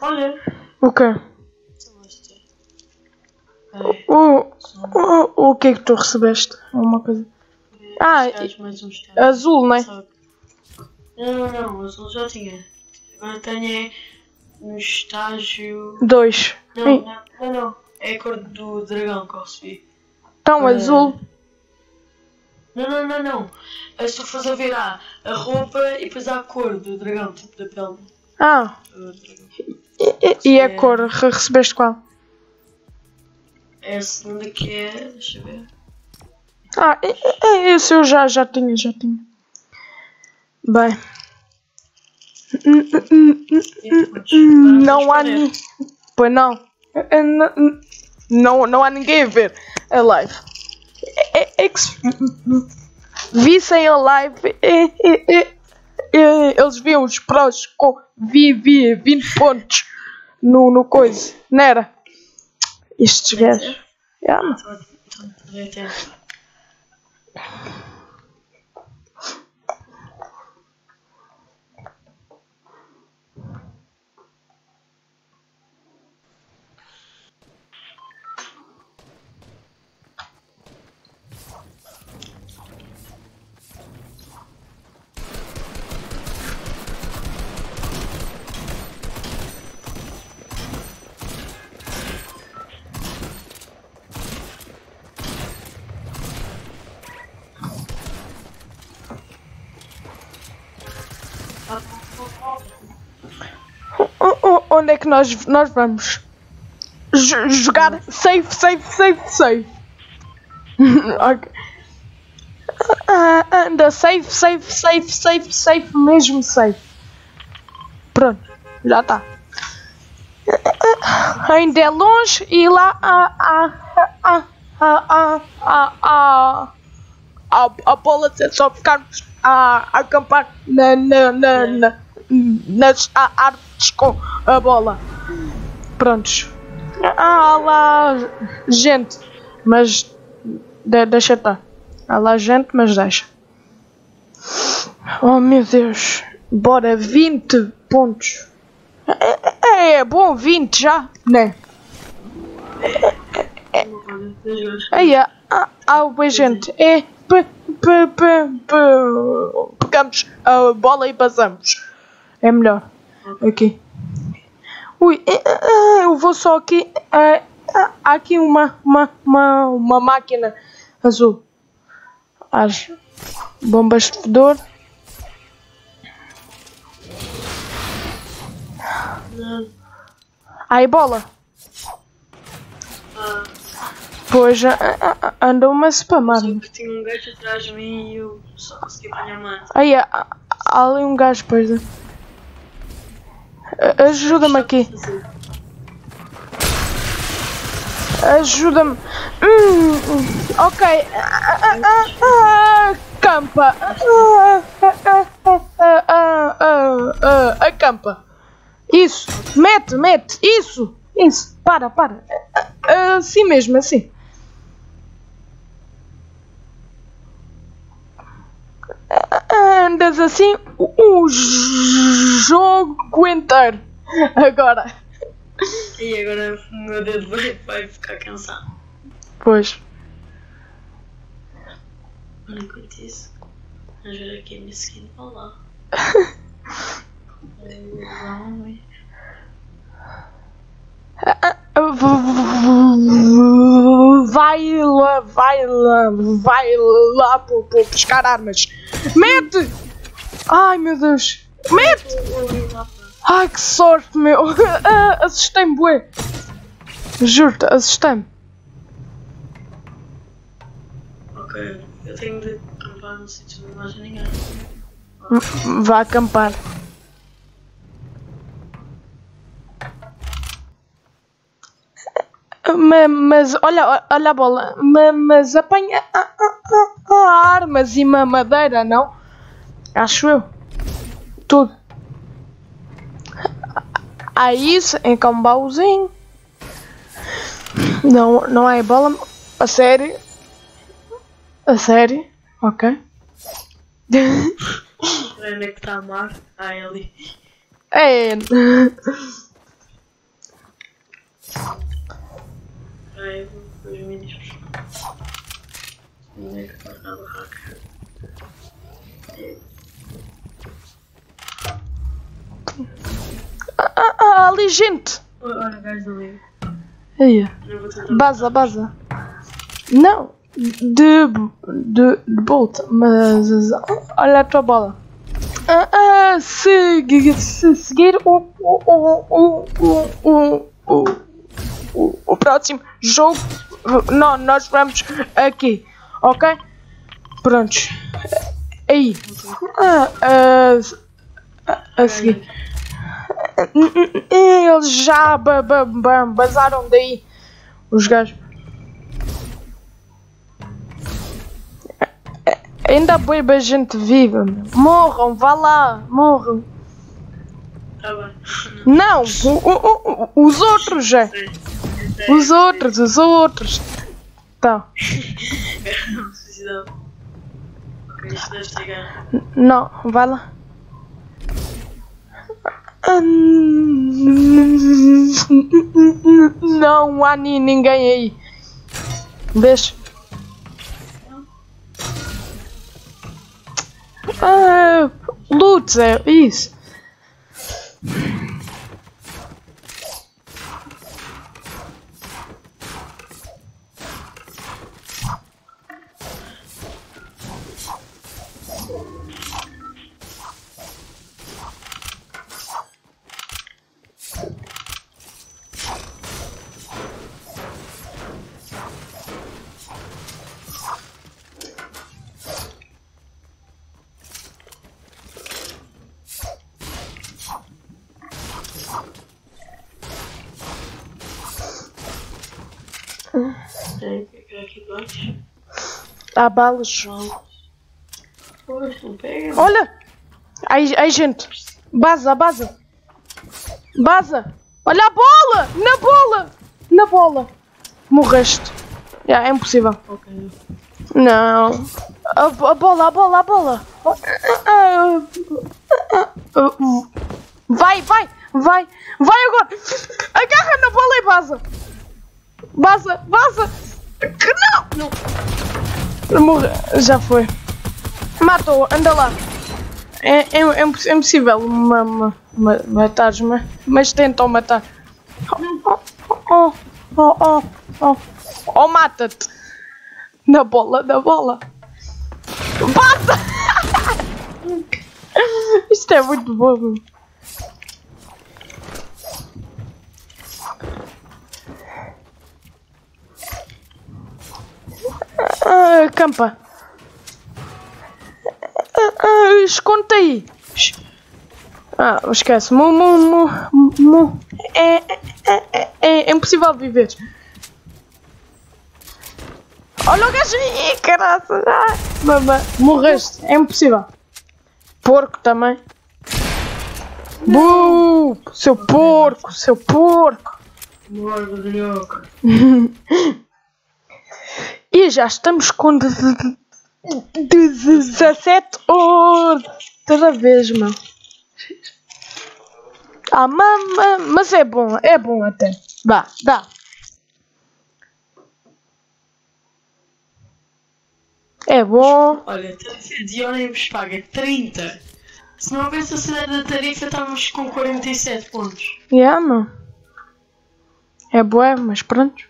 Olha. O quê? O, o, o que é que tu recebeste? Uma coisa. Ah, um estágio. Azul, né? Sabe? Não, não, não, azul já tinha. Agora tenho é no estágio. Dois. Não, não, não, não. É a cor do dragão que eu recebi. Então, Ah. azul. Não, não, não, não. É se tu fores a ver há a roupa e depois há a cor do dragão, tipo da pele Ah, e, e a cor? Re- Recebeste qual? É a segunda que é. Deixa eu ver. Ah, esse eu já, já tinha, já tinha. Bem. Não há. Pois não. Eh, n- Não, não há ninguém a ver a live. É, é- é que se vissem a live, é, é, é, é, eles viam os prós com vi, vi, 20 pontos no, no coisa, não era? Estes gajos. Yeah, Onde é que nós, nós vamos? J- jogar safe, safe, safe, safe. Ok. Ah, Anda, safe, safe, safe, safe, safe, mesmo safe. Pronto, já está. Ainda é longe e lá há há há há há há há a bola é só ficarmos a, a acampar na, na, na, na, nas a- artes com a bola. Prontos. Ah lá, gente, mas de, deixa estar. Há lá gente, mas deixa. Oh meu Deus. Bora, 20 pontos. É, é bom, 20 já, né? Aí, há, há o gente. É, p, p, p, p, pegamos a bola e passamos. É melhor. Aqui. Ui, é, é, eu vou só aqui. é, aqui uma, uma, uma, uma máquina azul. As bombas de fedor. Aí, bola. Ah, Pois a- a- a- andou-me a spamar. só que tinha um gajo atrás de mim e eu só consegui apanhar mano. Aí, há, há ali um gajo, pois. é. Ajuda-me aqui. Ajuda-me. Hum, ok. Acampa. Acampa. Isso. Mete, mete. Isso. Isso. Para, para. Assim mesmo, assim. Andas assim o jogo inteiro. Agora. E agora o meu dedo vai, vai ficar cansado. Pois. Olha enquanto isso. Vamos ver aqui a minha skin. Olá. Vai lá, vai lá, vai lá para buscar armas. Mete! Ai meu Deus! Mete! Ai que sorte, meu! Ah, Assustei-me, bué! Juro-te, assustei-me. Ok, eu tenho de acampar no sítio não haja ninguém. Vá acampar. Ma- Mas olha, olha a bola, Ma- mas apanha armas e uma madeira, não? Acho eu. Tudo. Há isso em com um baúzinho. Não, não há bola. A sério? A sério? Ok. Onde é que está a mar? Ah, é ali. É. Ah, eu vou com os minis. Onde é que está a barraca? Ah, ah, ali gente. Olha, gajo ali. Aí. Baza, baza. Não. De, de, de Bolt. Mas. Olha a tua bola. Ah, ah, se, se seguir o, o, o, o, o, o, o, o, o próximo jogo, não, nós vamos aqui, ok? Prontos. Aí. Ah, ah, a seguir. Eles já ba, ba, ba, bazaram daí. Os gajos. Ainda bem a gente viva. Morram, vá lá, morram. Tá bem. Não, o- o- o- os outros já. Sei, Os outros, os outros. Tá. Não precisava. Não, vai lá. Não há ni- ninguém aí. Deixa. Ah, Lutz, é isso. Pega. Olha! Aí, aí gente. Baza, baza. Baza. Olha a bola! Na bola! Na bola. Morreste. Já, é impossível. Não. A, a bola, a bola, a bola. Vai, vai, vai. Vai agora. Agarra na bola e baza. Baza, baza. Não. Não. Morre. Já foi. Matou, anda lá. É, é, é imposs- é impossível ma, ma, ma, matares-me, mas tentam matar. Oh, oh, oh, oh, oh, oh, mata-te. Na bola, na bola. Passa! Isto é muito bom. Ah, campa. Ah, ah, Esconde aí. Ah, esquece. Mu, mu, mu, mu. É, é, é, é, é impossível viver. Olha o gajo aí, caraças. Ah, mamã, morreste. É impossível. Porco também. Bu, seu porco, seu porco. De nhoque. E já estamos com de- de- de- 17 outra vez, meu. Ah, mama, mas é bom, é bom até. Vá, dá. É bom. Olha, tarifa de ônibus paga 30. Se não houvesse a cidade da tarifa, estávamos com 47 pontos. Yeah, meu. É bué, mas pronto.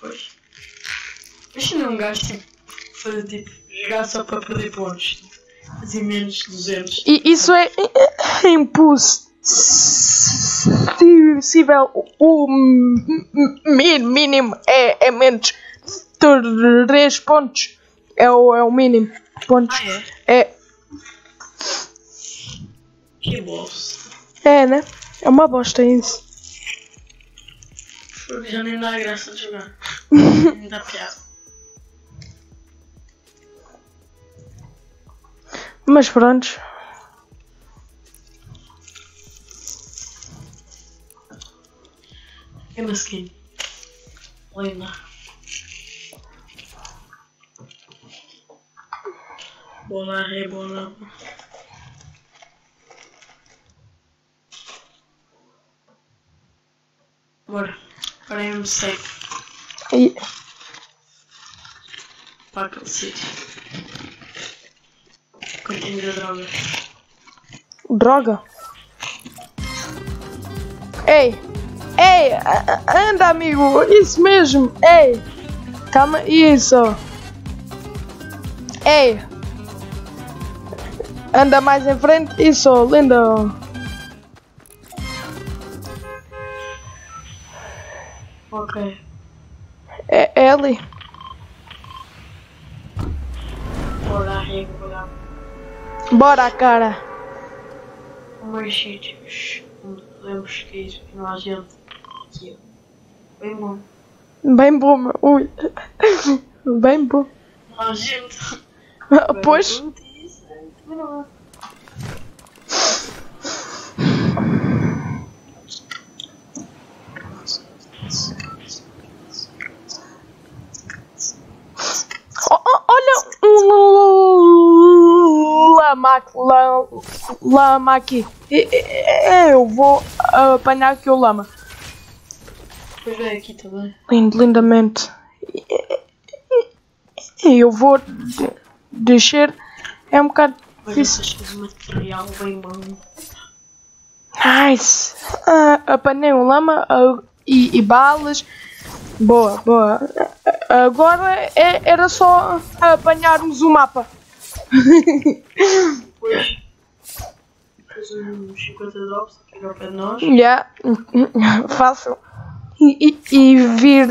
Pois. Imagina um gajo tipo, fazer tipo, jogar só para perder pontos. Fazer menos de 200. E isso é é impossível. O mínimo é, é menos 3 pontos. É o, é o mínimo. Pontos. Ah, é? É, Que bolso. é, né? É uma bosta isso. Já nem dá graça de jogar. nem dá piada. Mas pronto. É uma skin. Linda. Bola, rebola. Bora. Parei-me safe E, para aquele sítio. Droga. droga. Ei! Ei! Anda, amigo! Isso mesmo! Ei! Calma, isso! Ei! Anda mais em frente, isso, lindo! Ok. É, é ali. Bora, rebolar. Bora, cara! Mais sítios onde podemos ir e não há gente. Aqui. Bem bom. Bem bom, meu. Ui! Bem bom! Não há gente. Pois, o- o- olha um lama, la- lama aqui. Eu vou apanhar aqui o lama. Depois vem aqui também. Lindo, lindamente. Eu vou de- descer. É um bocado difícil. material bem bom. Nice! Ah, apanhei um lama ah, e, e balas. Boa, boa. Ah, Agora é- era só apanharmos o mapa. Depois. Depois uns 50 drops aqui ao pé de nós. Yeah. Fácil. E, e, e vir.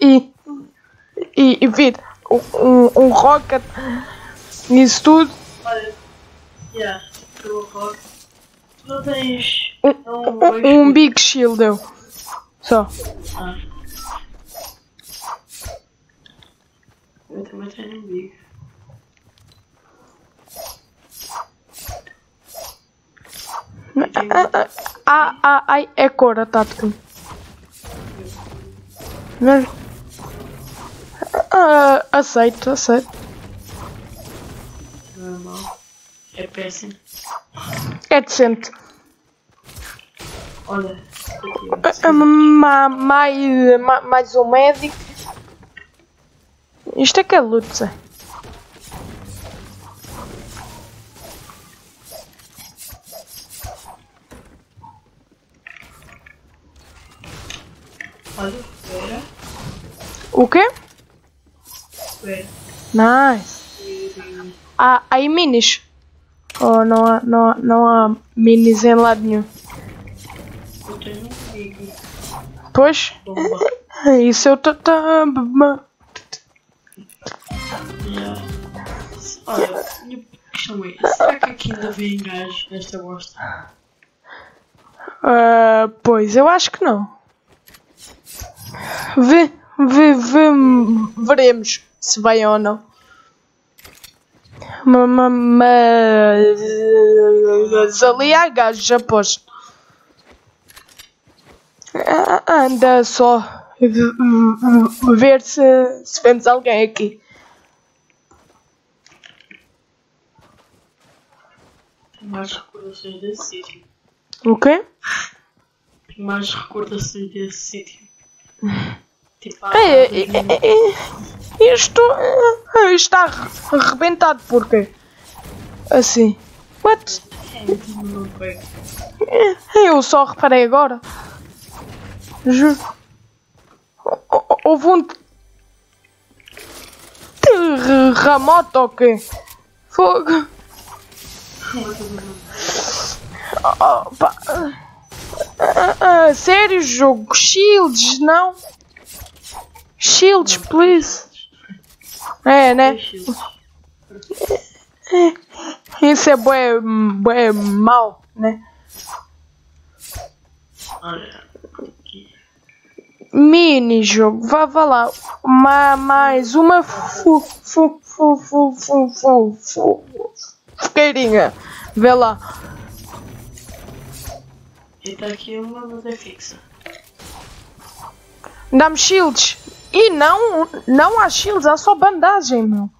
E, e, e vir um, um, rocket. Isso tudo. Olha. Yeah. Pelo rock. Tu não tens. Um, Não, um, um big shield eu. Só. Ah. Eu também tenho um big. Ah, ah, ai, é cor tática. Mas... Ah, aceito, aceito. É péssimo. É decente. Olha, Ah, ah, ma- mais, ma- mais um médico. Isto é que é luta. O quê? espera. Nice. Há, há aí minis. Oh, não há, não, há, não há minis em lado nenhum. Eu tenho um amigo. Pois, isso eu tô. tá- ma- Yeah. Olha, minha questão é, será que aqui ainda vem gajos nesta bosta? Ah, pois, eu acho que não. Vê, vê, vê, veremos se vai ou não. Ma- ma- Mas ali há gajos, aposto. Ah, Anda só ver se, se vemos alguém aqui. Mais recordações desse sítio. O quê? Mais recordações desse sítio. Tipo, É, é, é, isto é, está arrebentado porque assim. What? pego. Eu só reparei agora. Juro. Ho- ho- Houve um terremoto ou quê? Fogo. Oh, pá. Ah, ah, sério, jogo? Shields, não? Shields, please. É, né? Isso é bué, bué mal, né? Mini jogo, vá, vá lá. Ma, mais uma fu, fu, fu, fu, fu, fu, fu, fogueirinha. Vê lá. E tá aqui uma, é fixa. Dá-me shields. E não, não há shields, há só bandagem, meu.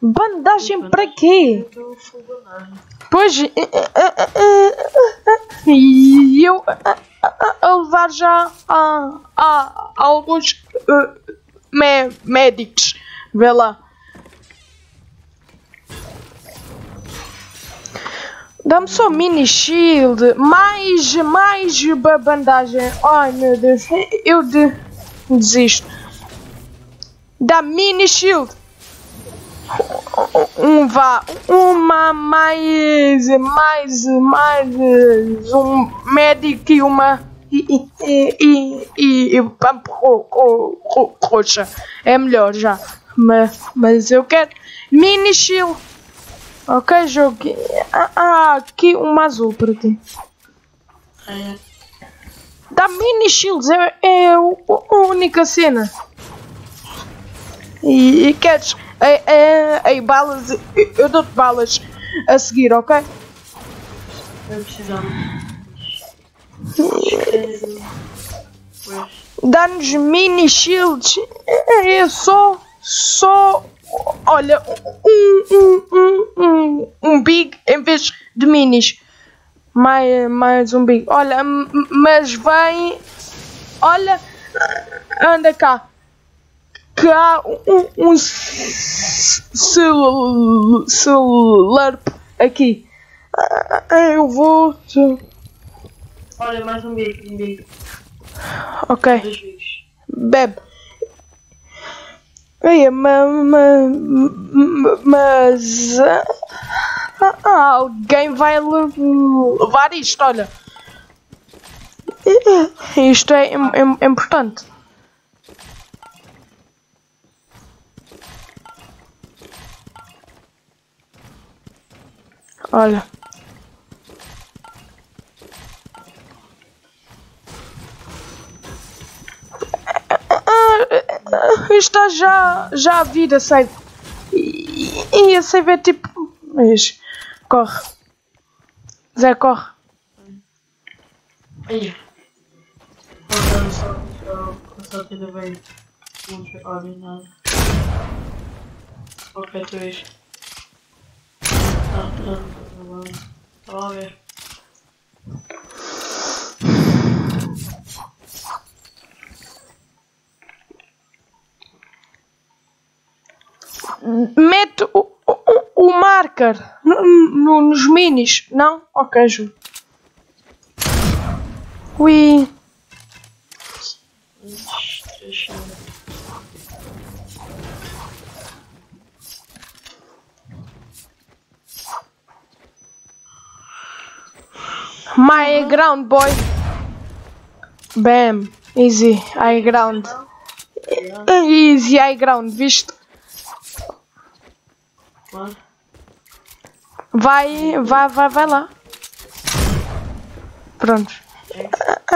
Bandagem para quê? Eu fui banana. Pois. eh, eh, eh, eh, eh, E eu a, a- a levar já a, a, alguns eh, mé- médicos. Vê lá. Dá-me só mini shield. Mais, mais ba- bandagem. Ai meu Deus. Eu de, desisto. Dá mini shield um vá uma mais mais mais um médico e uma e e, e, e pampo ro- ro- ro- roxa é melhor já mas, mas eu quero mini shield ok jogo ah, ah, aqui uma azul para ti É, dá mini shields é, é a única cena e, e queres é, é, é, balas eu- eu dou-te balas a seguir ok eu precisava. Dá-nos mini shields. É é só. Só. Olha, um, um, um, um, um big em vez de minis. Mais, mais um big. Olha, mas vem. Olha, anda cá. Que há um, um celular aqui. Eu vou. Olha, mais um bico, um bico. Ok. Bebe. Ei, ma, ma, ma- mas ah, ah, alguém vai le- levar isto, olha. Isto é, im- im- importante. Olha. Está já, já a vida, sei. E, e a é tipo. Mas, corre. Zé, corre. Aí. Só, que ainda bem. Olha, nada. Ok, tu és. Tá, tá, tá, tá, a ver. Mete o, o, o marker no, no- nos minis. Não? Ok, Ju. Ui. My ground, boy. Bam. Easy. High ground. Easy high ground, viste? Vai, vai, vai, vai lá. Pronto.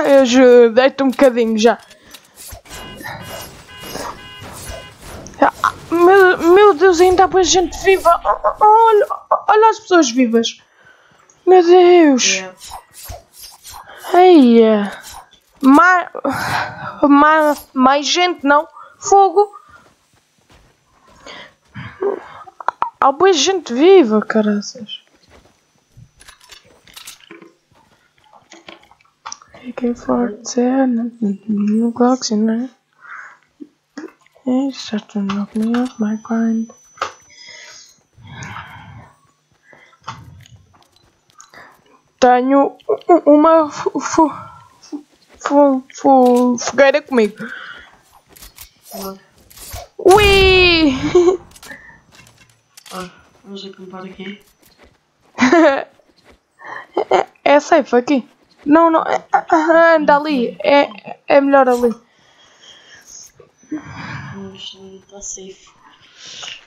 Eu ajudei-te um bocadinho já. Ah, Meu, meu Deus, ainda há boa gente viva. Olha, olha as pessoas vivas. Meu Deus. É. Eia. Mais, mais, mais gente, não? Fogo. Há boa gente viva, caraças. AK-47, no Glocks in there. It's such to knock me off my grind. Tenho uma fogueira comigo. Ui! Olha, vamos acampar aqui. É safe aqui. Não, não. é- Anda ali. É, é melhor ali. Está safe.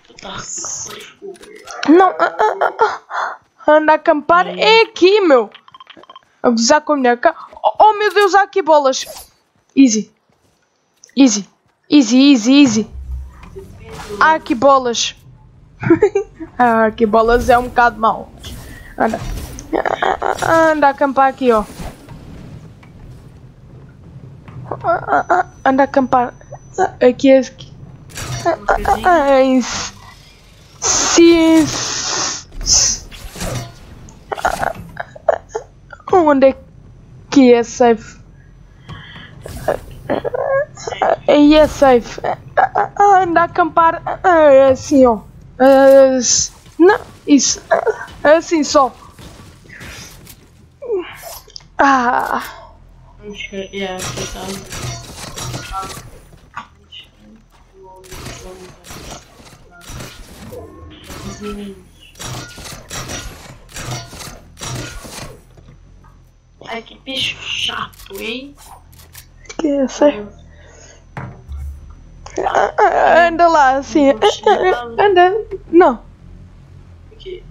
Está safe. Não. ah, ah, ah, ah. Anda a acampar é aqui, meu. A gozar com a minha cara. Oh, oh, meu Deus, há aqui bolas. Easy. Easy. Easy, easy, easy. Há aqui bolas. Há aqui bolas é um bocado mau. Anda. Anda a acampar aqui, ó. Anda a acampar. Aqui é. Aqui. Ai, se. Onde é que é safe? Aí é safe. Anda a acampar ah, assim, ó. S- Não, isso. Assim só. Ah. Yeah, coitado. Ai, que bicho chato, hein? que é safe. Ah, Anda lá, assim. Anda. Não. O quê?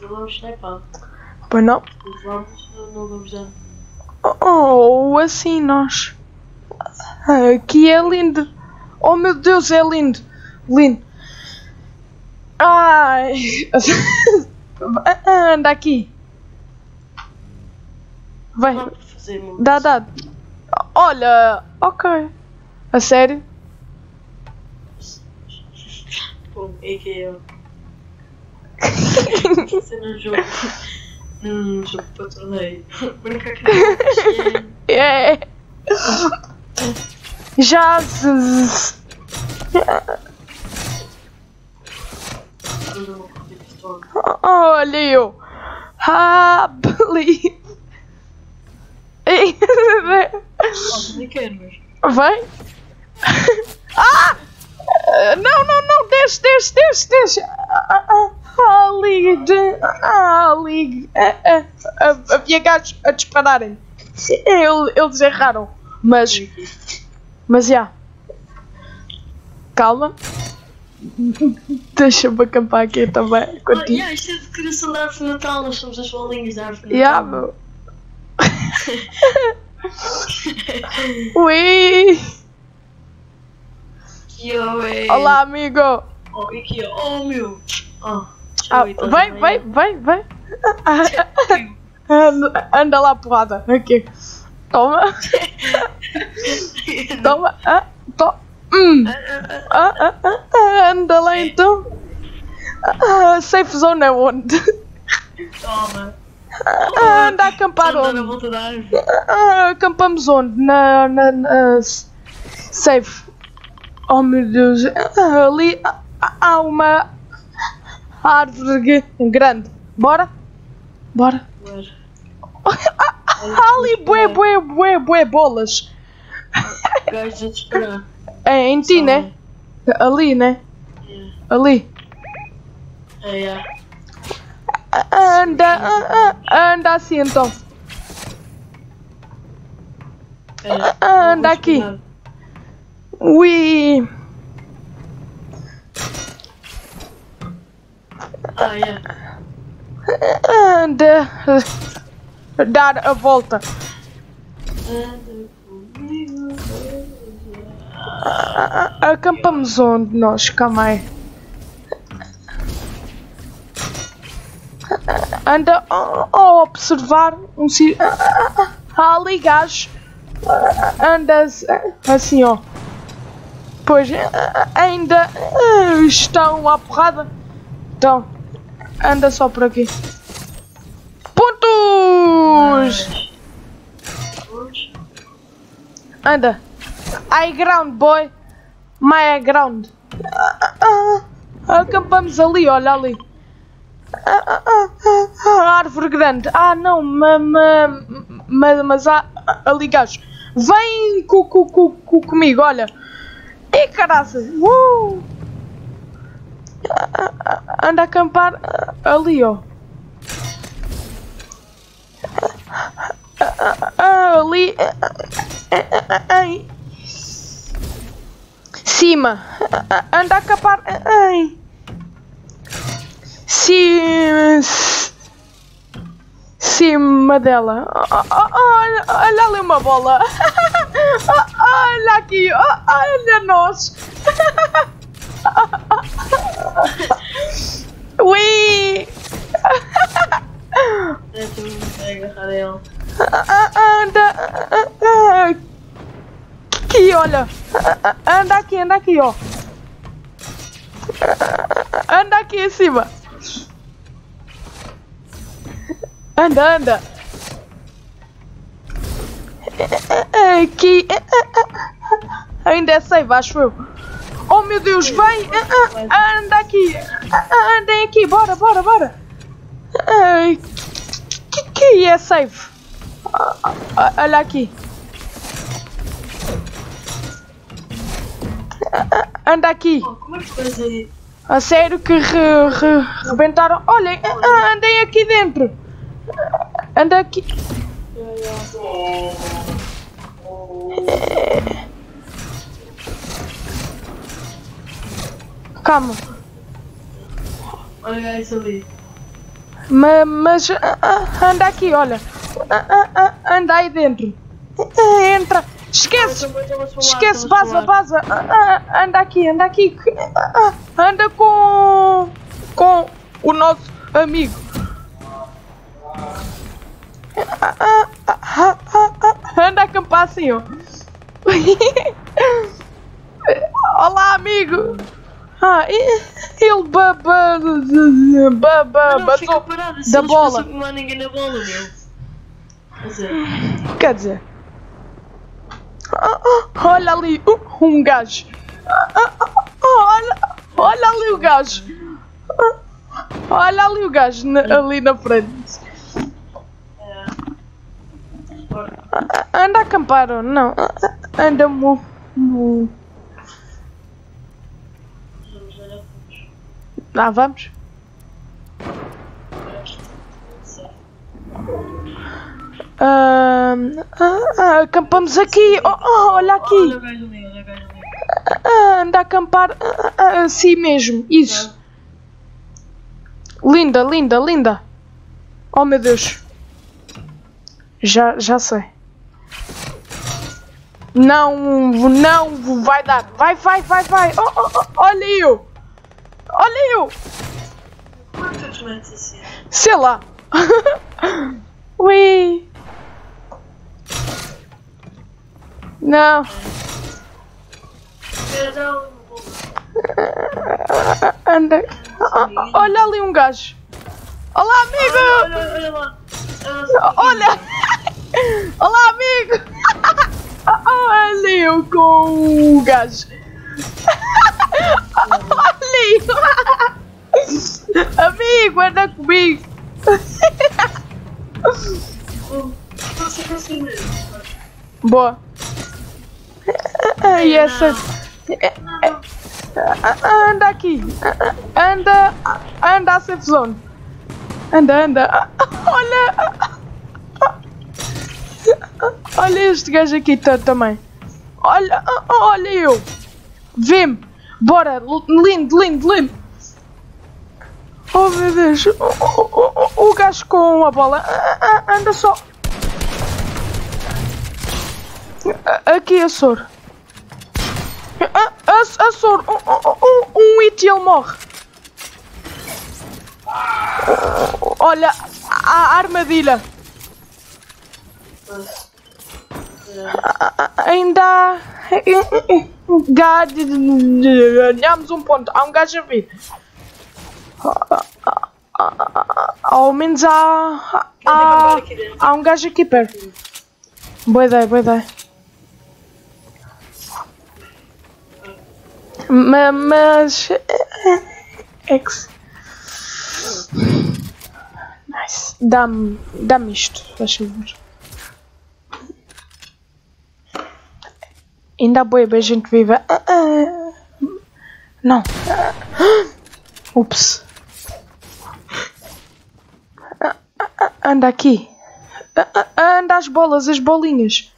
Não vamos snipar. Pois não. Vamos, não vamos dar. Oh, assim nós. Aqui é lindo. Oh meu Deus, é lindo. Lindo. Ai. Anda aqui. Vai. Dá, dá. Olha. Ok. A sério? É que eu. Você não jogo. Não jogo para torneio. Brincar que não É. Não correr pistola. Olha eu. Ah, believe. Vai. Ah! Não, não, não, desce, desce, desce, desce. Ah, ah, ah, liga, de- ah, liga. Ah, ah, ah, Havia gajos a dispararem. Ele- Eles erraram. Mas, mas já. Calma. Deixa-me acampar aqui também. Ah, Contigo. yeah, isto é decoração da árvore de Natal, nós somos as bolinhas da árvore de Natal. meu. Ui! É. Olá, amigo! Oh, ó. Oh, meu. Oh, Ah, tá vai, vai, vai, vai. Anda, lá, porrada. Aqui. Toma. Toma. Ah, to hum. ah, ah, ah, ah, anda lá então. Ah, safe zone é onde? Toma. Ah, anda a acampar Anda onde? Ah, acampamos onde? Na, na, na safe. Oh meu Deus. Ali há- uma árvore grande. Bora? Bora. Há ali bué, bué, bué, bué bolas. Disparar. É em ti, né? Ali, né? É, Ali. é, é. Anda, ah, ah, anda assim então. Ah, anda aqui. Ui. Ah, é. Anda. Dar a volta. Ah, ah, Acampamos onde nós? Calma aí. Anda a a observar um ah, ah, ah, Há ali. Ah, Anda assim- assim, ó. Pois ah, ainda ah, estão à porrada. Então, anda só por aqui. Pontos! Anda. High ground, boy. My ground. Ah, ah, ah, Acampamos ali, olha ali. Árvore grande. Ah, não, ma, ma, ma- mas há ali gajos. Vem co, co, co, co- comigo, olha. E caraça. Uh! Anda a acampar ali, ó. Ali. Ai. Cima. Anda a acampar. Ai. Cima. Cima dela. Ah, ah, Olha, olha ali uma bola. Ah, Olha aqui. Ah, Olha nós. Ui. É, agarrar ela. Ah, Anda. Aqui, olha. Anda aqui, anda aqui, ó. Anda aqui em cima. Anda, anda. Aqui. Ainda é save, acho eu. Oh meu Deus, vem! Anda aqui! Andem aqui, bora, bora, bora! Que, que é safe? Ah, ah, Olha aqui. Anda aqui. Oh, como é que? A sério que re, re, rebentaram. Olhem, andem aqui dentro. Anda aqui. Calma. Olha isso ali. Ma- Mas ah, ah, anda aqui, olha. Ah, Anda aí dentro. Entra. Esquece. Esquece, vaza, vaza. Anda aqui, anda aqui. Anda com. com o nosso amigo. Anda a acampar assim, ó. Olá, amigo. Ah, e- ele baba. baba. Se da bola. não há ninguém na bola, meu. Quer dizer. Ah, ah, Olha ali uh, um gajo. Ah, Olha, olha ali o gajo. Olha ali o gajo na- ali na frente. Ah, ah, Anda a acampar ou não? Ah, ah, Anda mu. mu. vamos ver a fotos. Ah, vamos? Ah, ah, ah, acampamos aqui. Oh, oh, olha aqui. ali. Ah, anda a acampar ah, ah, assim mesmo. Isso. Linda, linda, linda. Oh meu Deus. Já, já sei. Não, não vai dar. Vai, vai, vai, vai. Oh, oh, oh, olha eu. Olha eu. Metes assim? Sei lá. Ui! Não! Bom. Anda! Ah, ah, Olha ali um gajo! Olá, amigo! Olha, olha. Ah, Olha! Olá, amigo! Olha eu com o gajo! Olha eu! Amigo, anda comigo! Boa! E essa. Anda aqui! Anda! Anda a safe zone! Anda, anda! Olha! Olha este gajo aqui tá, também! Olha! Olha eu! Vê-me! Bora! Lindo, lindo, lindo! Oh meu Deus! O, o, o, gajo com a bola anda só! Aqui a Sor. A, a, a Sor. Um, um, um hit e ele morre. Olha, a armadilha. Ainda há- ganhamos um ponto. Há um gajo a vir. Ao menos há, há, há um gajo aqui perto. Boa ideia, boa ideia. Ma- Mas. Ex. Nice. Dá-me dá isto, faz favor. Ainda há boa bem gente viva. Ah, ah. Não. Ups. Ah, Anda aqui. Anda as bolas, as bolinhas.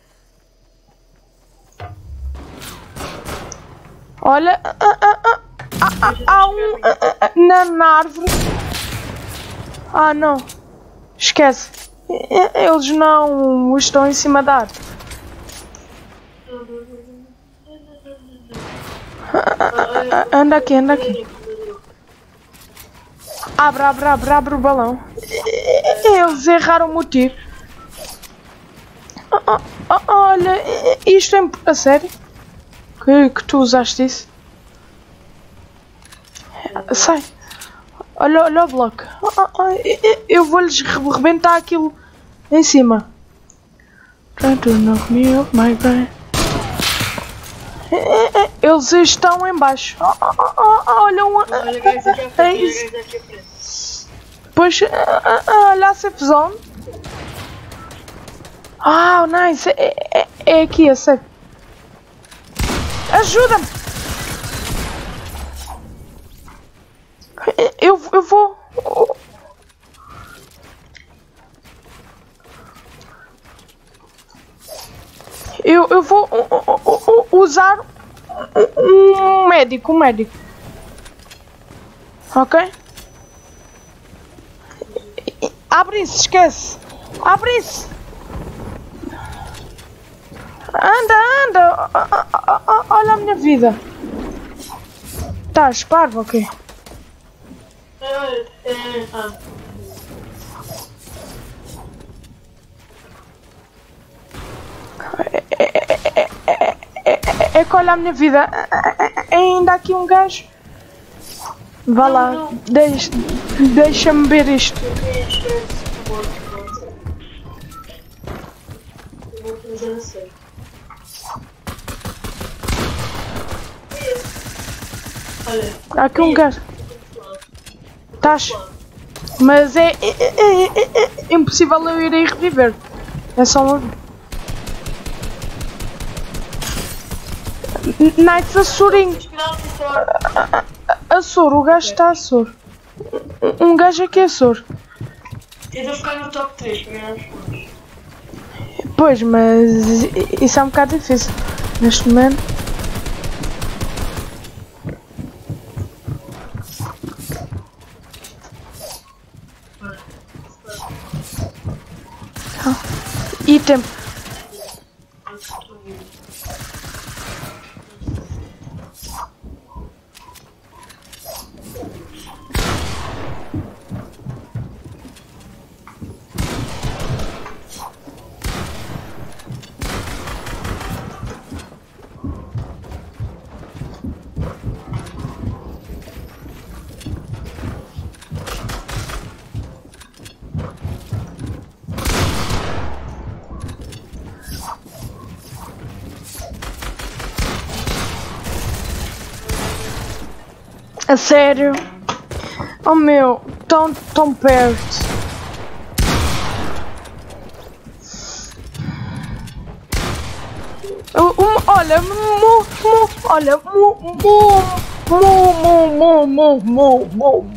Olha, há um na, na árvore. Ah, não. Esquece. Eles não estão em cima da árvore. Ah, Anda aqui, anda aqui. Abre, abre, abre, abre o balão. Eles erraram o tiro. Ah, ah, Olha, isto é a sério? Que, que tu usaste isso? Sai. Olha, olha o bloco. Ah, ah, ah, Eu vou-lhes re- rebentar aquilo em cima. Try to knock me off my brain. Eles estão em baixo. Olha um. Olha, guys, aqui à É frente. Pois, olha a safe zone. Ah, nice. É, é, é aqui a safe. Ajuda-me. Eu, eu vou. Eu, eu vou usar um médico, um médico. Ok? Abre isso, esquece. Abre isso. Anda, anda. Olha a minha vida. Estás parvo, ok? É, é, ah. É que olha a minha vida. Ainda há aqui um gajo. Vá lá, deixa- deixa-me ver isto. Assim. Há aqui um gajo. Estás? Mas é, é, é- é- é impossível eu ir aí reviver. É só uma. Nights Açorinho. tirar de fora. Açor, o gajo está Açor. Um gajo aqui é Açor. Eu vou ficar no top 3, primeiros pontos. Pois, mas isso é um bocado difícil. Neste momento. Item. A sério? Oh meu, tão, tão perto. Um, um, olha, mu, mu, olha, mu, mu, mu, mu, mu, mu, mu, mu.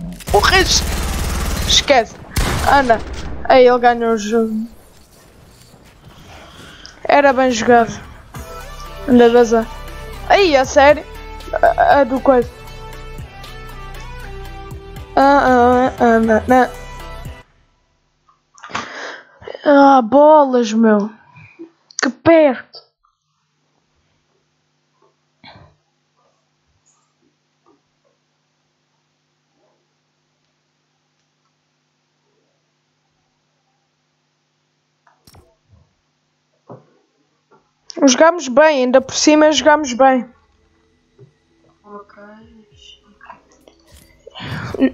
Esquece. Anda. Aí ele ganhou o jogo. Era bem jogado. Anda bazar. Aí, a sério? A, a do coisa. Ah, ah, ah, não. ah, bolas, meu. Que perto. Jogámos bem, ainda por cima jogámos bem.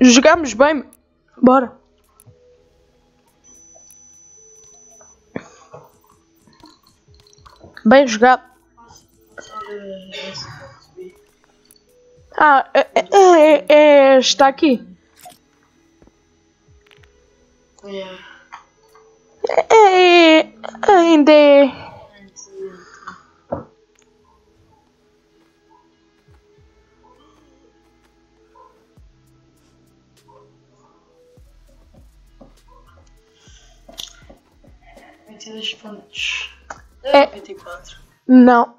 Jogámos bem. Bora. Bem jogado. Ah, é, é, é, é- está aqui. Yeah. É, é, ainda é. E dois pontos. É. 24. Não.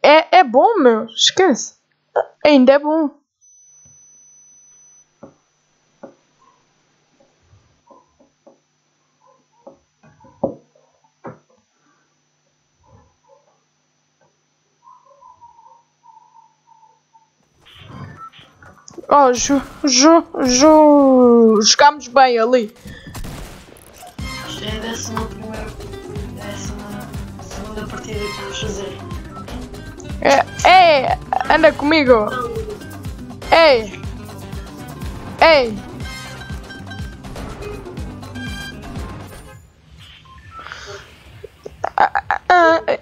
É, é bom, meu. Esquece. Ainda é bom. Oh, ju, ju, ju, jogámos bem ali. Décima primeira. Décima segunda partida que vamos fazer. É, anda comigo. Ei! Ei!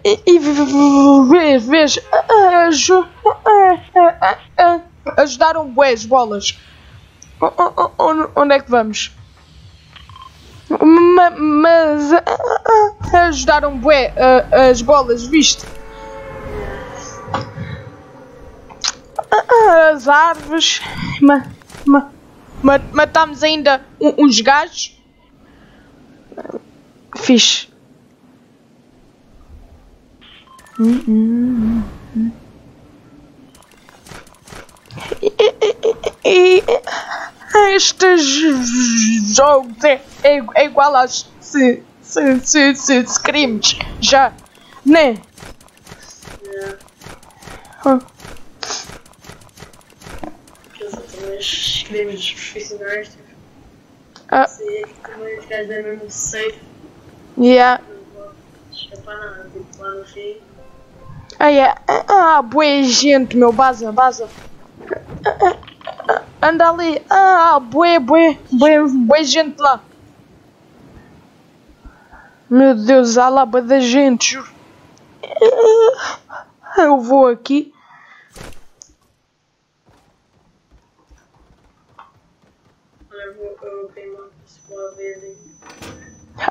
E e vês, vês, ah, ah, ah, ajudaram bué as bolas. O- o- Onde é que vamos? Ma- Mas ah, ah, ajudaram bué ah, as bolas, viste? as árvores. Ma, ma, ma, matámos ainda uns gajos. Fixe. E- e- e- estes jogos é, é, é igual aos se, se, se, se, se crimes. Já, né? Yeah. Oh. Os crimes profissionais, tipo. Ah. Se, como os gajos é safe. Ah, yeah. Ah, ah, boa gente, meu, baza, baza. Ah, ah. Anda ali. Ah, bué, bué, bué, bué gente lá. Meu Deus, há lá da gente, juro. Eu vou aqui.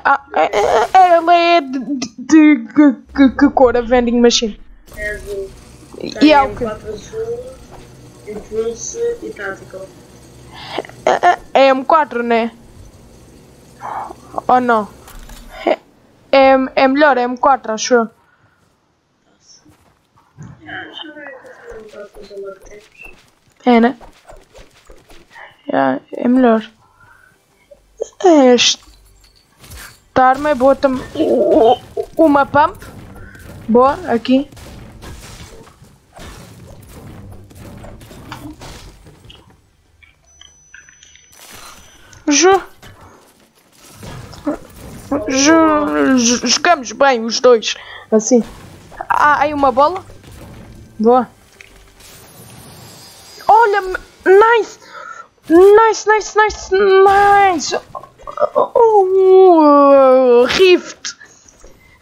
Ah, é- é- ela é de, de, de que, que, que cor a vending machine? É azul. E é o quê? M4 azul, Impulse e Tactical. É, é M4, né? Ou não? É, é, é melhor, é M4, acho eu. É. É, né? É, é melhor. É, Esta arma é boa também. Uma pump. Boa, aqui. Jogamos bem os dois. Assim. Ah, aí uma bola. Boa. Olha, nice! Nice, nice, nice, nice! Uh, Rift!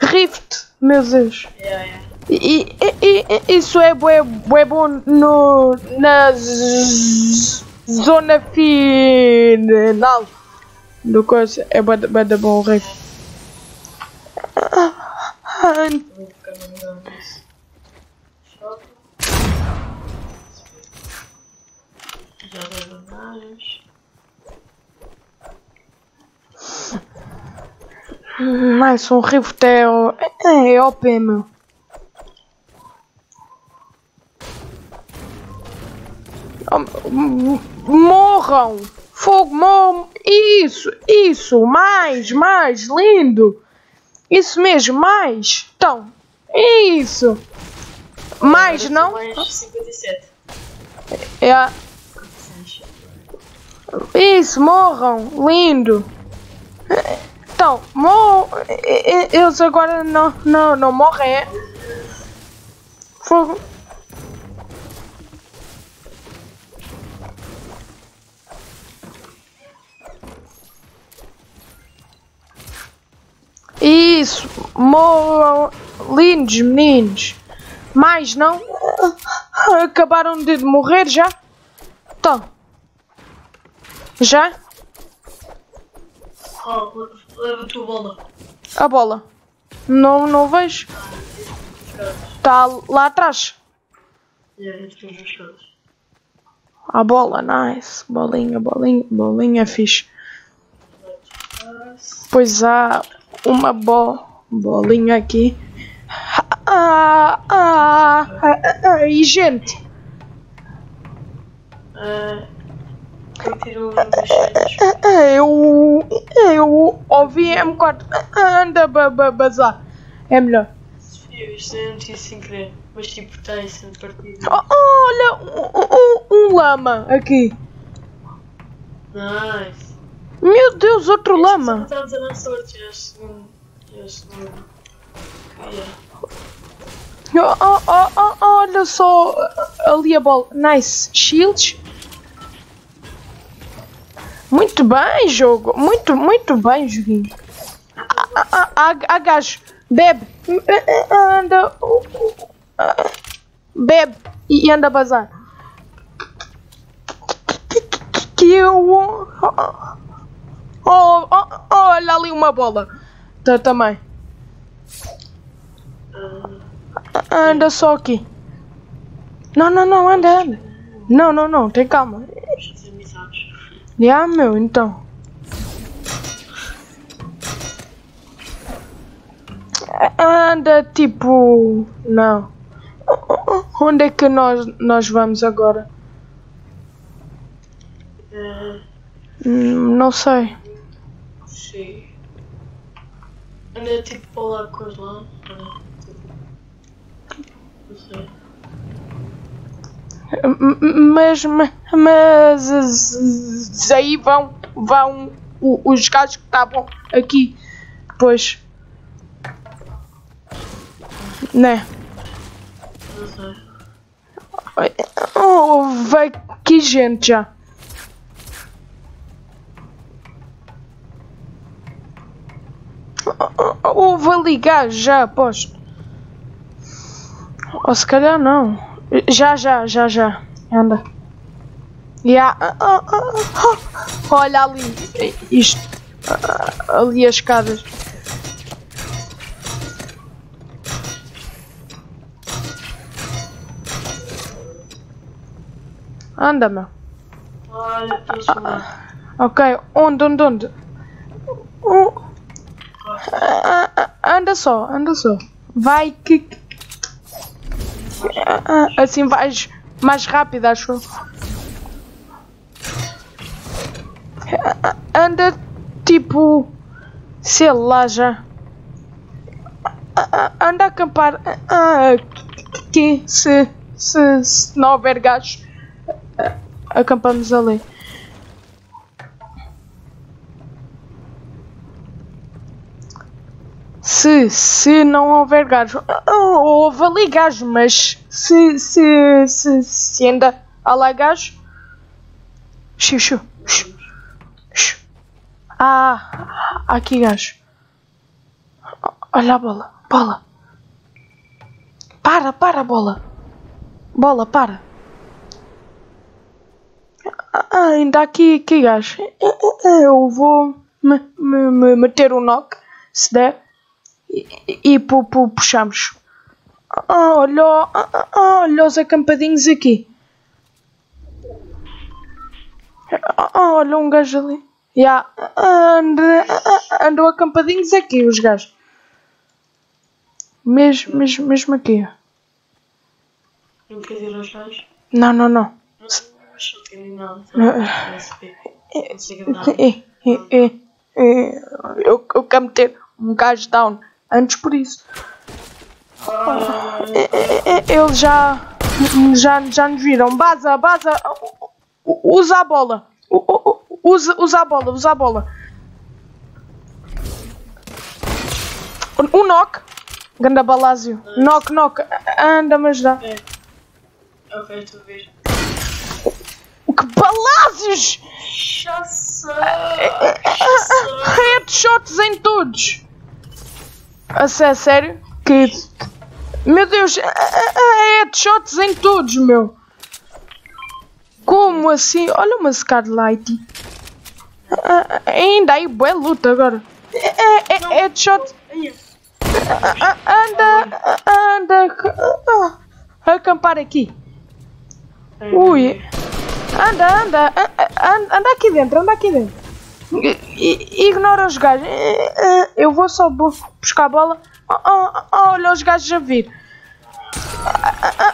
Rift! Meu Deus! E, e- e- isso é bué, bué bom no, na z- zona final do coisa. É bué, da- bué da bom o rei. Vou ficar no melhor disso. Choque. Já leva mais. Mas um rivotel é, é OP, meu. Oh, m- Morram! Fogo, morram! Isso, isso! Mais, mais! Lindo! Isso mesmo, mais! Então, isso! Mais, não? Mais 57. É, 56. isso, morram! Lindo! Então, e- Eles agora não, não, não morrem, é? Fogo! Isso, lindos meninos. Mais não? Acabaram de morrer já? Então. Já? Leva a tua bola. A bola. Não, não vejo. Está lá atrás. É, coisas. A bola, nice. Bolinha, bolinha, bolinha fixe. Pois há uma bo bolinha aqui. Ah, ah, ah, ah, e gente. Ah, eu. Ah, Eu, ouvi M4. Anda ba, ba, bazar. É melhor. Eu é notícia sem querer, mas tipo tem sendo partido. Oh, olha, um, um- um lama aqui. Nice. Meu Deus, outro lama. Sorte este. Yeah. Oh, oh, oh, oh, olha só ali a bola. Nice. Shields. Muito bem, jogo. Muito, muito bem, joguinho. Ah, ah, ah, ah, gajo. Bebe. Anda. Bebe. E anda a bazar. Que eu. Oh, oh, oh, olha ali uma bola. Tá, também. Ah, Anda só aqui. Não, não, não, anda, anda. Não, não, não, tem calma. Já, meu, então. Anda tipo. Não. Onde é que nós, nós vamos agora? Não sei. Sim. Anda tipo para lá com as lá. Ah, Não sei. Mas, ma- mas, aí vão, vão o- os gajos que estavam aqui. Pois. Né? Não sei. Vai que gente já. Houve ali gajos já, aposto. Ou se calhar não. Já, já, já, já. Anda. Ya. ah, ah, ah. Olha ali. Isto. Ali as escadas. Anda, meu. Olha. Ok, onde, onde, onde? Uh, ah, anda só, anda só. Vai que. Ah, Assim vais mais rápido, acho. Ah, Anda tipo. Sei lá já. Anda a acampar aqui se, se, se não houver gajos. Acampamos ali. Se, se não houver gajos. Oh, houve ali gajos, mas se, se, se, se ainda há lá xiu, xiu. Ah, aqui gajos. Olha a bola, bola. Para, para, bola. Bola, para. Ah, ainda aqui, aqui gajo. Eu vou me, me, me meter o knock, se der. E, e pu, pu, puxamos. Ah, olha, ah, ah, olha os acampadinhos aqui. Olha um gajo ali. Já, anda, andam acampadinhos aqui os gajos. Mesmo, mesmo, mesmo aqui. Não quer ir aos gajos? Não, não, não. Não. Não. Eu, eu quero meter um gajo down antes por isso. Ah, É, é, Eles já, já, já nos viram. Baza, baza. Usa a bola. Usa, usa a bola, usa a bola. Um knock. Ganda balásio. Knock, knock. Anda, mas dá. é. Ok, estou a ver. Que balásios! Já sei! Headshots em todos! A sé- sério? Que. Meu Deus! a- Headshots em todos, meu! Como assim? Olha uma Scarlight! Ainda aí, boa luta agora! É, é, é headshot! Anda! Anda! Acampar aqui! Ui! Anda, anda! Anda, anda aqui dentro, anda aqui dentro! Ignora os gajos. Eh, Eu vou só bu- buscar a bola. Ah, ah, ah, olha os gajos a vir.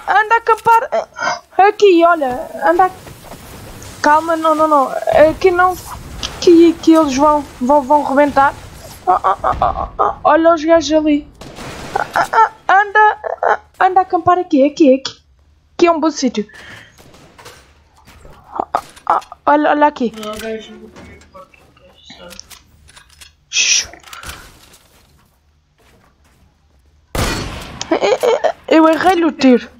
Anda a acampar. Aqui, olha. Anda. Calma, não, não, não. Aqui não. Que, que eles vão, vão, vão rebentar. Olha os gajos ali. Anda. Anda a acampar aqui, aqui, aqui. Aqui é um bom sítio. Olha, olha aqui. Não, gajo, não vou comer porque eu quero, sabe? Shhh. Eu errei-lhe o tiro.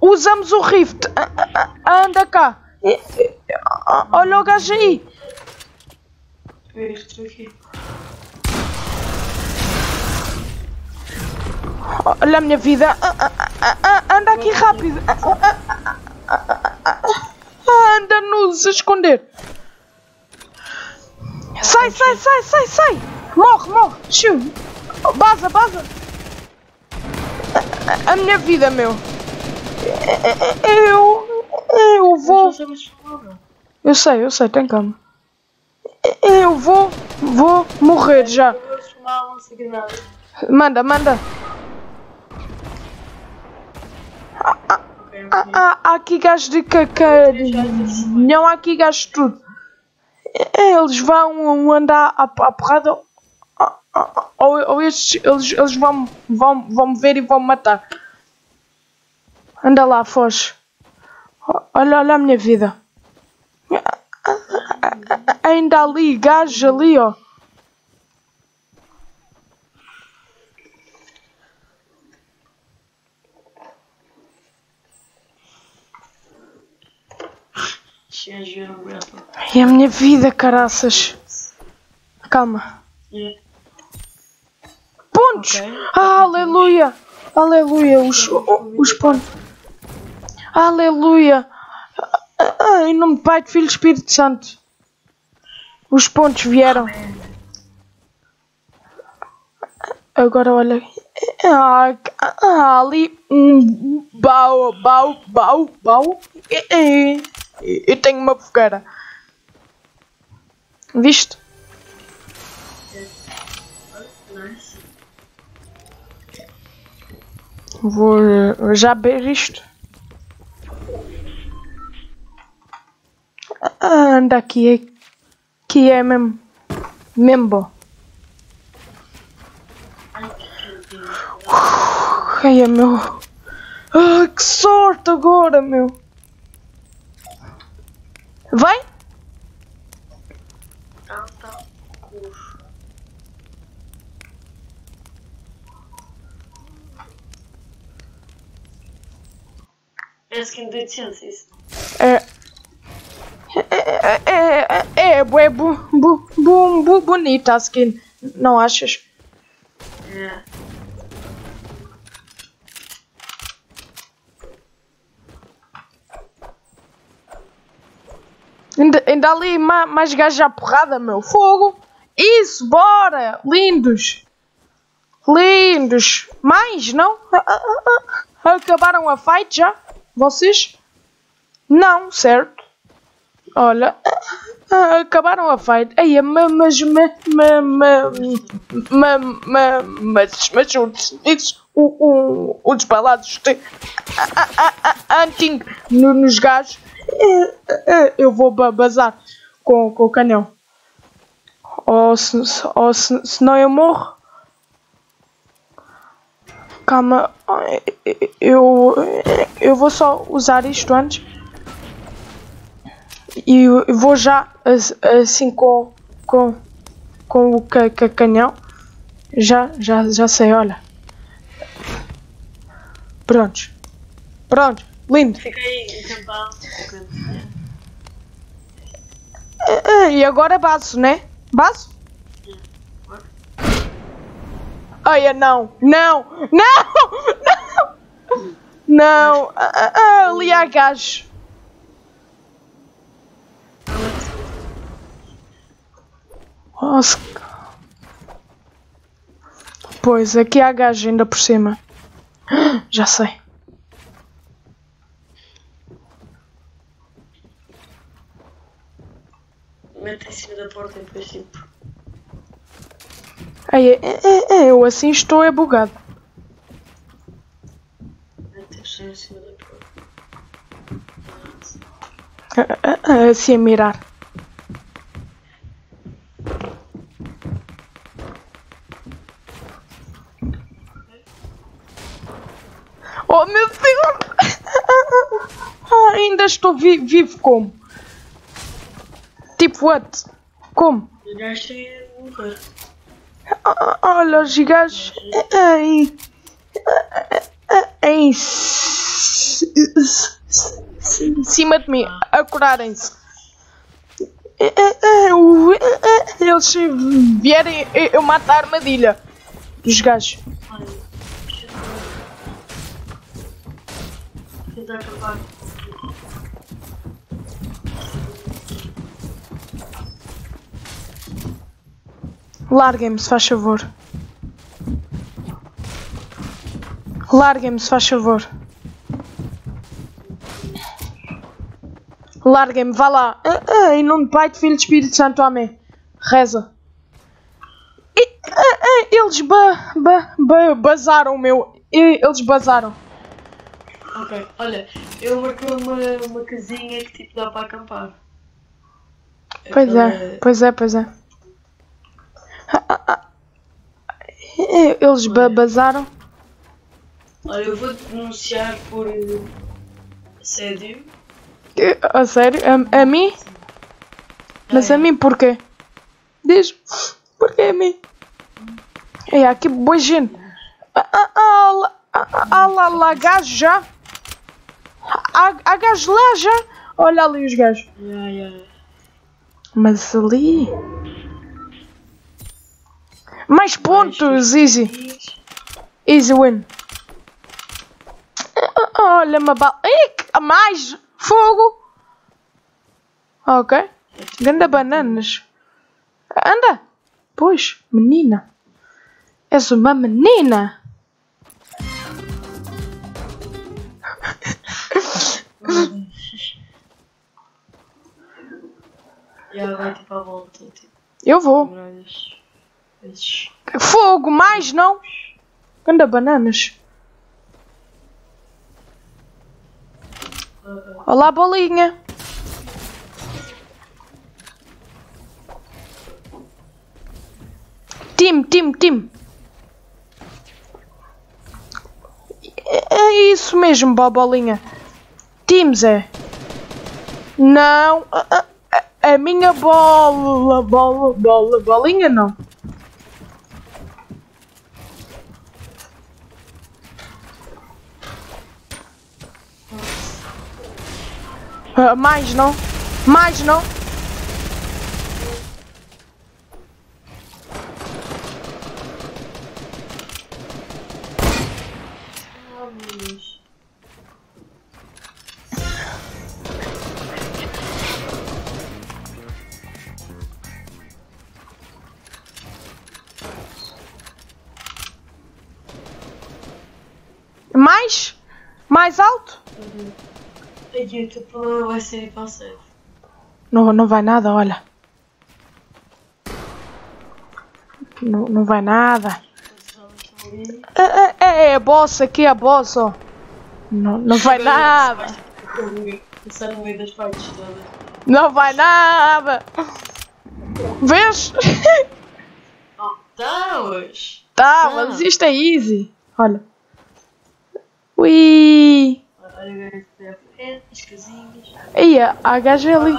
Usamos o rift. Anda cá. Olha o gajo aí. Olha a minha vida. Anda aqui rápido. Anda nos a esconder. Sai, sai, sai, sai, sai. Morre, morre. Xiu. Baza, baza. A minha vida, meu. Eu. Eu vou. Eu sei, eu sei, tem calma. Eu vou. Vou morrer já. Manda, manda. Há, há aqui gajos de caca. Não há aqui gajos de tudo. Eles vão andar à, à porrada. Ou, ou estes, eles, eles vão, vão, vão me ver e vão me matar. Anda lá, foge. Olha, olha a minha vida. Ainda ali, gajos ali, ó. Chegas E a minha vida, caraças. Calma. É. Pontos! Ok. Ah, aleluia! Aleluia! Os, os pontos. Aleluia! Ah, em nome do Pai, do Filho e do Espírito Santo. Os pontos vieram. Agora olha. Ah, ah, ali. Um bau, bau, bau, bau. E, e, e tenho uma fogueira. Viste? Vou já ver isto. Ah, Anda aqui, aqui é mesmo, bom. Ai, meu. Que sorte agora, meu. Vai? Tá, tá. Coxo. É skin de 800, isso. É. É, é, é, é, bué bu, bu, bu, bu, bonita a skin, não achas? É. Ainda, ainda ali mais gajos à porrada, meu. Fogo. Isso, bora. Lindos. Lindos. Mais, não? Ah, ah, ah, acabaram a fight já? Vocês? Não, certo. Olha. Acabaram a fight. Aí, mas, mas, mas, mas, mas, mas, o, o, os balados anting nos gajos eh, eh, Eu vou ba- bazar com, com o canhão. Ou se, ou se, senão eu morro. Calma, eu, eu vou só usar isto antes. E vou já as- assim com, com, com o ca, ca- canhão. Já, já, já sei, olha. Prontos. Prontos. Lindo. Fica aí encampado. porque- Ah, E agora baço, né? Baço? Ai, não, não, não, não, não, ah, ah, ah, ali há gajos. Nossa. Pois, aqui há gajos ainda por cima. Já sei. Mete em cima da porta e depois tipo. Ai, é, é, é, eu assim estou é bugado. Mete em cima da porta. Ah, ah, Assim a mirar. Oh meu Deus! Ainda estou vi- vivo como? Tipo, what? Como? O gajo tem a. Olha, os gajos. Ai. Em cima de mim, a curarem-se. Eles vierem, eu mato a armadilha dos gajos. Ai, deixa eu... Tentar acabar. Larguem-me se faz favor. Larguem-me se faz favor. Larguem-me, vá lá. Ah, ah, em nome do Pai, do Filho e do Espírito Santo, amém. Reza. E, ah, ah, eles ba, ba, ba, bazaram, meu. E- Eles bazaram. Ok, olha, eu marquei uma, uma casinha que tipo dá para acampar. Pois é, pois é, pois é. Eles ba, bazaram. Olha, eu vou denunciar por eh, assédio. A sério? A, a mim? Mas É. a mim porquê? Diz. Porquê a mim? É, aqui boa gente. Ah, ah, ah, lá- ah, lá, lá, gajos já. Há, gajos lá já. Olha ali os gajos. Ya, ya. Mas ali. Mais pontos, easy. Easy win. Olha uma bala. Ih, que- mais fogo. Ok. Ganda bananas. Anda. Pois, menina. És uma menina. Ya, vai tipo à volta. Tipo, Eu vou. Fogo, mais não. Ganda bananas. Olá, bolinha. Tim, Tim, Tim. É é isso mesmo, bo- bolinha. Tim, Zé. Não. A- a- a minha bola, bola, bola, bolinha não. Ah, mais não. Mais não. Aqui o teu problema vai ser. Não, não vai nada, olha. Não, não vai nada. É, é, é, é a boss aqui, é a boss, ó. Não, não vai nada. Todas. Não vai nada. Vês? Estamos! Tá, mas isto é easy. Olha. Ui. Olha as casinhas. Aí, a gaja ali.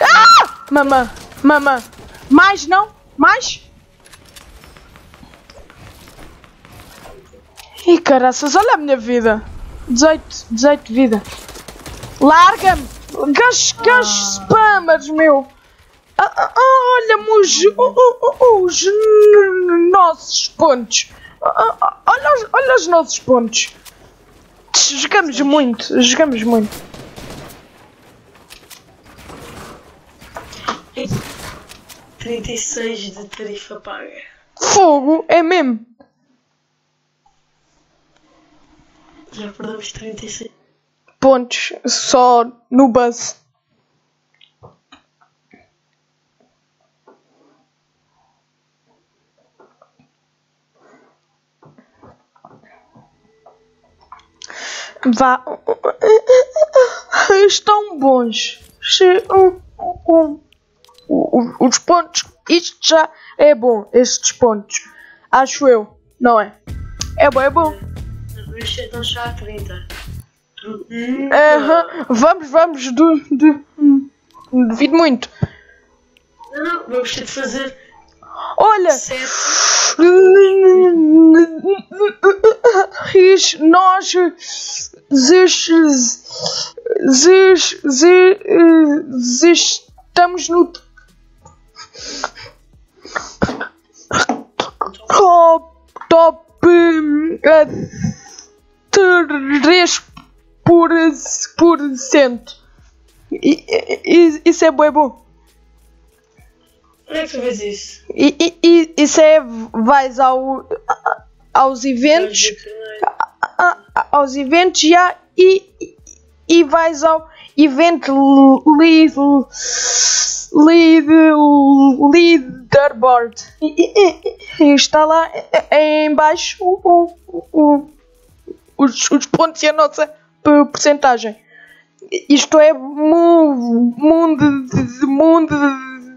Ah! Mamã, mamã. Mais não? Mais? Ih, caraças, olha a minha vida. 18, 18 de vida. Larga-me! Gajos, gajos spammers, meu! Ah, ah, ah, Olha-me os, os n- nossos pontos. Ah, ah, Olha, os- olha os nossos pontos. Jogamos muito, jogamos muito. 36 de tarifa paga. Fogo, é mesmo. Já perdemos 36. pontos só no bus. Vá. Estão bons. Se- um- um- um- Os pontos. Isto já é bom, estes pontos. Acho eu, não é? É bom, é bom. Vamos então já a 30. Hum, Aham, Vamos, vamos, du, du, hum, duvido muito. Não, não, vamos ter de fazer Olha, 7. Is nós zis, zis, zis, estamos no top, top eh, 3 por, por cento. E- Isso é bem bom. Onde é que tu vês isso? E, e, e isso é, vais ao, aos eventos, a- aos eventos já e, e vais ao evento lead, lead, leaderboard e, e- e está lá em baixo o, o, os, os pontos e a nossa porcentagem. Isto é mu- mundo de mundo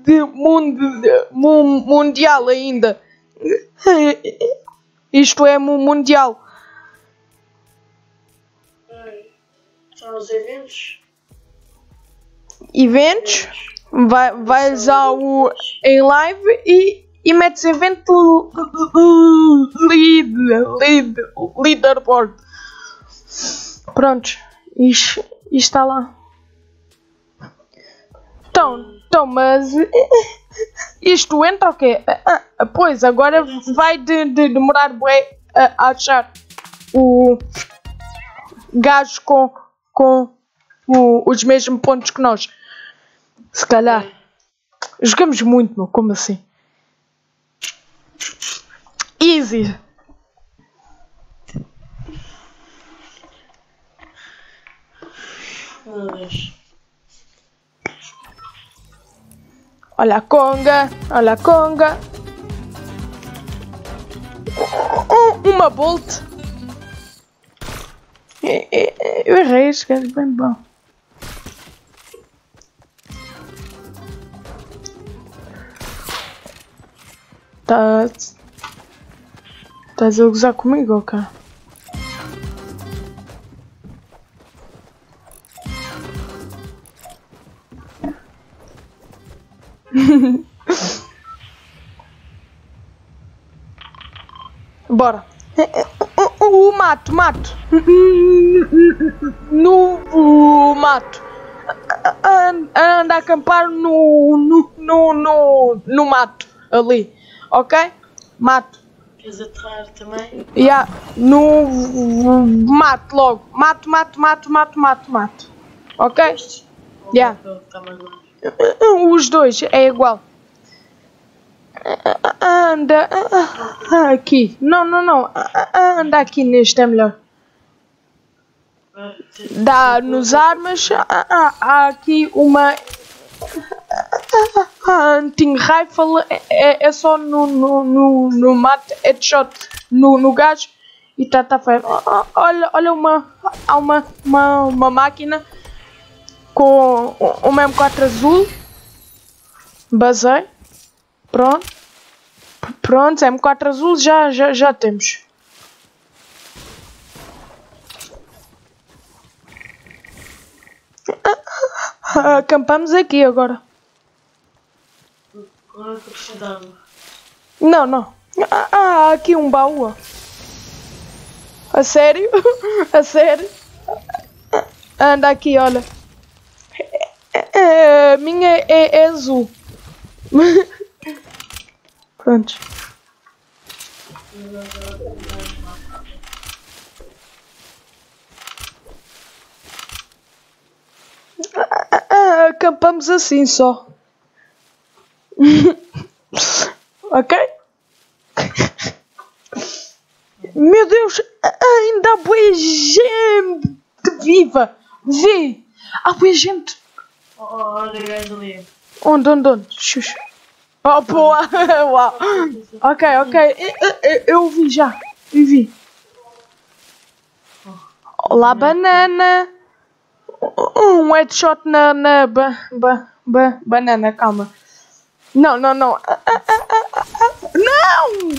de mundo de- mu- mundial ainda. Isto é mu- mundial. São os eventos? Eventos, vai, vais ao em live e, e metes evento lead, lead, leaderboard. Prontos, isto, isto está lá. Então, então, mas isto entra o quê? Ah, ah, pois, agora vai de, de demorar bué a achar o gajo com, com o- os mesmos pontos que nós. Se calhar. Jogamos muito, meu. Como assim? Easy. Meu Olha a conga. Olha a conga. Um- uma bolt. Eu errei, este gajo é bem bom. Tá. Estás a gozar comigo, cara? Bora. O, o mato, mato. No mato. An- Anda a acampar no, no, no, no, no mato. Ali. Ok? Mato. Queres aterrar também? Yeah. No mato logo. Mato, mato, mato, mato, mato, mato. Ok? Yeah. Os dois é igual. Anda aqui. Não, não, não. Anda aqui neste é melhor. Ah, te- Dá nos armas. Há aqui uma. Ah, Hunting rifle é, é- é só no, no, no, no mate headshot no, no gajo e tá, tá feio. Olha, olha uma, há uma, uma, uma máquina com um M4 azul. Basei. Pronto. Pronto, M4 azul já, já, já temos. Acampamos aqui agora. É? Não, não. Ah, ah, aqui um baú. A sério? A sério? Anda aqui, olha. É, A minha é, é azul. Pronto. Ah, ah, Acampamos assim só. ok? Meu Deus, ainda há boa gente viva. Vê, há boa gente. Oh, olha, gajo ali. Onde, onde, onde? Xux. Oh, boa. Uau. Ok, ok. Eu, eu- eu vi já. Eu vi. Olá, banana. Um headshot na, na ba, ba, ba, banana, calma. Não, não, não. Ah, ah, ah, Não!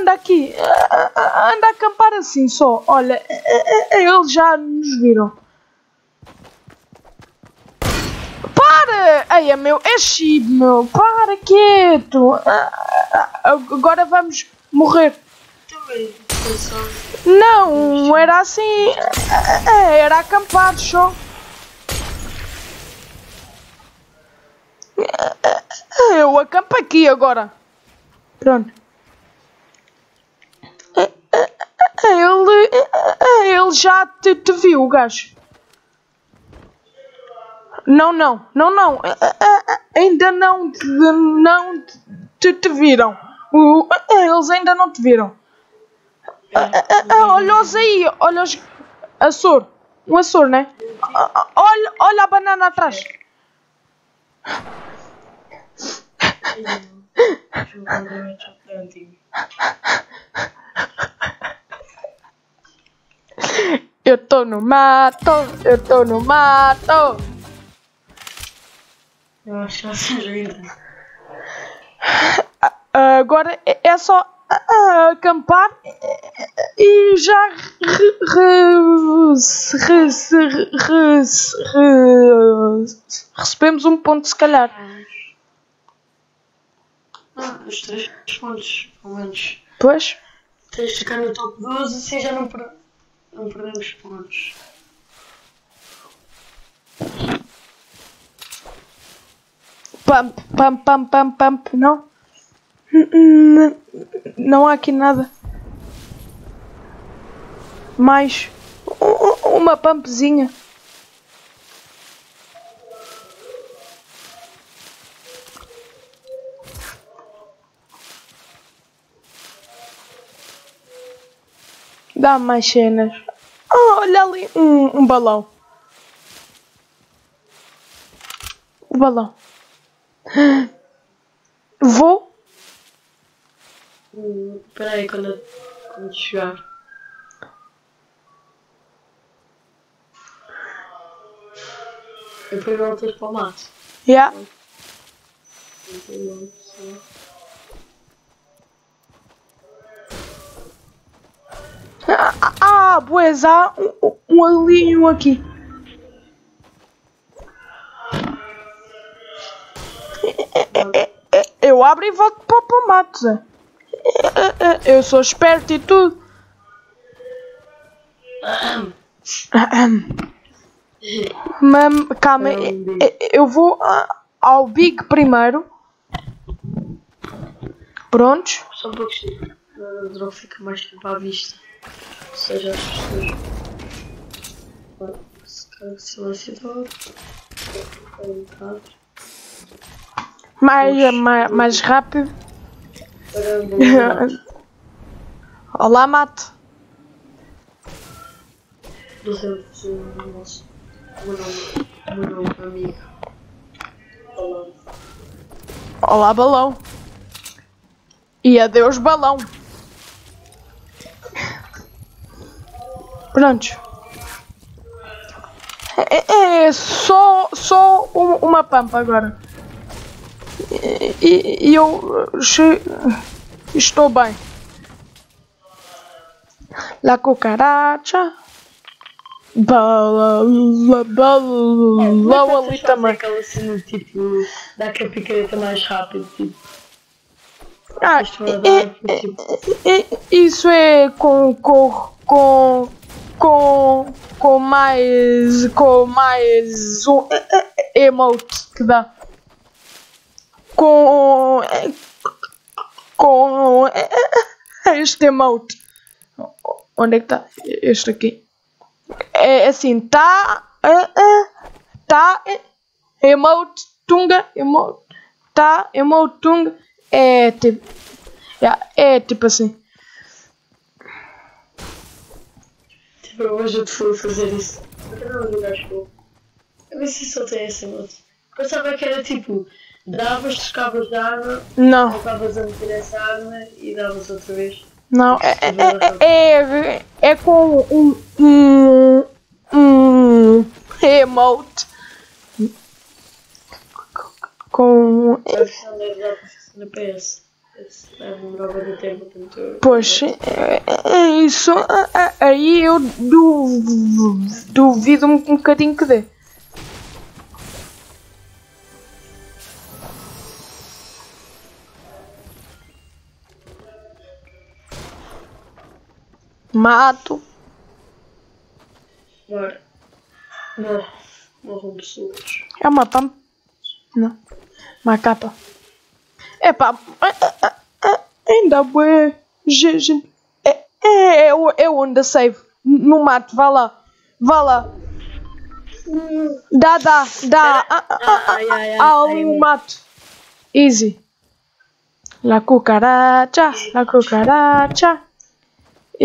Anda aqui. Anda a acampar assim só. Olha, eh, eh, eh, eles já nos viram. Para! Ai, é meu. É chib, meu. Para, quieto. Ah, ah, ah, Agora vamos morrer. Não, era assim. Ah, ah, Era acampado só. Eu acampo aqui agora. Pronto. Ele, ele já te, te viu, gajo. Não, não, não, não. Ah, ah, ah, Ainda não, não te, te viram. Eles ainda não te viram. Olha-os aí, olha-os. Açor. Um Açor, né? Olha, olha a banana atrás. Eu tô no mato, eu tô no mato. Eu acho que já seja ainda. Ah, Agora é é só ah, ah, acampar e já recebemos um ponto, se calhar. Ah, os três pontos, pelo menos. Pois. Tens de ficar no top 12, assim já não, per... não perdemos pontos. Pump, pump, pump, pump, pump. Não? Não há aqui nada. Mais uma pumpzinha. Dá mais cenas. Ah, olha ali um, um balão. O balão. Vou. Hum, aí, quando, quando chegar. E depois voltas para o mato. Yeah. Ah, ah, pois há um, um ali e um aqui. Eu abro e volto para, para o mato, Zé. Eu sou esperto e tudo. Mam, calma, eu vou ah, ao Big primeiro. Prontos? Só um pouquinho. O drone fica mais tempo à vista. Ou seja, as pessoas. Em casa. Mais, mais, mais rápido. Olá, Mato. não sei se nosso. Meu nome. Meu amigo. Olá. Olá, balão. E adeus, balão. Prontos. É, é só, só um- uma pampa agora. E, e eu estou bem. La cucaracha. Bala, bala, ali também. aquela cena tipo. dá aquela picareta mais rápido, tipo. Ah, é- tipo. é- isso é com com com com com mais com mais um emote que dá com com este emote onde é que está este aqui é assim tá tá emote tunga emote tá emote tunga é tipo yeah, é tipo assim Tipo, hoje eu fui fazer isso. Eu não jogar show. Eu se só tem esse modo. Pensava que era tipo, davas, trocavas de arma, não voltavas a meter essa arma e davas outra vez. Não, é, é, é, é, é com um, um, um emote. Com. Na PS. Pois, é, é isso. é, é, Aí eu du- duvido um bocadinho que dê. Mato. Bora. Não. Morram pessoas. É uma pampa. Não. Uma capa. É, é, é, Ainda bué. ge- Gente. É, é, é, o- é onde a save. No mato. Vá lá. Vá lá. Dá, dá, dá. Ah, ah, ah, ai, ah, um ai. mato. Easy. La cucaracha. La cucaracha.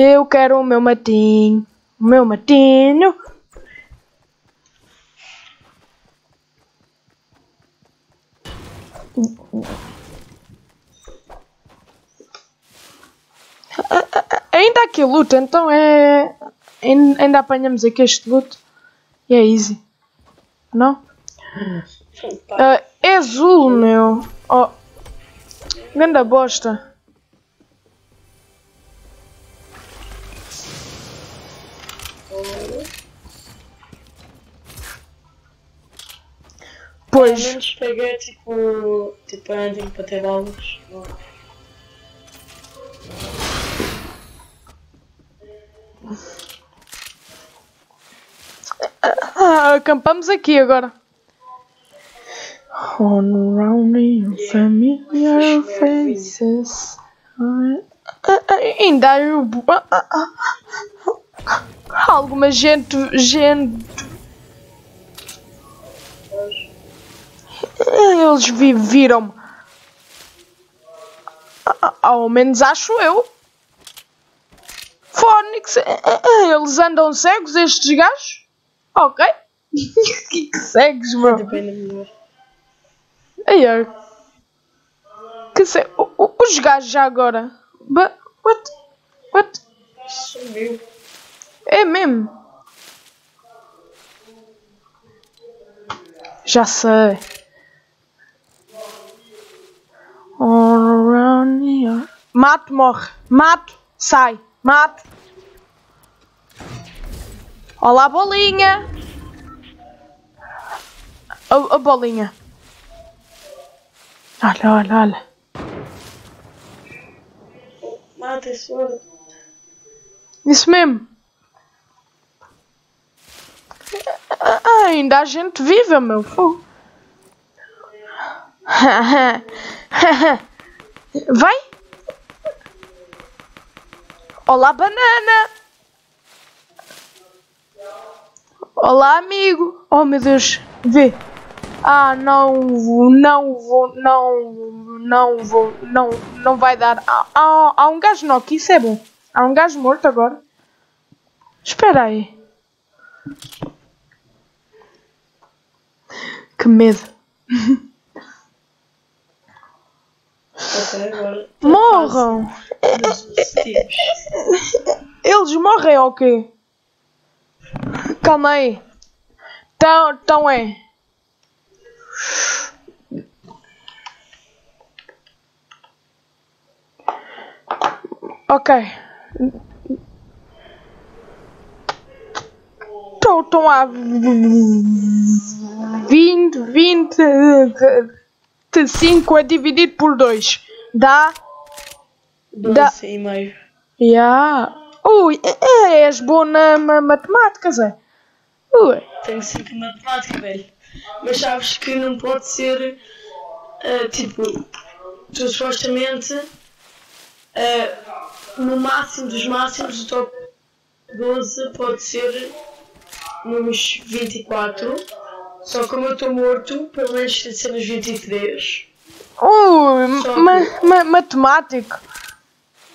Eu quero o meu matinho. O meu matinho. Ainda aqui luta, então é. ain- Ainda apanhamos aqui este luto. E é easy. Não? Ah, é azul, meu. Oh. Ganda bosta. Pelo Pois. menos peguei tipo. Tipo ending para ter balas. Ah, acampamos aqui agora. On around your familiar faces. Ah, ah, Ainda há ah, ah, ah. alguma gente, gente. Eles vi- viram-me. Ah, Ao menos acho eu. Fónix, eh, eh, eles andam cegos, estes gajos? Ok. que? Depende melhor. Ai, ai. Que se... o- o- Os gajos já agora. But, what? What? Subiu. É mesmo? Já sei. Mato, morre. Mato, sai. Mato. Olá, bolinha. A, a bolinha. Olha, olha, olha. Mata esse fora. Isso mesmo. Ainda há gente viva, meu. Fogo. Vai. Olá, banana. Olá, amigo. Oh, meu Deus. Vê. Ah, não, não vou, não, não vou, não, não vai dar. Há, há, há um gajo que isso é bom. Há um gajo morto agora. Espera aí. Que medo. Agora. Morram! Eles morrem ou quê? Calma aí. Então, então é. Ok. Estão a 20, 20, 5 a dividir por 2. Dá. Dá. Doze e meio. Ya. Ui, é- é, és bom na ma- matemática, Zé. Ui. Tenho 5 em matemática, velho. Mas sabes que não pode ser. ah, tipo, tu supostamente. ah, no máximo dos máximos, o top 12 pode ser nos 24. Só que como eu estou morto, pelo menos tem de ser nos 23. Ui, Só ma ma matemático.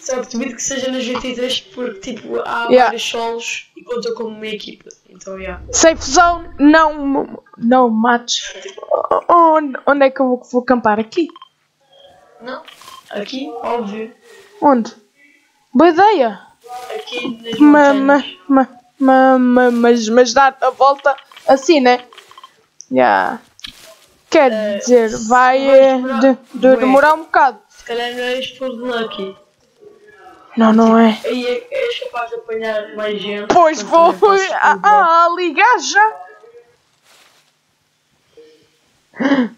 Só que duvido que seja nos 23 porque tipo, há Yeah. vários solos e conta como uma equipa. Então, yeah. Safe zone, não, não mates. Onde, onde é que eu vou, vou acampar? Aqui? Não. Aqui, óbvio. Onde? Boa ideia. Aqui nas Ma, ma, ma, ma, ma, mas, mas dar a volta assim, né? Já. Quer Eh, dizer, vai eh, demorar- de, de bué. demorar um bocado. Se calhar não és por Lucky. Não, não é. Aí é- és capaz de apanhar mais gente. Pois vou ah, ah, ligar já. Espera,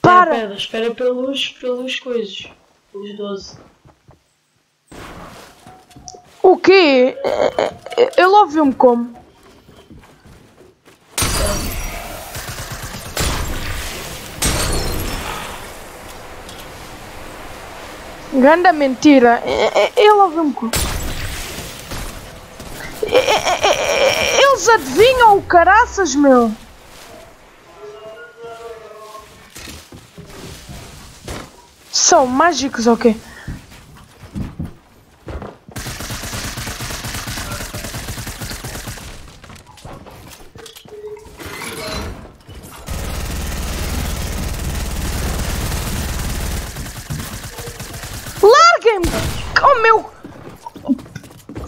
Para! espera, espera pelos, pelos coisas. Pelos 12. O quê? Ele ouviu-me como? Grande mentira. Ele ouviu-me como? Eles adivinham o caraças, meu. São mágicos ou quê? Larguem-me! Oh meu!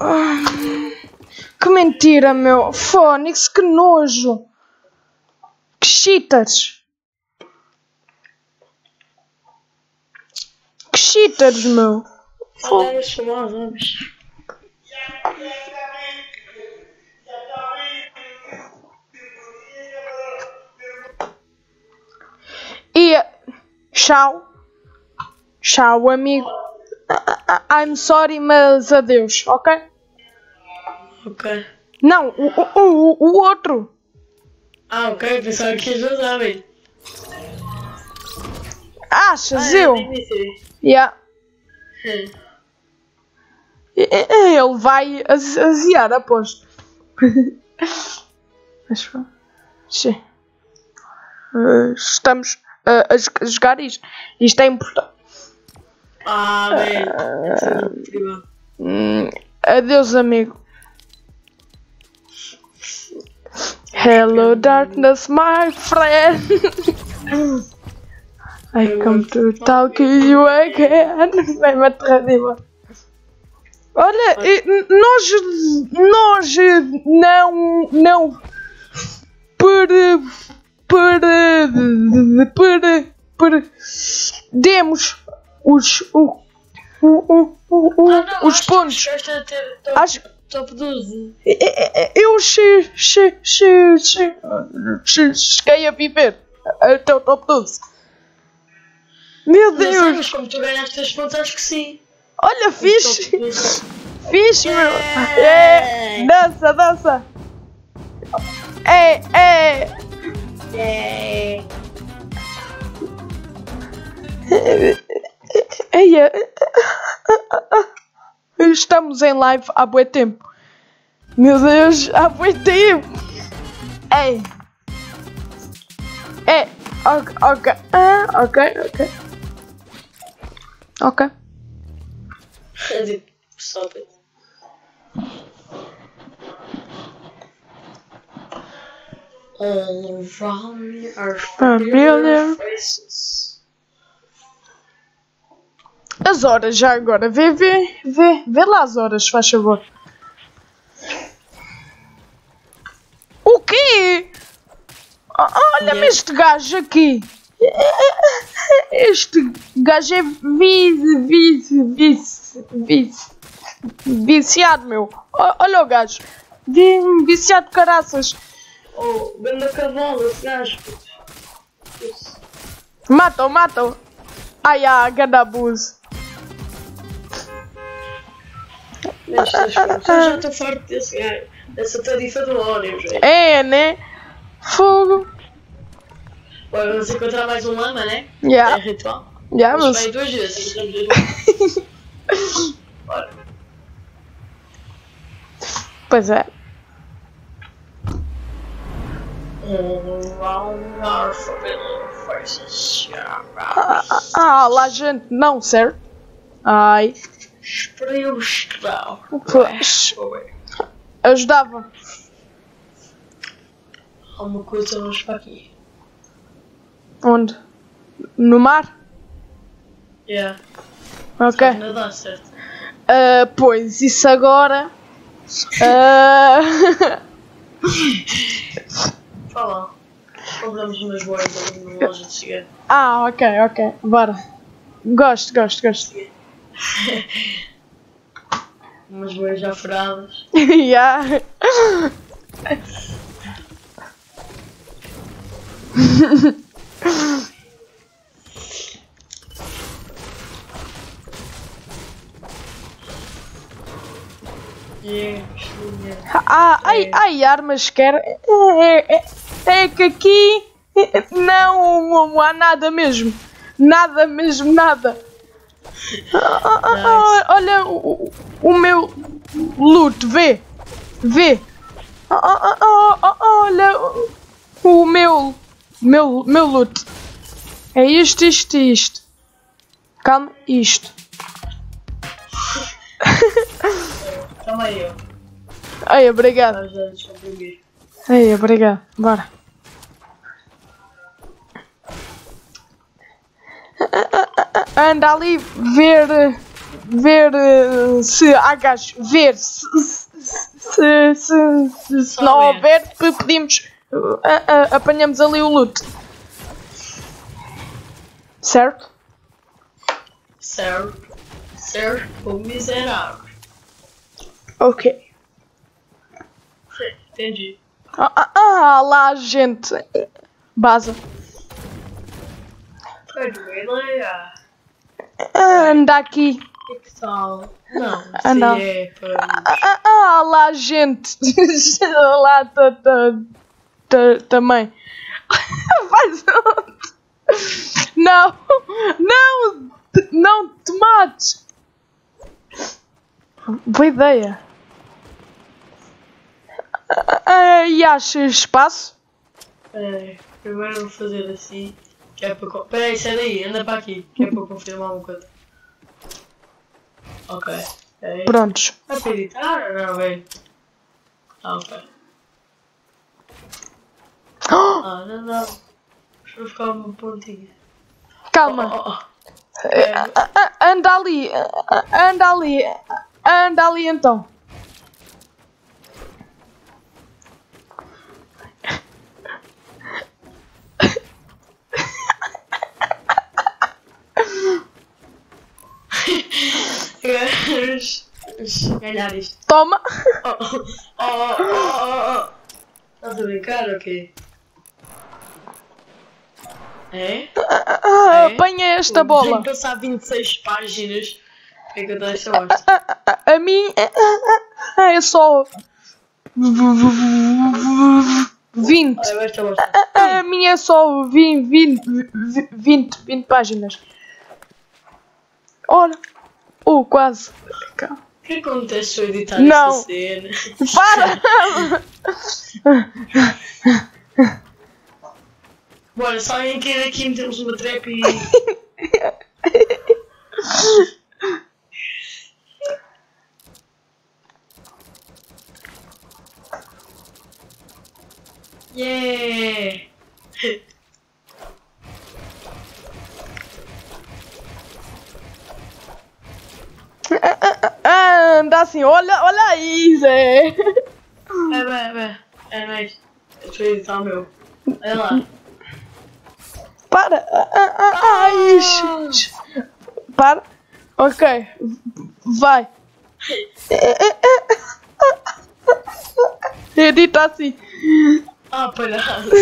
Ah, Que mentira, meu! Fónix, que nojo! Que cheaters! Que cheaters, meu! Vamos. E. Tchau! Tchau, amigo! I'm sorry, mas adeus, ok? Ok. Não, o, o, o, outro! Ah, ok, pensava que ias usar, velho. Achas Ah, eu? Dimitri. Yeah. Hum. Ele vai aziar, aposto. Mas, sim. Eh, Estamos a jo- a jogar isto. Isto é importante. Ah, é privado. Hum, Adeus, amigo. Hello, darkness, my friend. I come to talk to you again. Vai-me aterrar Olha, eh, nós, nós não, não, per, per, per, per, demos os, o, o, o, o, Ah, os acho que pontos. Acho- top 12. Eu che, che, che, che, che, cheguei a viver até o top 12. Meu Não sei, Deus! mas como tu ganhaste os pontos, acho que sim. Olha, fixe! Top 12. Fixe, meu! É! Dança, dança! É, é! É. Eia! Estamos em live há bué tempo. Meu Deus, há bué tempo! Ei! É, ok, ok, ah, ok, ok. Ok. É tipo, it. All around familiar Familiar. faces. As horas já agora. Vê, vê, vê. Vê lá as horas, faz favor. O quê? Olha-me este gajo aqui. Este gajo é vice, vice, vice, vice. Viciado, meu. Olha o gajo. Vi- Viciado de caraças. Oh, ganda cavalo, esse gajo. Matam, matam. Ai, ah, ganda abuso. Nestas coisas. Eu já estou farto desse gajo. Dessa tarifa do óleo, gente. É, né? Fogo. Olha, vamos encontrar mais um lama, né? É Yeah, ritual. yeah, Mas mas... vai duas vezes. encontramos. Bora. Pois é. Ah, ah, ah, lá gente, não, certo? Ai, Pois, Vou ver. ajudava. Há uma coisa mais para aqui. Onde? No mar? Yeah. Ok. Não dá certo. Ah, pois, isso agora. Ah, Fala. Compramos umas boias ali na loja de cigarro. ah, ok, ok, bora. Gosto, gosto, gosto. Umas boias já furadas. yeah. Ah, ai, ai, armas quer. É, é, é que aqui não, não há nada mesmo. Nada mesmo, nada. Ah, olha o, o meu loot, vê. Vê. Ah, ah, olha o- meu, meu, meu loot. É isto, isto e isto. Calma, isto. Calma aí, ó. Ai, obrigado. Ai, obrigado. Bora. Anda ali ver. Ver eh, se há gajos. Ver se. Se, se, se, não houver, pe- pedimos. eh, eh, apanhamos ali o loot. Certo? Certo. Certo. O miserável. Ok. Entendi. Ah, ah, ah, lá, gente. Baza. Eleia. Anda aqui. Tal? Não, Ah, se não. é para. Ah, ah, ah, lá, gente. lá tá, tá, tá, também. Faz outro. Não, não, não te mates. Boa ideia. Ah, ah, e achas espaço? Peraí, primeiro vou fazer assim. Que é para. co- Peraí, sai daí, anda para aqui. Que é para confirmar uma coisa. Ok. Peraí. Prontos. Vai editar ou não, velho? Ah, ok. Ah, não, não. Deixa eu ficar uma pontinha. Calma. Oh, oh, oh. É, Ah, ah, Anda ali. ah, Anda ali. Anda ali então. Ganhar isto? Toma. Oh, oh, oh, oh, oh, oh. Estás a brincar ou quê? É? Ah, É? Apanha esta bola. que passar 26 páginas. É eu dou esta bosta? A, mim ah, é só 20. Olha esta bosta. A, minha é só 20, 20, 20, 20 páginas. Olha. Oh, quase. O que acontece se eu editar Não. esta cena? Para! Bora, Bora, se alguém quer aqui metemos uma trap e. yeah! Anda assim, olha, olha aí, Zé. É, vai, vai. É, mas. Deixa eu editar o meu. Olha lá. Para. Ah, ah, ah, ai, sh- Para. Ok. Vai. Edita assim. Ah, palhaço.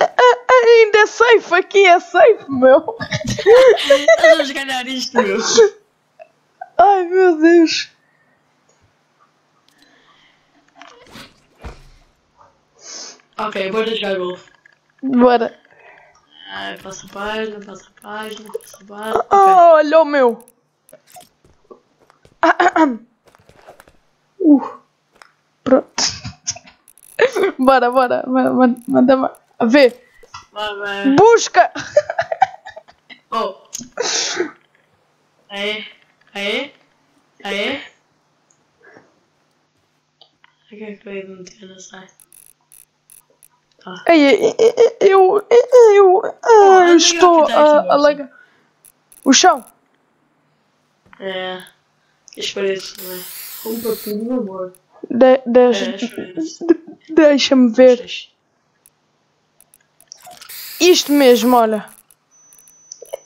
Ah, ah, Ainda é safe, aqui é safe, meu. Vamos ganhar isto, meu. Ai, meu Deus. Ok, bora jogar golfe. Bora. Ai, passa a página, passa a página, passa a página. Ok. Ah, olha o meu. Uh. Pronto. Bora, bora. Ma- Vai, vai. Busca. Oh. Aê, aê, aê. O que é que eu na saia? Tá. Ei, eu, eu, eu, ah, Oh, eu estou a, a lega- O chão. É. Paredes também. Um pouquinho, meu amor. De, deixa, É, Deixa-me ver. Isto mesmo, olha.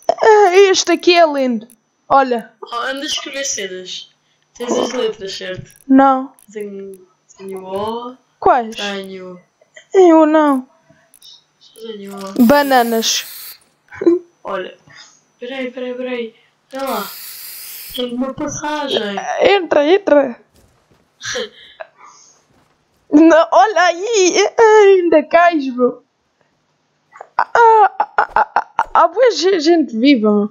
Ah, Este aqui é lindo. Olha. Oh, anda a escrever cenas. Tens as letras, certo? Não. Tenho. Tenho O, Quais? tenho. Eu não. Tenho O. Bananas. Olha. Peraí, peraí, peraí. Olha lá. Tenho uma passagem. Entra, entra. Não, olha aí. Ainda cais, bro. Ah, ah, ah, ah, ah, Há boa ge- gente viva,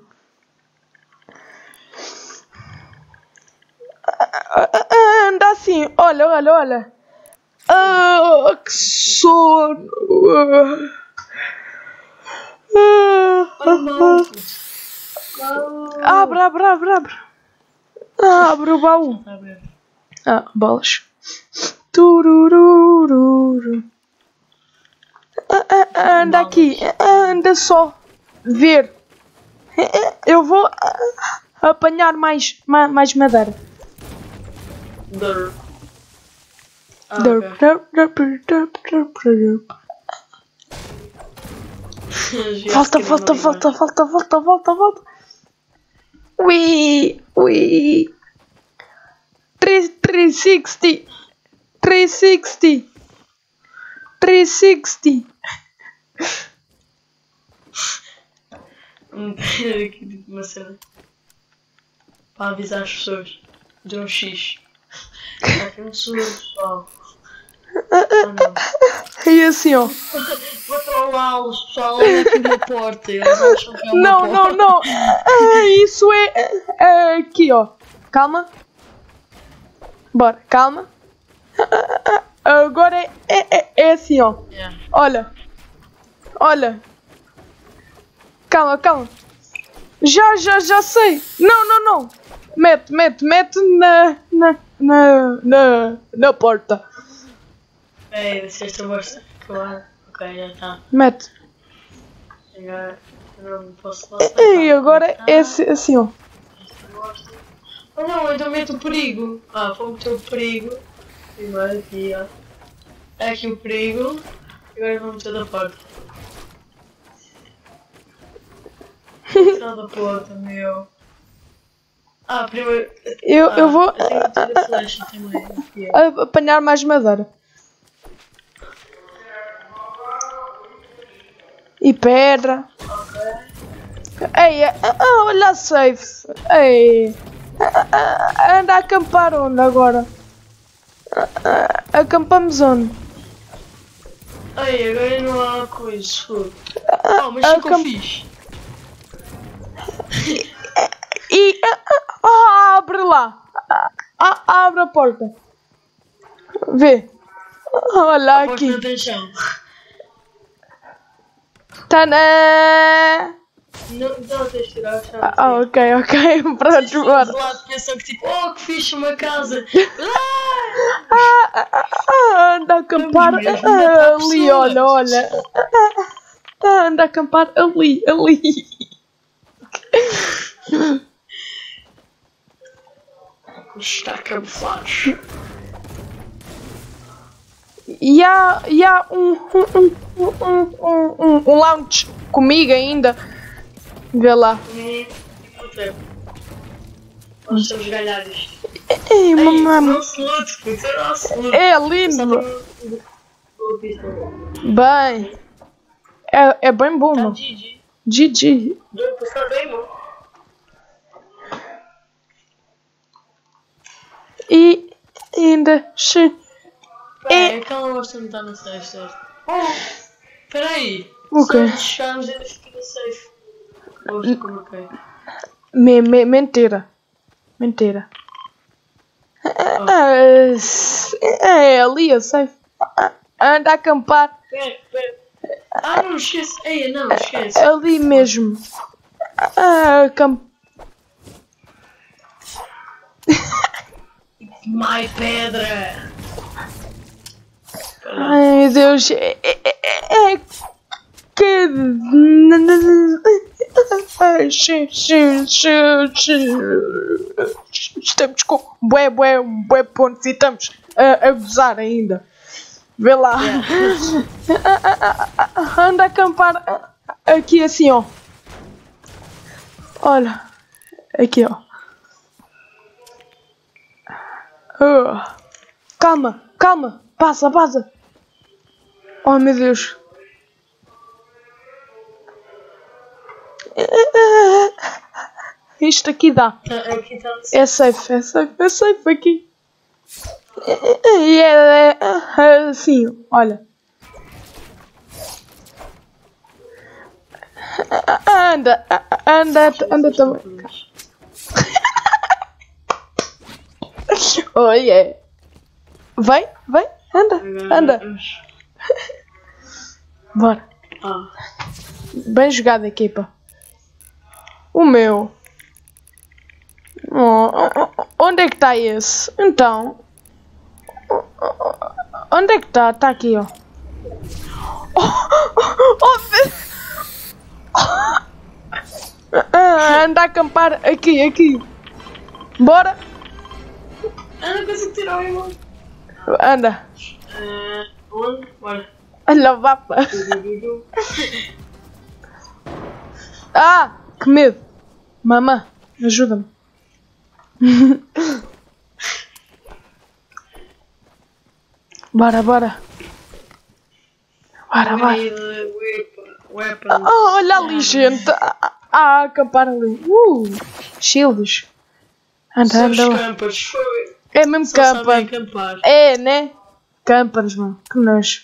Anda assim. Olha, olha, olha. Ah, que sono. Ah, ah. Abre, abre, abre, abre. Abre o baú. Ah, bolas. Tururururu. Ah, ah, ah, anda aqui. Anda só. Ver. Eu vou apanhar mais, ma- mais madeira. Dur. Ah, ok. Volta, volta, volta, volta, volta, volta, volta. Ui, ui. 360. 360. 360. Vamos ter aqui tipo uma cena para avisar as pessoas. Deu um X. Está aqui um seguro, pessoal. Ah. E assim, ó. Vou trollá-los, pessoal. Olha aqui uma porta. Não, porta. não, não. Ah, Isso é, é aqui, ó. Calma. Bora, calma. Agora é, é, é, é assim, ó. Yeah. Olha. Olha. Calma, calma. Já, já, já sei. Não, não, não. Mete, mete, mete na, na, na, na, na porta. Ei, se esta voz acabar. Ok, já está. Mete. Agora eu não posso lá E agora é assim, assim, ó. Oh não, então mete o perigo. Ah, vou meter o perigo. Primeiro aqui, ó. É aqui o perigo. Agora vou meter da porta. Só da porta, meu. Ah, primeiro. Eu, ah, eu vou Eu também. ó. apanhar mais madeira. E pedra. Ei, ah, ah, olha a safe. Ei. Ah, Anda a acampar onde agora? Ah, ah, Acampamos onde? Ai, agora não há coisa. fogo. Oh, mas ah, ficou cam- fixe. E ah, ah, ah, abre lá. Ah, ah, abre a porta. Vê. Olha A porta aqui. não tem chão. Tanã! Não, não tens de tirar a chave. Ah, ok, ok. Pronto, bora. De lado pensam que tipo, oh que fixe uma casa. Ah! Ah, ah, ah, anda a acampar ah, ali, olha, olha. Ah, ah, ah, anda a acampar ali, ali. Está camuflado. E há, e há um, um, um, um, um, um, um lounge comigo ainda. Vê lá. Onde estamos galhados. Ei, mamãe. É lindo. Bem. É, é bem bom. Tá, Didi. Didi. E ainda se. É, é que ela gosta de no safe, certo? Peraí. O quê? Se deixarmos, ainda fica no safe. Como ok. Me, me, mentira. Mentira. Ah, s- é ali, eu sei. Anda a acampar Pera, pera. Ah, não, esquece. Ei, não, esquece. ali mesmo. Ah. My pedra! Ai Deus, é, é, é, é que. Estamos com bué, bué, bué pontos e estamos a, a gozar ainda. Vê lá. Anda a acampar aqui assim, ó. Olha. Aqui, ó. Ah. Calma, calma. Passa, passa. Oh meu Deus. Isto aqui dá. Tá, aqui no É safe, é safe, é safe aqui. E é, é, é assim, olha. Anda, anda, anda também. Oh yeah. Vai, vai, anda, anda. Bora. Ah, Bem jogado, equipa. O meu. Oh, onde é que está esse? Então. Onde é que está? Está aqui, ó. Oh, oh, oh. Ah, anda a acampar aqui, aqui. Bora. não consigo tirar o irmão. Anda. Onde? Bora. Olha. Ah, que medo. Mamã, ajuda-me. bora, bora. Bora, bora. a. Oh, olha ali, gente. Ah, ah, acampar ali. Uh, shields. Anda, anda campers. É mesmo acampar. É, né? Campas, mano. Que nojo.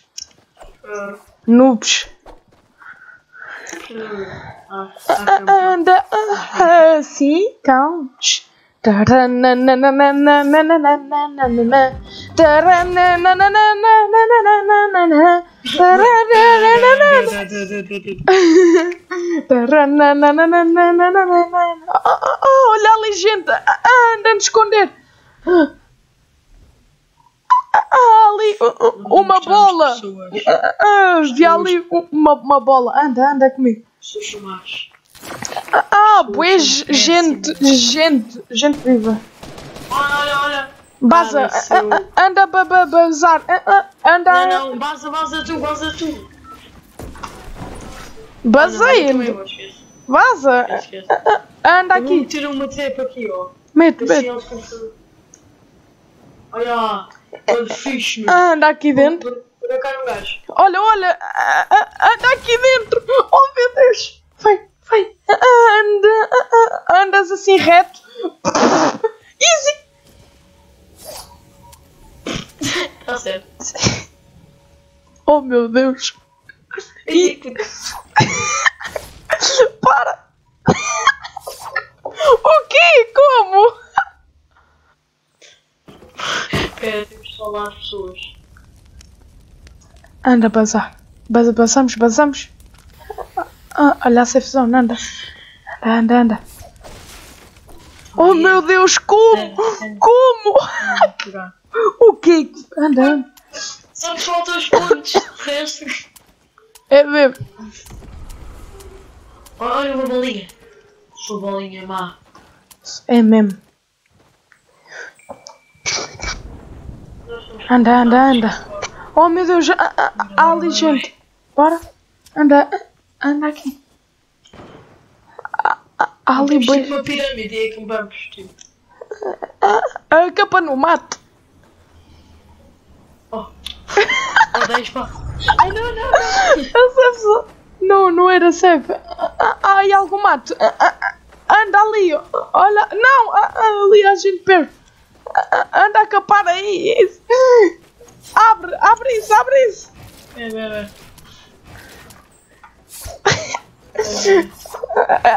Noobs. Anda assim, count. Olha a legenda! anda esconder! Ah, ah, ah ali uma bola! Ah, ali uma, uma bola. Anda, anda comigo. Ah, ah pois gente, gente, gente viva. Olha, olha, olha. Baza, anda para bazar. Anda. Não, não, baza, baza tu, baza tu. Baza ele. Vaza. Anda aqui. Tira uma tepa aqui, ó. Mete, assim mete. Olha todo fixe, meu. Ah, anda aqui dentro, olha, olha, ah, ah, anda aqui dentro, oh meu Deus, vai, vai, Ah, anda, ah, ah, andas assim reto, easy, Tá certo. oh meu Deus, Ih, puta. para, o quê, como? Espera, temos de salvar as pessoas. Anda, bazar. Baza, basamos, basamos. ah, olha a safe zone, anda. Anda, anda, anda. Oh meu Deus, como? Como? O quê? Anda, anda. Só me faltam os pontos. O resto. É mesmo. Olha uma bolinha. Sua bolinha má. É mesmo. Anda, anda, anda. Oh meu Deus, há, há- há ali gente. Bora. Anda, anda aqui. Há- há- Há ali Temos tipo uma pirâmide e acampamos. Tipo. Acampa no mato. Oh. Oh, 10 pá. Ai não, não, não. A zone. Não, não era safe. Aí algum mato. Ah, ah, ah, Anda ali. Olha. Não, ah, ah, ali há gente perto. Anda a acampar aí. Isso. Abre, abre isso, abre isso. É, é, é.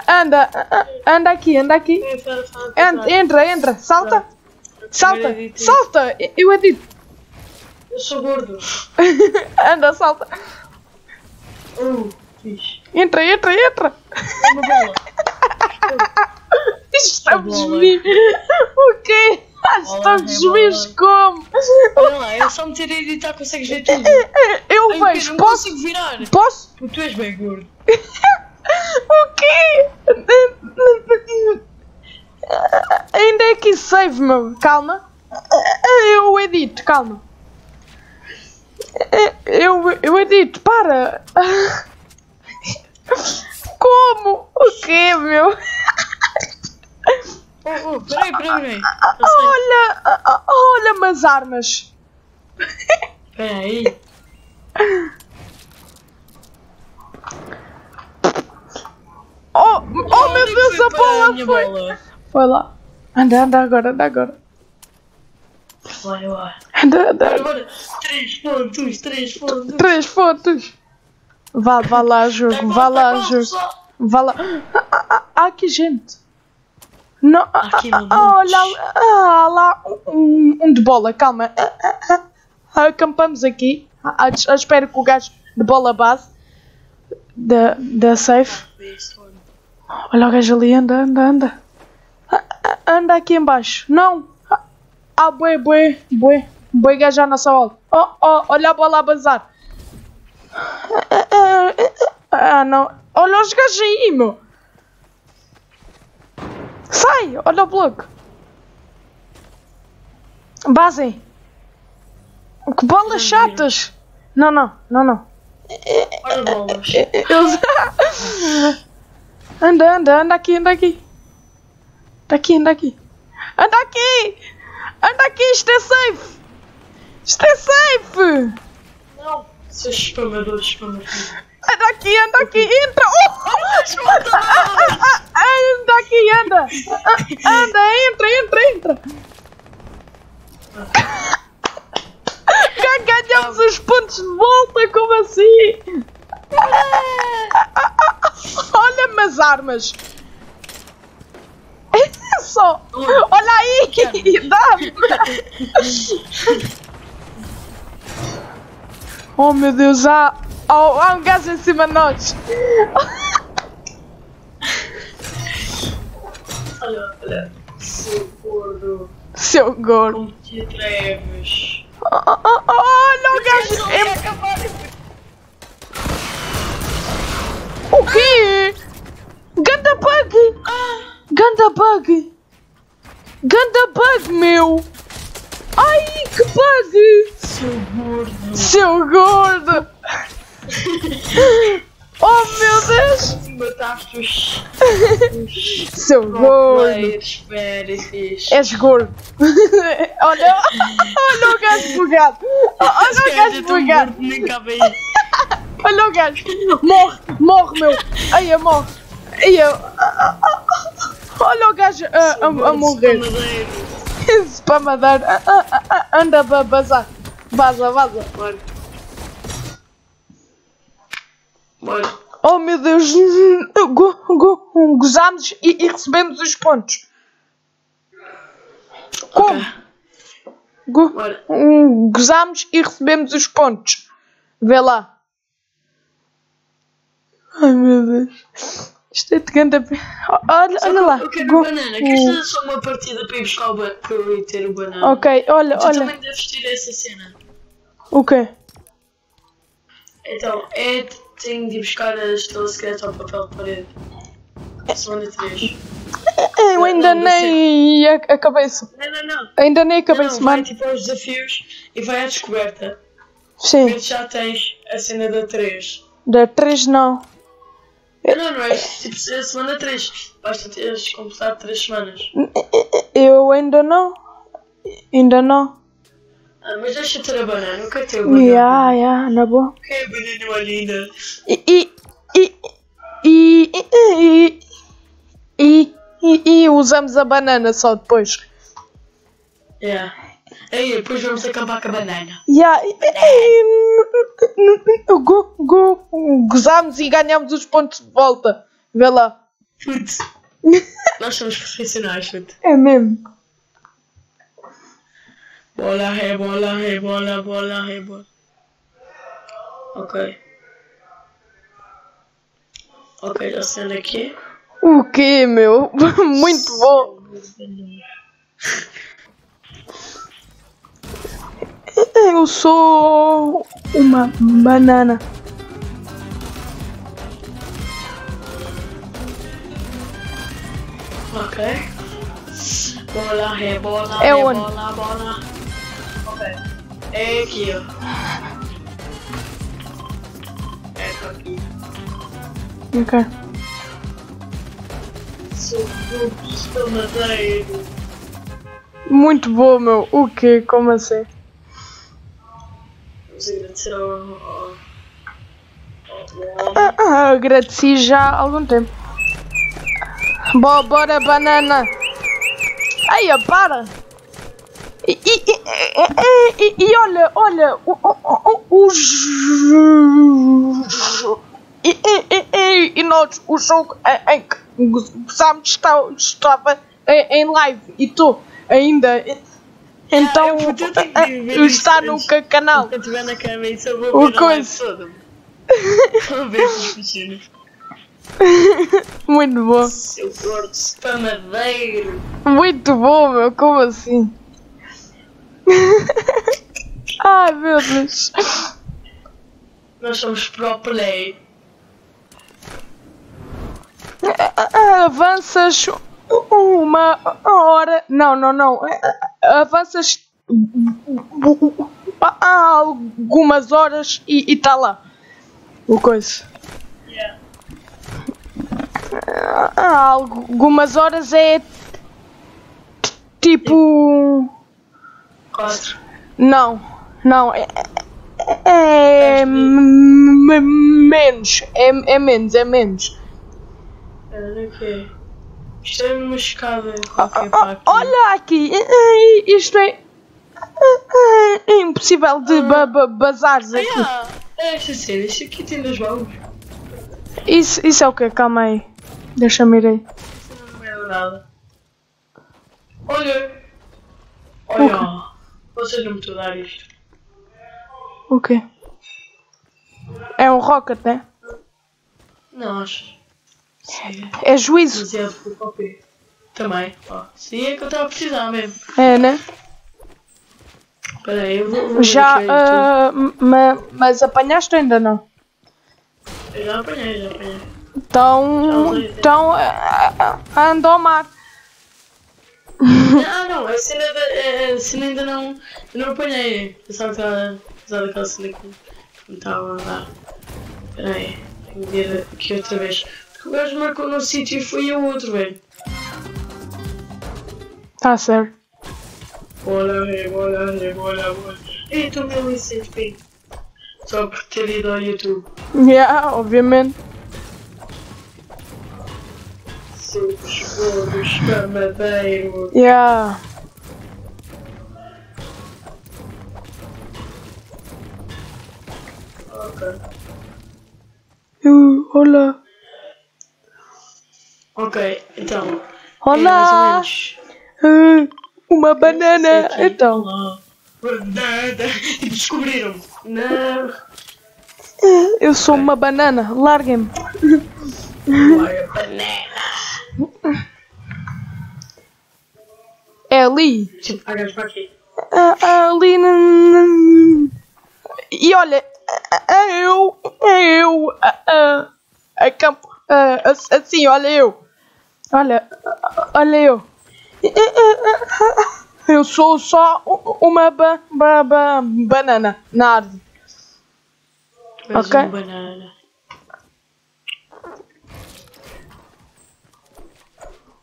Anda, anda aqui, anda aqui. É, fala, fala, Entra, fala. entra, entra. Salta, salta, salta. Eu edito. Eu sou gordo. Anda, salta. Uh. Entra, entra, entra. Uma bola. Estamos bola. vivos. O quê? Estamos é vivos como? Olha lá, é só meter a editar, consegues ver tudo. Eu Ai, Pedro, vejo, não posso? consigo virar. Posso? Tu és bem gordo. O quê? Ainda é aqui save, meu. Calma. Eu edito, calma. Eu, eu edito, para. Como? O quê, meu? Oh, oh, peraí, peraí, peraí. Eu sei. Olha, olha umas armas. Peraí. Oh, oh meu Deus, a bola foi. bola? Foi lá. Anda, anda agora, anda agora. Vai lá. Anda, anda. Agora, 3 pontos, 3 pontos. Três fotos. Vá, vá lá, jogo, vá lá, jogo. Vá lá. Ah, ah, ah, Há aqui gente. Não, ah, Aqui ah, ah, olha ah, lá um, um de bola, calma. Ah, ah. Acampamos aqui. Ah, ah, espero que o gajo de bola base da, da safe. Olha o gajo ali, anda, anda, anda. Anda aqui embaixo. Não. Ah, bué, bué, bué. Bué gajo à nossa bola. Oh, oh, olha a bola a bazar. Ah, não. Olha os gajos aí, meu. Sai, olha o bloco. Basem. Que bolas chatas. Não, não, não, não. Olha bolas. Anda, anda, anda aqui, anda aqui. Anda aqui, anda aqui. Anda aqui! Anda aqui, isto é safe! Isto é safe! Não. Seus spamadores, spamadores. Anda aqui, anda aqui, entra! Oh! anda aqui, anda! Anda, entra, entra, entra! Ganhamos os pontos de volta, como assim? Olha-me as armas! Só! Olha aí! Dá-me! Oh meu Deus, há, há, há um gajo em cima de nós! Olha, olha. Seu gordo. Seu gordo! Como te atreves? Oh, oh, oh, olha o gajo! É... O quê? Ganda bug! Ganda bug! Ganda bug, meu! Ai, que bug! Seu gordo. Seu gordo! Oh meu Deus! Mataste os Seu gordo! És gordo! olha, olha o gajo bugado! Olha o gajo bugado! Cabe aí. Olha o gajo! Morre! Morre, meu! Aí, morre! Aí, olha o gajo a, a, a morrer! Spamadeiro. Ah, ah, ah, Anda! Vaza, vaza! Bora. Bora. Oh meu Deus! Go, go, gozámos e, e recebemos os pontos! Como? Ok. Go, gozámos e recebemos os pontos. Vê lá. Ai meu Deus. Isto é de grande. Olha, Só olha que lá. Eu quero Go- banana. Queres fazer só uma partida para ir buscar o para eu ir ter o banana? Ok, olha, Tu olha. também deves ter essa cena. O quê? Então, é. Tenho de ir buscar a estrela secreta ao papel de parede. Semana 3. Eu ainda Não, nem a, a cabeça. Não, não, não. Ainda nem acabei não, de vai tipo aos desafios e vai à descoberta. Sim, Mas já tens a cena da 3. da 3 não. Não, não é tipo a semana 3. Basta teres completado 3 semanas. Eu ainda não. Ainda não. Ah, mas deixa ter a banana, eu quero ter a banana. Ya, ya, na boa. Que é a banana mais linda. E. E. E. E. E. E. E, e usamos a banana só depois. Yeah. Aí, depois vamos acabar com a banana. E- e- go- go- Gozamos e ganhamos os pontos de volta. Vê lá. Putz. Nós somos profissionais, puto. É mesmo. Bola, rebola, rebola, bola, rebola. Ok. Ok, já sendo aqui. O que, meu? Muito bom. Eu sou uma banana. Ok. Bola, rebola, É onde? rebola, bola. Ok. É aqui, ó. É aqui. Ok. Sou grupo espalmadeiro. Muito bom, meu. O que? Como assim? Vamos agradecer ao. ao. Ah, ah, agradeci já há algum tempo. Bo- bora, banana. Ah, para. E, e, e, e- olha, olha, o- o- o- os. E, e, e, nós, o jogo em- em que está- estava em, live e tu ainda. Então, eu ter que ver está no canal. Quando estiver na cama, isso eu vou O ver live coisa. toda. Vou ver piscinas. Muito bom. Seu gordo espamadeiro. Muito bom, meu. Como assim? Ai, meu Deus. Nós somos pro play. Avanças uma hora. Não, não, não. Avanças algumas horas e está lá. O coisa. Yeah. Algumas horas é tipo. Quatro. Não, não. É, é, é m- menos. É, é menos, é menos. Olha aqui. Isto é uma escada Ah, qualquer para aqui. Olha aqui, ai, isto é, é impossível de ba ba bazares aqui. Ah, é esta cena. Isto aqui tem duas mãos. Isso, isso é o que? Calma aí. Deixa-me ir aí. Isso não é nada. Olha. O Olha. Vocês não me estão a dar isto. O quê? É um rocket, né? Não, acho. Sim. É juízo. Demasiado por papel. Também. Ó. Sim, é que eu estava a precisar mesmo. É, né? Espera aí, eu vou, vou Já, ah, ma- mas apanhaste ainda não? Eu já apanhei, já apanhei. Então, então ah, ah, anda ao mar. Ah, não, a cena, da, a- cena ainda não, eu não apanhei. Pensava que estava usando aquela cena que que me estava a dar. Espera aí, tenho de ir aqui outra vez. Porque o gajo marcou num sítio e foi o outro, velho. Tá certo. Bola, bola, bola, bola. Ei, estou meu licença. Só por ter ido ao YouTube. Yeah, obviamente. Seus gordos, camadeiro. Yeah. Ok. Uh, olá. Ok, então. É Olá. menos. Uh, uma banana. Então. Banana. Descobriram. Não. Eu sou uma banana, larguem-me. Olha, banana. É ali. Ah, ali. na- E olha, ah, eu. Eu. ah, A campo. ah, Assim, olha eu. Olha, olha eu. Eu sou só uma ba, ba, ba, banana na árvore. Ok. banana.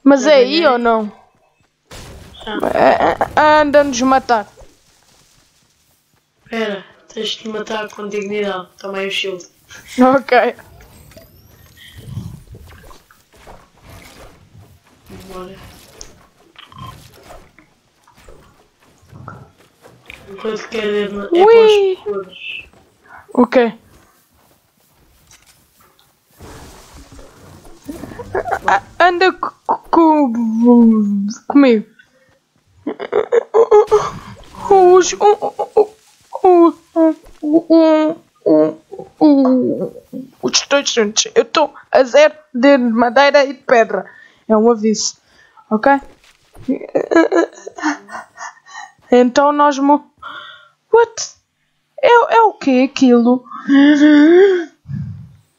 Mas é aí Banana. ou não? Ah, É, é, Anda-nos matar. Pera, tens de matar com dignidade. Toma aí o shield. Ok. Bora. Enquanto quer é para Ui. os podres. Ok. A- Anda co- co- comigo. Os. Os dois juntos. Eu estou a zero de madeira e de pedra. É um aviso. Ok? Então nós. mo- What? É, é o que aquilo?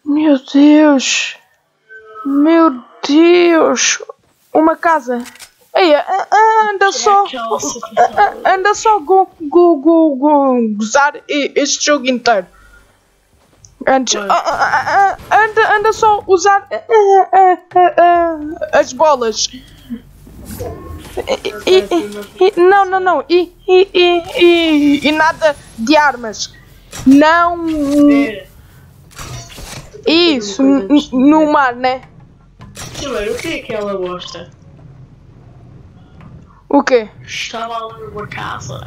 Meu Deus! Meu Deus! Uma casa! Anda só! Anda só go, go, go, go, gozar este jogo inteiro. Antes, anda, anda só usar as bolas. E- não, não, não. E, e, e, e, nada de armas. Não. Isso, no mar, né? Primeiro, o que é aquela bosta? O quê? Estava ali numa casa.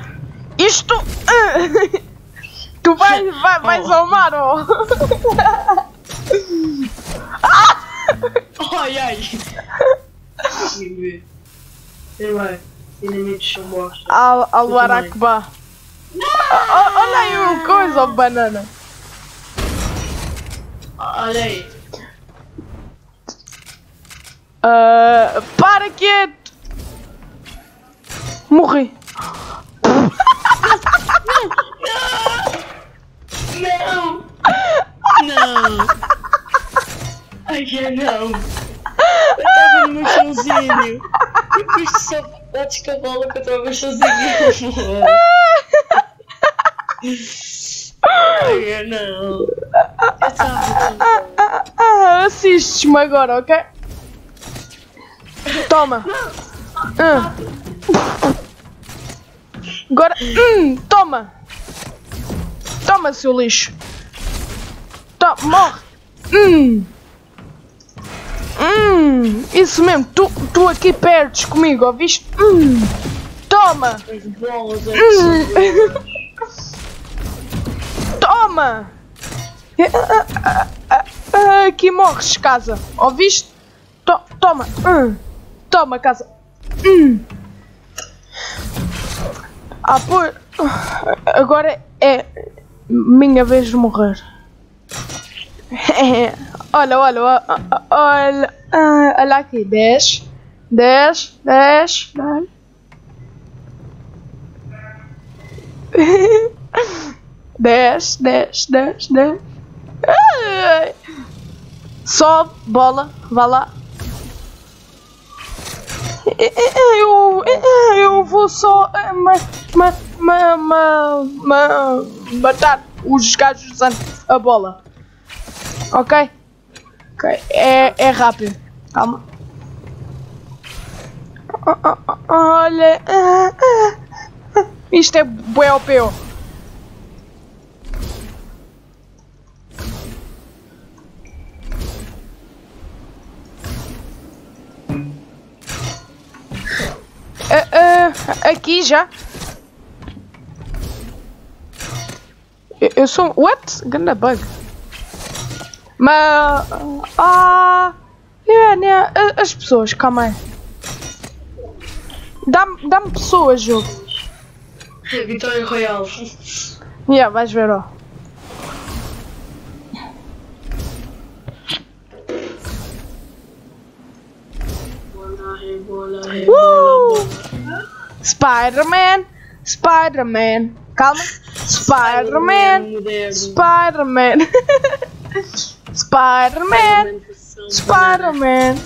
Isto. Tu vai, vai, vais Oh. ao mar, ó. Ai ai! Vai. Inimigos são bosta. Al. Olha aí o coisa, ó, banana. Olha aí. Ah, para quieto. Morri. Não! Não! Ai, que não! Eu estava no meu chãozinho! Depois tu só bates com a bola que eu estava sozinho! Ai, eu não! Eu Ah, ah, ah, Assistes-me agora, ok? Toma. Ah. Agora. Hum, toma. Toma, seu lixo. Toma, morre. Hum. Hum. Isso mesmo. Tu, tu aqui perdes comigo, ouviste? Hum. Toma. Hum. Toma! Aqui morres, casa. Ouviste? To toma. Hum. Toma, casa. Hum. Ah, pô. Agora é minha vez de morrer. olha, olha, olha, olha, ah, olha aqui. 10, 10, 10, 10. Dez, dez, dez, dez. Sobe, bola, vá lá. Eu, eu vou só ma, ma, ma, ma, ma, matar os gajos usando a bola. Ok? Ok, é, é rápido. Calma. Olha. ah, ah, ah. Isto é bué OP. Ah, aqui já. Eu, eu sou. What? Ganda bug. Mas. Ah. É, né? a- As pessoas, calma aí. Dá-me dá pessoas, jogo. Vitória Royal. Yeah, vais ver, ó. Woo! Spider-Man, Spider-Man, come. Spider-Man, Spider-Man, Spider-Man, Spider-Man,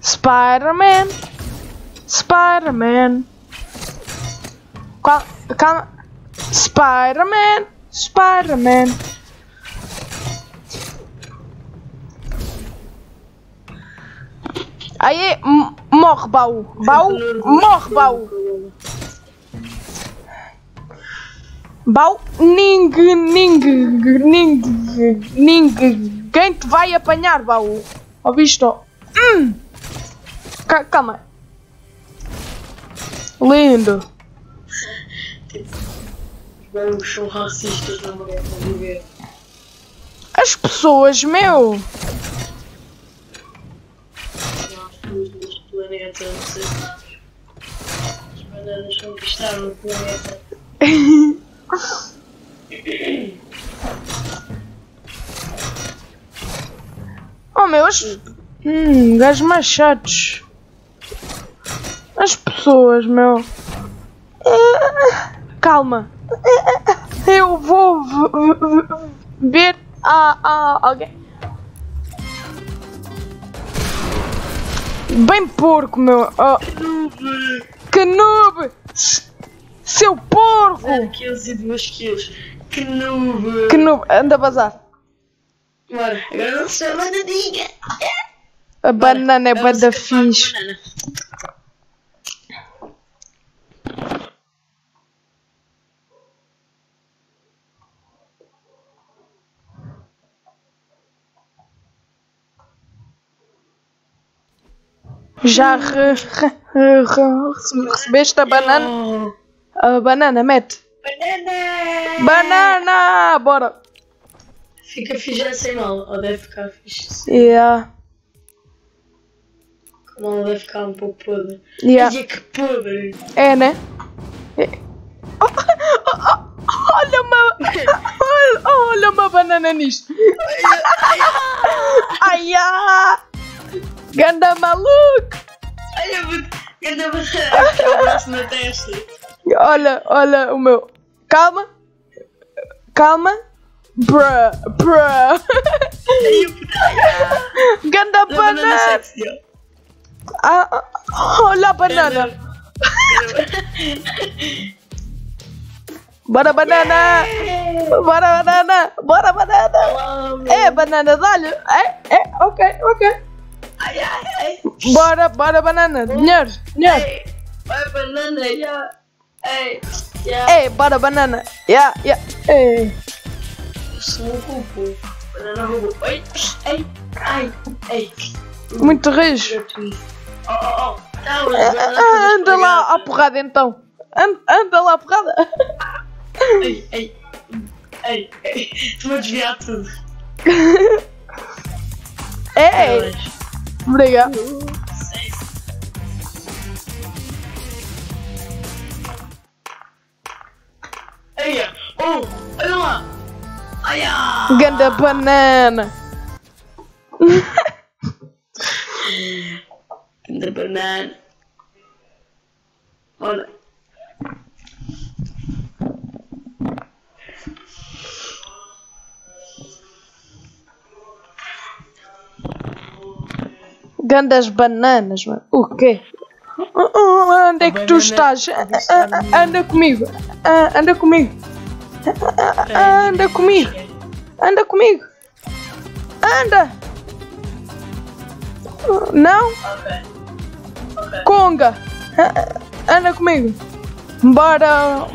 Spider-Man, Spider-Man. Come, Spider-Man, Spider-Man. Aí, morre, baú. Baú, morre, baú. Baú, ninguém, ninguém, ninguém, ninguém te vai apanhar, baú. Ouviste? Hum. Ca- Calma. Lindo. Vamos, são racistas viver. As pessoas, meu. Sabes. As bananas conquistaram o planeta. Oh, meu. Hum, gajos mais. As pessoas, meu. Calma. Eu vou ver a, a alguém. Bem porco, meu. Oh, que noob! Seu porco! 0 quilos e 2 quilos. Que noob! Que noob! Anda a bazar. Bora, agora não sou bananinha. A banana é bué Vamos da escapar com fixe. Já re, re- re- recebeste a banana? A banana, mete. banana! Banana! Bora! Fica fixe sem mal, ou deve ficar fixe. Yeah. Como ela deve ficar um pouco podre. Yeah. Ai, que podre! É, né? É. Oh, oh, oh, olha uma. Olha, olha uma banana nisto. Ai, ah! Ganda maluco! Olha, ganda! Aqui é o braço na testa. Olha, olha o meu. Calma. Calma. Bruh, bruh. Ganda banana. Ah, ah, olha a banana. Bora banana. Bora banana. Bora banana. É banana, dá-lhe. É, é, ok, ok. Ai, ai, ai. Bora, bora banana. Dinheiro, dinheiro. Ei, vai banana, já. Ei, já. É, bora banana. Yeah, yeah. É. Eu sou um cupo. Banana roubou. Ei, ei, ai, ei. Muito rijo. Oh, oh, oh. Tá, mas Ah, todas Anda lá à porrada então. Anda, anda lá à porrada. Ei, ei. Ei, ei. Tu vai desviar tudo. É. Obrigado. Ei, oh, olha lá. Ai, ah. Ganda banana. The Gandas bananas, mano. O quê? Ah, Onde é que tu estás? Ah, ah, Anda comigo. Anda comigo. Anda comigo. Anda comigo. Anda. Não? Conga. Anda comigo. Bora.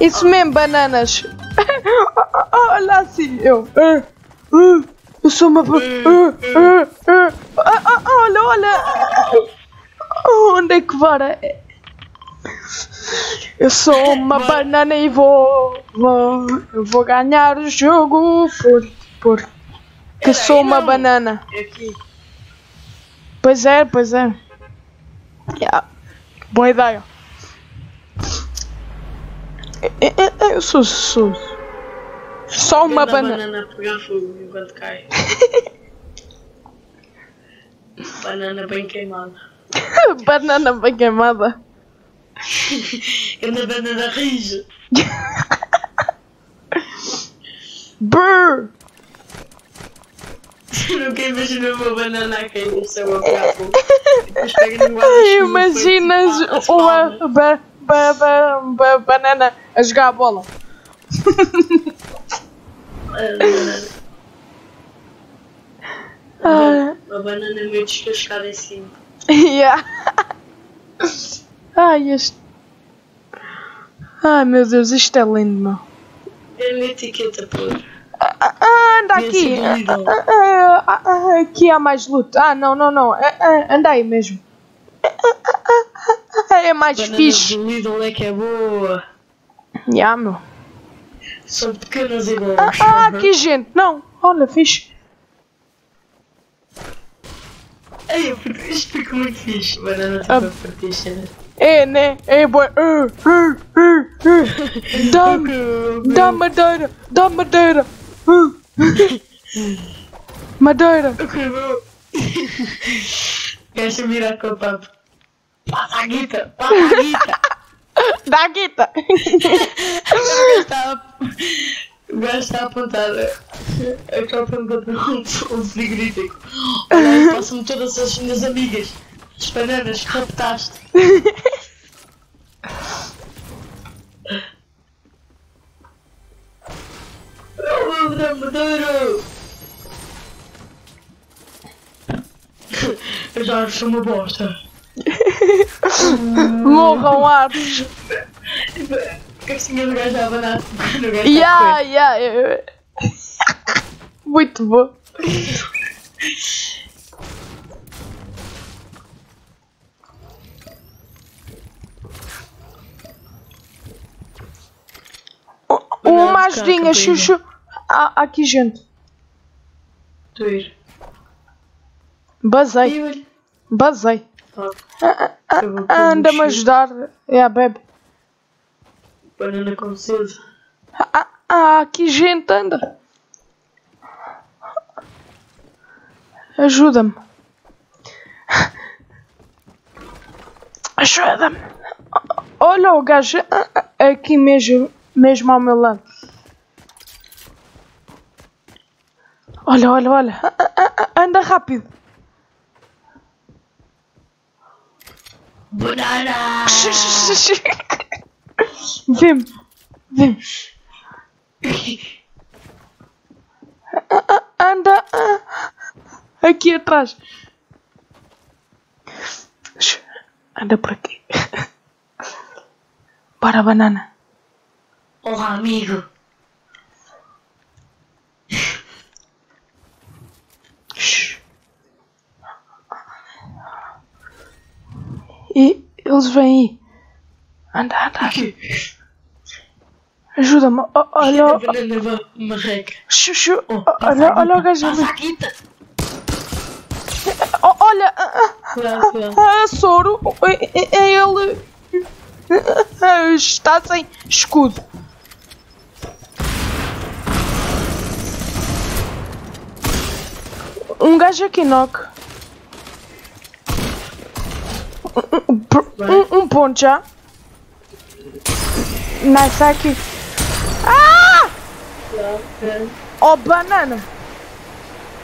Isso mesmo, bananas. Olha assim, eu. Eu sou uma. ah, ah, ah. Ah, ah, Olha, olha. Onde é que bora? Eu sou uma banana e vou. vou eu vou ganhar o jogo por. por que sou uma banana. É. Pois é, pois é. Yeah. Boa ideia. Eu, eu- eu sou, sou só uma banana. banana pegar fogo enquanto cai. banana bem queimada. Banana bem queimada. Anda banana rija. Brrr. Nunca imaginou uma banana a cair no céu a prato. Depois pega no guarda Ai, Imaginas uma ba, ba, ba, ba, banana a jogar a bola. Ah, Uma banana meio descascada em cima. yeah. Ai, este. Ai meu Deus, isto é lindo, meu. É uma etiqueta, pô. Ah, ah, anda Devia aqui. Ah, ah, ah, ah, aqui há mais luta. Ah, não, não, não. Ah, ah, anda aí mesmo. Ah, ah, ah, ah, É mais Banana fixe. do Lidl é que é boa. Yeah, meu. São pequenas e Ah, boas. ah, aqui gente. Não, olha, fixe. Ei, isto fica muito fixe. Banana tipo Ah. as cenas. É, né? É, boy. Uh, uh, uh, uh. Dá-me, dá madeira, dá madeira. Uh. Madeira. Acabou. Queres virar com o papo? Passa a guita, passa a guita. Dá guita. O gajo está a- o apontar a copa um, frigorífico. Olha, passam-me todas as minhas amigas. As bananas que raptaste. Oh, da madeira! Eu já acho uma bosta. Morram árvores. Casquinha do gajo a abanar. No gajo Yeah, yeah. Muito bom. Uma ajudinha, Xuxu. Há aqui gente. A ir. Basei, basei. Ah, eu vou pôr Anda-me a ajudar. É, bebe. Banana com cedo. Ah, ah, aqui gente, anda. Ajuda-me. Ajuda-me. Olha o gajo ah, ah, aqui mesmo, mesmo ao meu lado. Olha, olha, olha. Ah, ah, ah, Anda rápido. Banana! Ah, ah, Anda ah, aqui atrás. Anda por aqui. Para banana. Olá, amigo. E eles vêm aí. Anda, anda. Ajuda-me. O- Olha. Oh, Olha, olha o guita, gajo ali. Oh, Olha, Soro. É, ele. Ah, Está sem escudo. Um gajo aqui, Nock. Um, um, ponto já. Nice aqui. Ah! Oh, banana.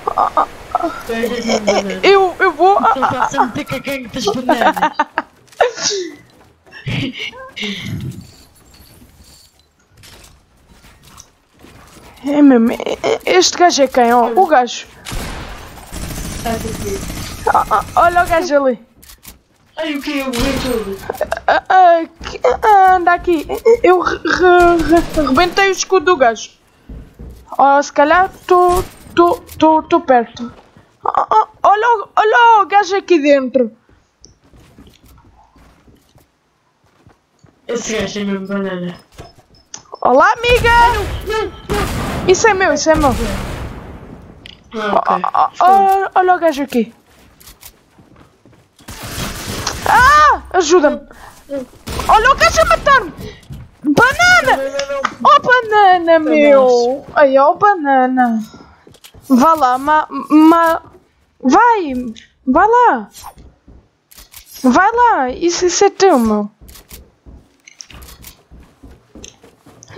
Cuidado, banana. Eu, eu vou. Então faça-me ter caganho das bananas. É mesmo. é- é- Este gajo é quem? Oh, o gajo. Ah, ah, olha o gajo ali. Ai, o que? Eu todo. Ah, ah, ah, anda aqui. Eu re- re- re- rebentei o escudo do gajo. Oh, se calhar estou perto. Ah, ah, olha, olha o gajo aqui dentro. Esse gajo é mesmo banana. Olá, amiga! Isso é meu, isso é meu. Ah, ok. Ah, ah, olha o gajo aqui. Ah! Ajuda-me! Olha o gajo a matar-me! Banana! Oh, banana, meu! Ai, oh, banana! Vá lá, ma, ma... Vai! Vai lá! Vai lá, isso, isso é teu, meu.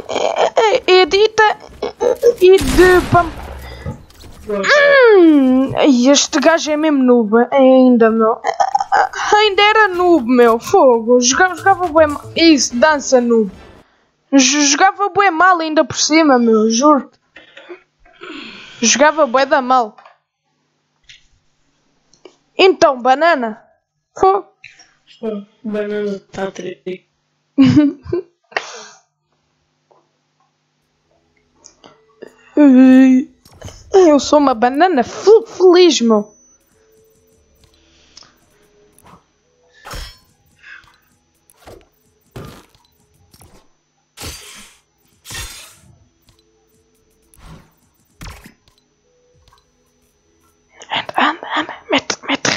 É- é- Edita e de. Hum, este gajo é mesmo noob, ainda, meu. Ainda era noob, meu. Fogo. Jogava, jogava bem mal. Isso, dança noob. Jogava bem mal ainda por cima, meu. Juro. Jogava bué da mal. Então, banana. Fogo. Banana está triste. Eu sou uma banana fe- feliz, meu.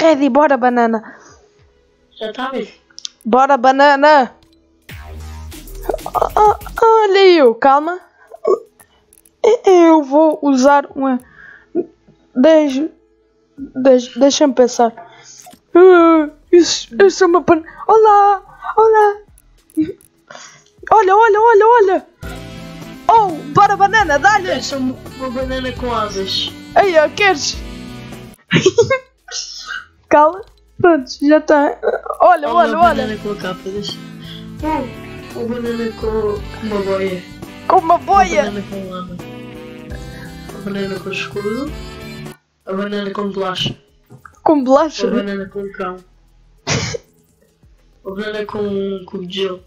Ready, bora, banana. Já a ver? Bora, banana. Ah, ah, Olha eu, calma. Eu vou usar uma. Deixa. Deixa- Deixa-me pensar. Ah, Isso, eu sou uma ban... Olá! Olá! Olha, olha, olha, olha! Oh, bora banana, dá-lhe! Eu sou uma banana com asas. Aí, ó, queres? Calma. Pronto, já está. Olha, Ou olha, uma olha. banana com a capa. Deixa. Oh, uma banana com uma boia. Com uma Uma boia. banana com lama. A banana com escudo. A banana com bolacha. Com A bolacha. banana com cão. A banana com cubo de gelo.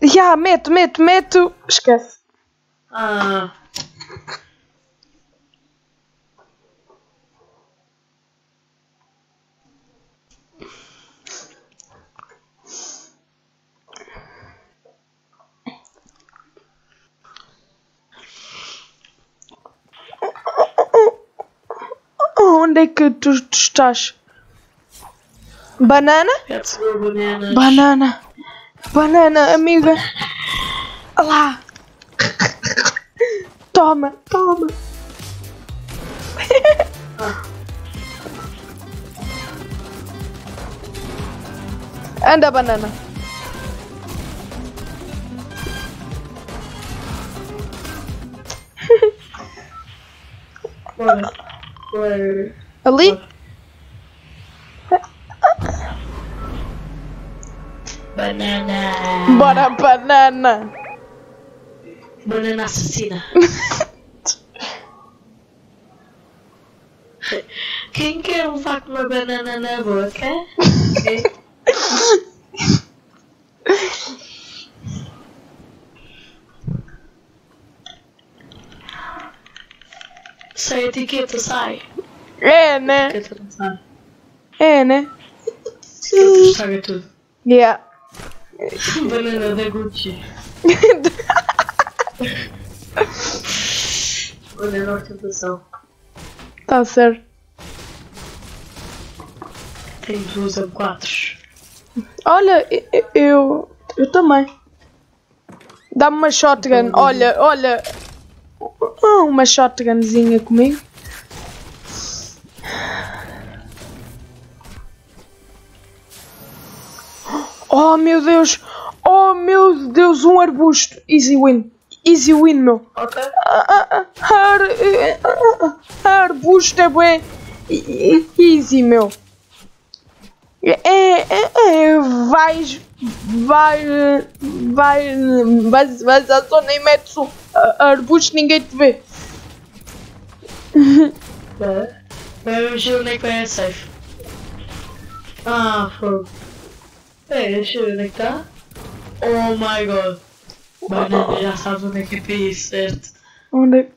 Já, meto, meto, meto. Esquece. Ah, Onde é que tu, tu estás? Banana? Banana. Banana, amiga. Lá. Toma, toma. Anda, banana. Ali? Banana. Bora, banana. Banana assassina. Quem quer levar com uma banana na boca? A etiqueta, sai. É, né? Etiqueta não sai. É, né? Etiqueta estraga tudo. Yeah. Banana da Gucci. Banana ostentação. tá certo. Tem duas a quatro. Olha, eu. Eu também. Dá-me uma shotgun. Olha, olha. Ah, Uma shotgunzinha comigo. Oh meu Deus! Oh meu Deus! Um arbusto! Easy win! Easy win, meu! Ok. Ah, ah, ar, arbusto é bem easy, meu. É, é, é, vais, vai, vai, vais, vais à zona e metes o a- arbusto, ninguém te vê. É. Vamos ver onde é que vai a safe. Ah, fogo. É, deixa eu ver onde é que está. Oh my god. Banana, já sabes onde é que é ir, certo? Onde é?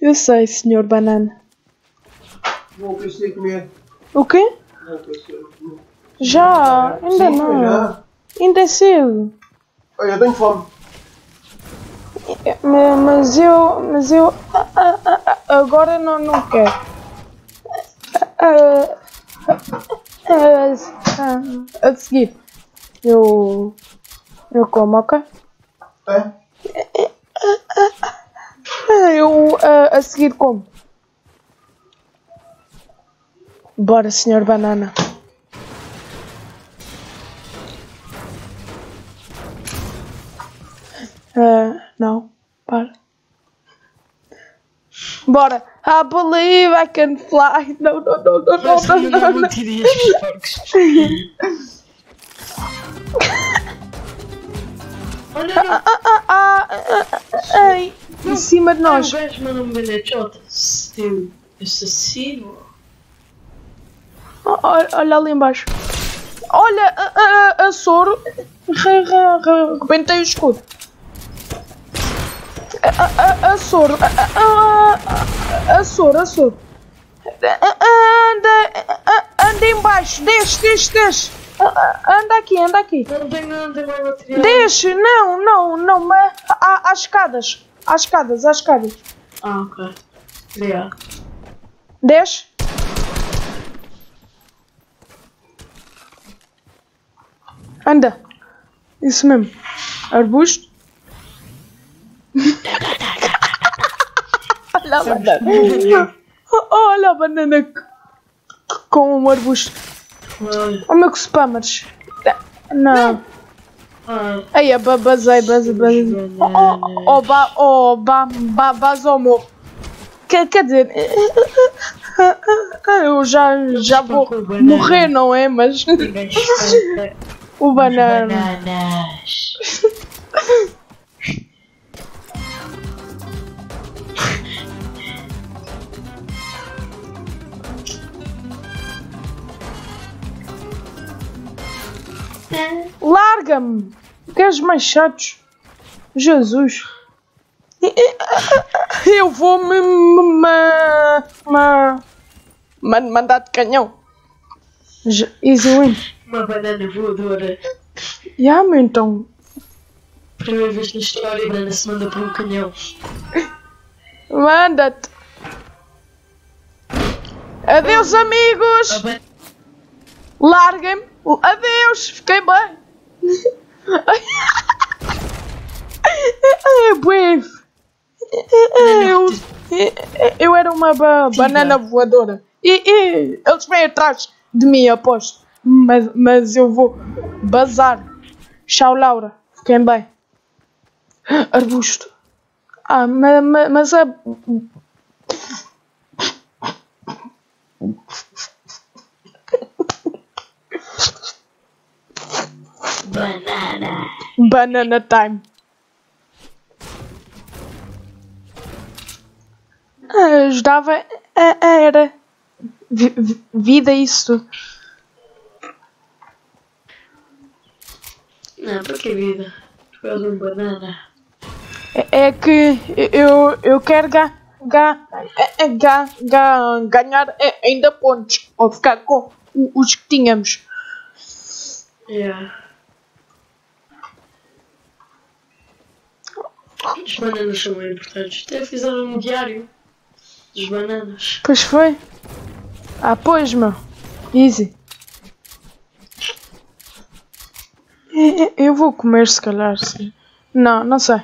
Eu sei, senhor banana. Vou crescer comer. O quê? Vou crescer comer. Já, ainda Sim, não. já. Ainda é cedo. Olha, eu tenho fome. Ma- Mas eu, mas eu ah, ah, ah, agora não, não quero. A seguir, eu, eu como, ok? É? Eu ah, a seguir como. Bora, senhor banana. Ah, não, para. Bora. I believe I can fly. Não, não, não, não, não, não, não, não, não, não. não. Olha, não. Ah, ah, ah, ah, ah, Ei, em cima de Não, nós. o gajo mandou-me vender chota. Seu assassino. Oh, Olha, olha ali embaixo. Olha, a, a, a soro. Re- re- re- Rebentei o escudo. A, a, soro. A, soro, a soro. Anda, anda embaixo. Desce, desce, desce. Anda aqui, anda aqui. Não tenho, não mais material. Desce, não, não, não. Mas há, há escadas. Há escadas, há escadas. Ah, ok. Obrigado. Desce. Anda. Isso mesmo. Arbusto. Olha a banana. Olha a banana com um arbusto. Olha. Oh meu que spammers. Não. Aí, ba- basei, basei, basei. Oh, oh, oh, ba, oh, ba, ba, basomo. Quer, quer dizer, eu já, já vou morrer, não é? Mas o banana. bananas. Larga-me! Queres mais chatos? Jesus! Eu vou me, me, me mandar de canhão. J- Easy win. Uma banana voadora. Já, meu, então. Primeira vez na história, banana se manda por um canhão. Manda-te. Adeus, amigos! ba- Adeus! Fiquei bem! É, bué. Eu, eu era uma ba- banana voadora. E, e eles vêm atrás de mim, aposto. Mas, mas eu vou bazar. Tchau, Laura. Fiquem bem. Arbusto. Ah, mas, mas a. Banana. Banana time. Ah, Ajudava a, a era. Vi- vi- vida isso tudo. Não, para que vida? Tu és um banana. É, é que eu, eu quero ga, ga, é- é ga, ga, ganhar é, ainda pontos. Ou ficar com os que tínhamos. Yeah. As bananas são muito importantes. Até fizeram um diário dos bananas. Pois foi. Ah, pois, meu. Easy. Eu vou comer, se calhar. sim. Não, não sei.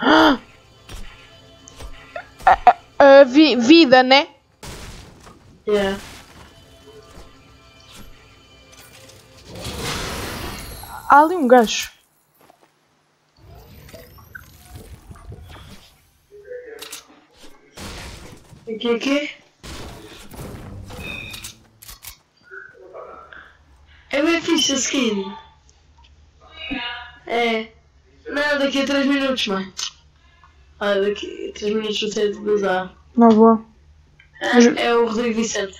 A, a- a vi- vida, né? Yeah. Há ali um gajo. Aqui, aqui. É bem fixe a skin. É. Não, daqui a 3 minutos, mãe. Ah, daqui a 3 minutos eu sei de usar. Não vou. Ah, é o Rodrigo Vicente.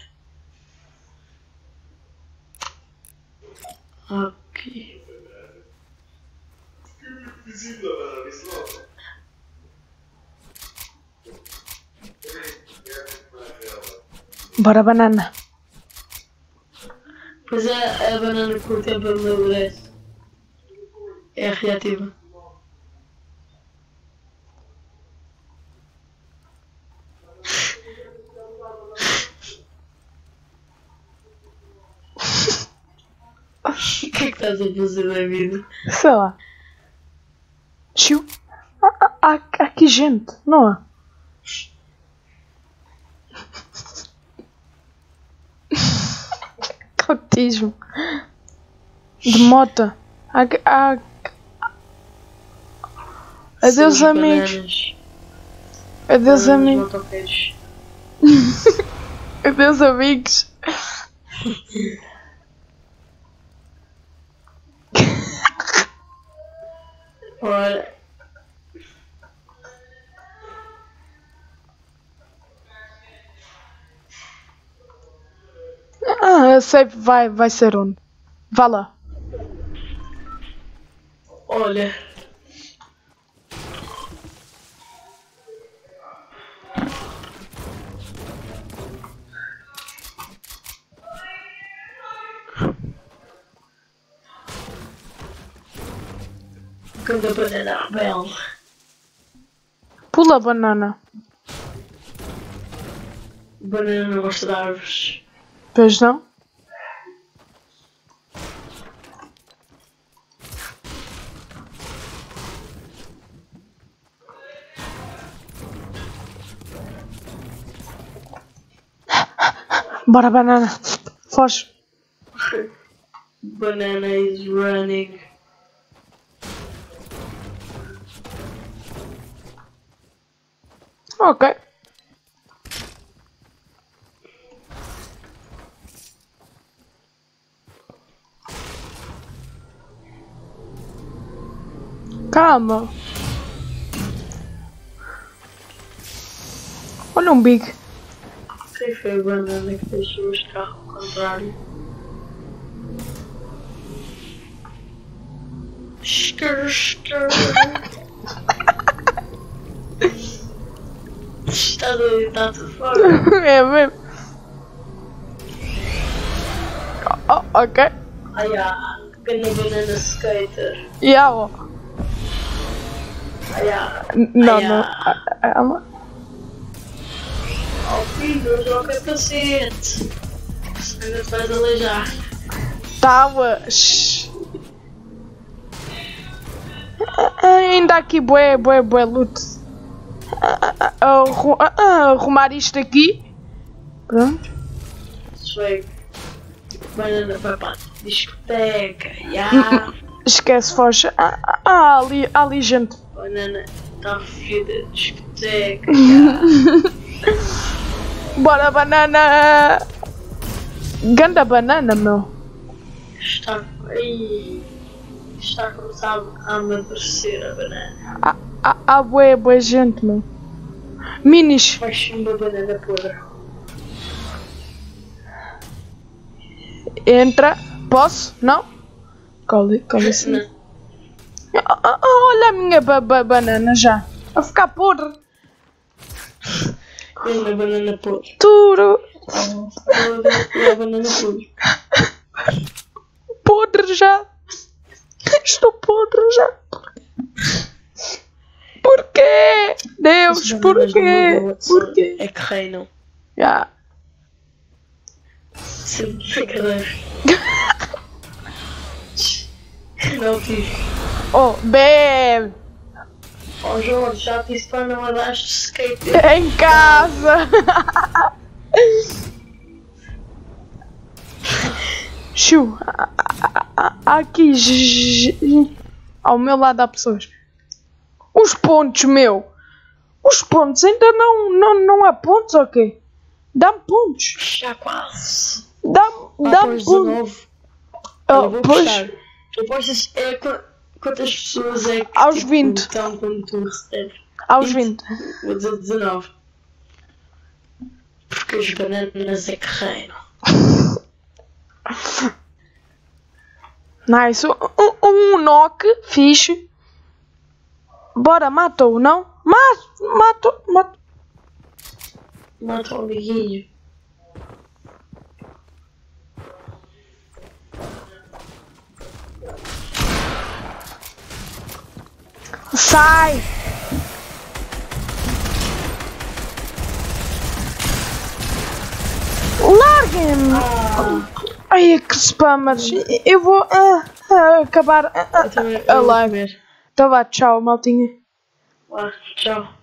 Ok. Bora, banana. Pois é, a banana o tempo amadurece. É reativa. O que é que estás a fazer da vida? Sei lá. Há, há, há há aqui gente, não há? Factismo. De moto. Há, há... Adeus, Somos amigos. bananas. Adeus, amigos. Adeus, amigos. Ora, Ah, a save vai, vai ser onde? Vá lá. olha. Quando a banana rebelde. Pula banana. Banana não gosta de árvores. Pois não? Bora, banana. Foge. Banana is running. Ok. Calma. Olha um big. Quem foi a banana que deixou os carros ao contrário? Skr, skr. Está doido, está tudo fora. é mesmo. Oh, ok. Ai, ah, ganhei banana skater. E a ó. Ai, ah, N- Não, não. Ah, ah, oh filho, joga capacete. Ainda te vais aleijar. Tava. Ainda aqui bué, bué, bué loot. Ah, ah, ah, arru- Arrumar isto aqui. Pronto. Swag. Banana a discoteca. Ya. Esquece, foge. Ah, ali, ali gente. Banana está discoteca. Bora, banana! Ganda banana, meu. Está. Ai, está a começar a amadurecer a banana. Há, há, há bué, bué gente, meu. Minis. Ser uma banana podre. Entra. Posso? Não? Cole, cole sim. Olha a minha ba ba- banana já. A ficar podre. É uma banana podre. E a banana podre. Podre já. Estou podre já. Porquê? Deus, porquê? Porquê? É que reinam. Já. Sempre brincadeira. Não tive. Oh, bebe. Oh Jorge, já te disse para não andares de skate. Em casa. Chu. Aqui. Ao meu lado há pessoas. Os pontos, meu. Os pontos. Ainda não, não, não há pontos, ok? Dá-me pontos. Já quase. Dá-me Ah, dá pois, pontos. 19. Oh, pois. Apostas é qu- quantas pessoas é que Aos tipo, 20. estão quando tu recebes? Aos 20. Vou dizer 19. Porque as bananas é que reinam. Nice. Um, um, um knock. Fixe. Bora, mata-o, não? Mata, mata, mata. Mata o amiguinho. Sai! Larguem-me! Ai, que spammers! Eu vou ah, ah, acabar a eu vou live. Então vá, tchau, maltinha. Tchau.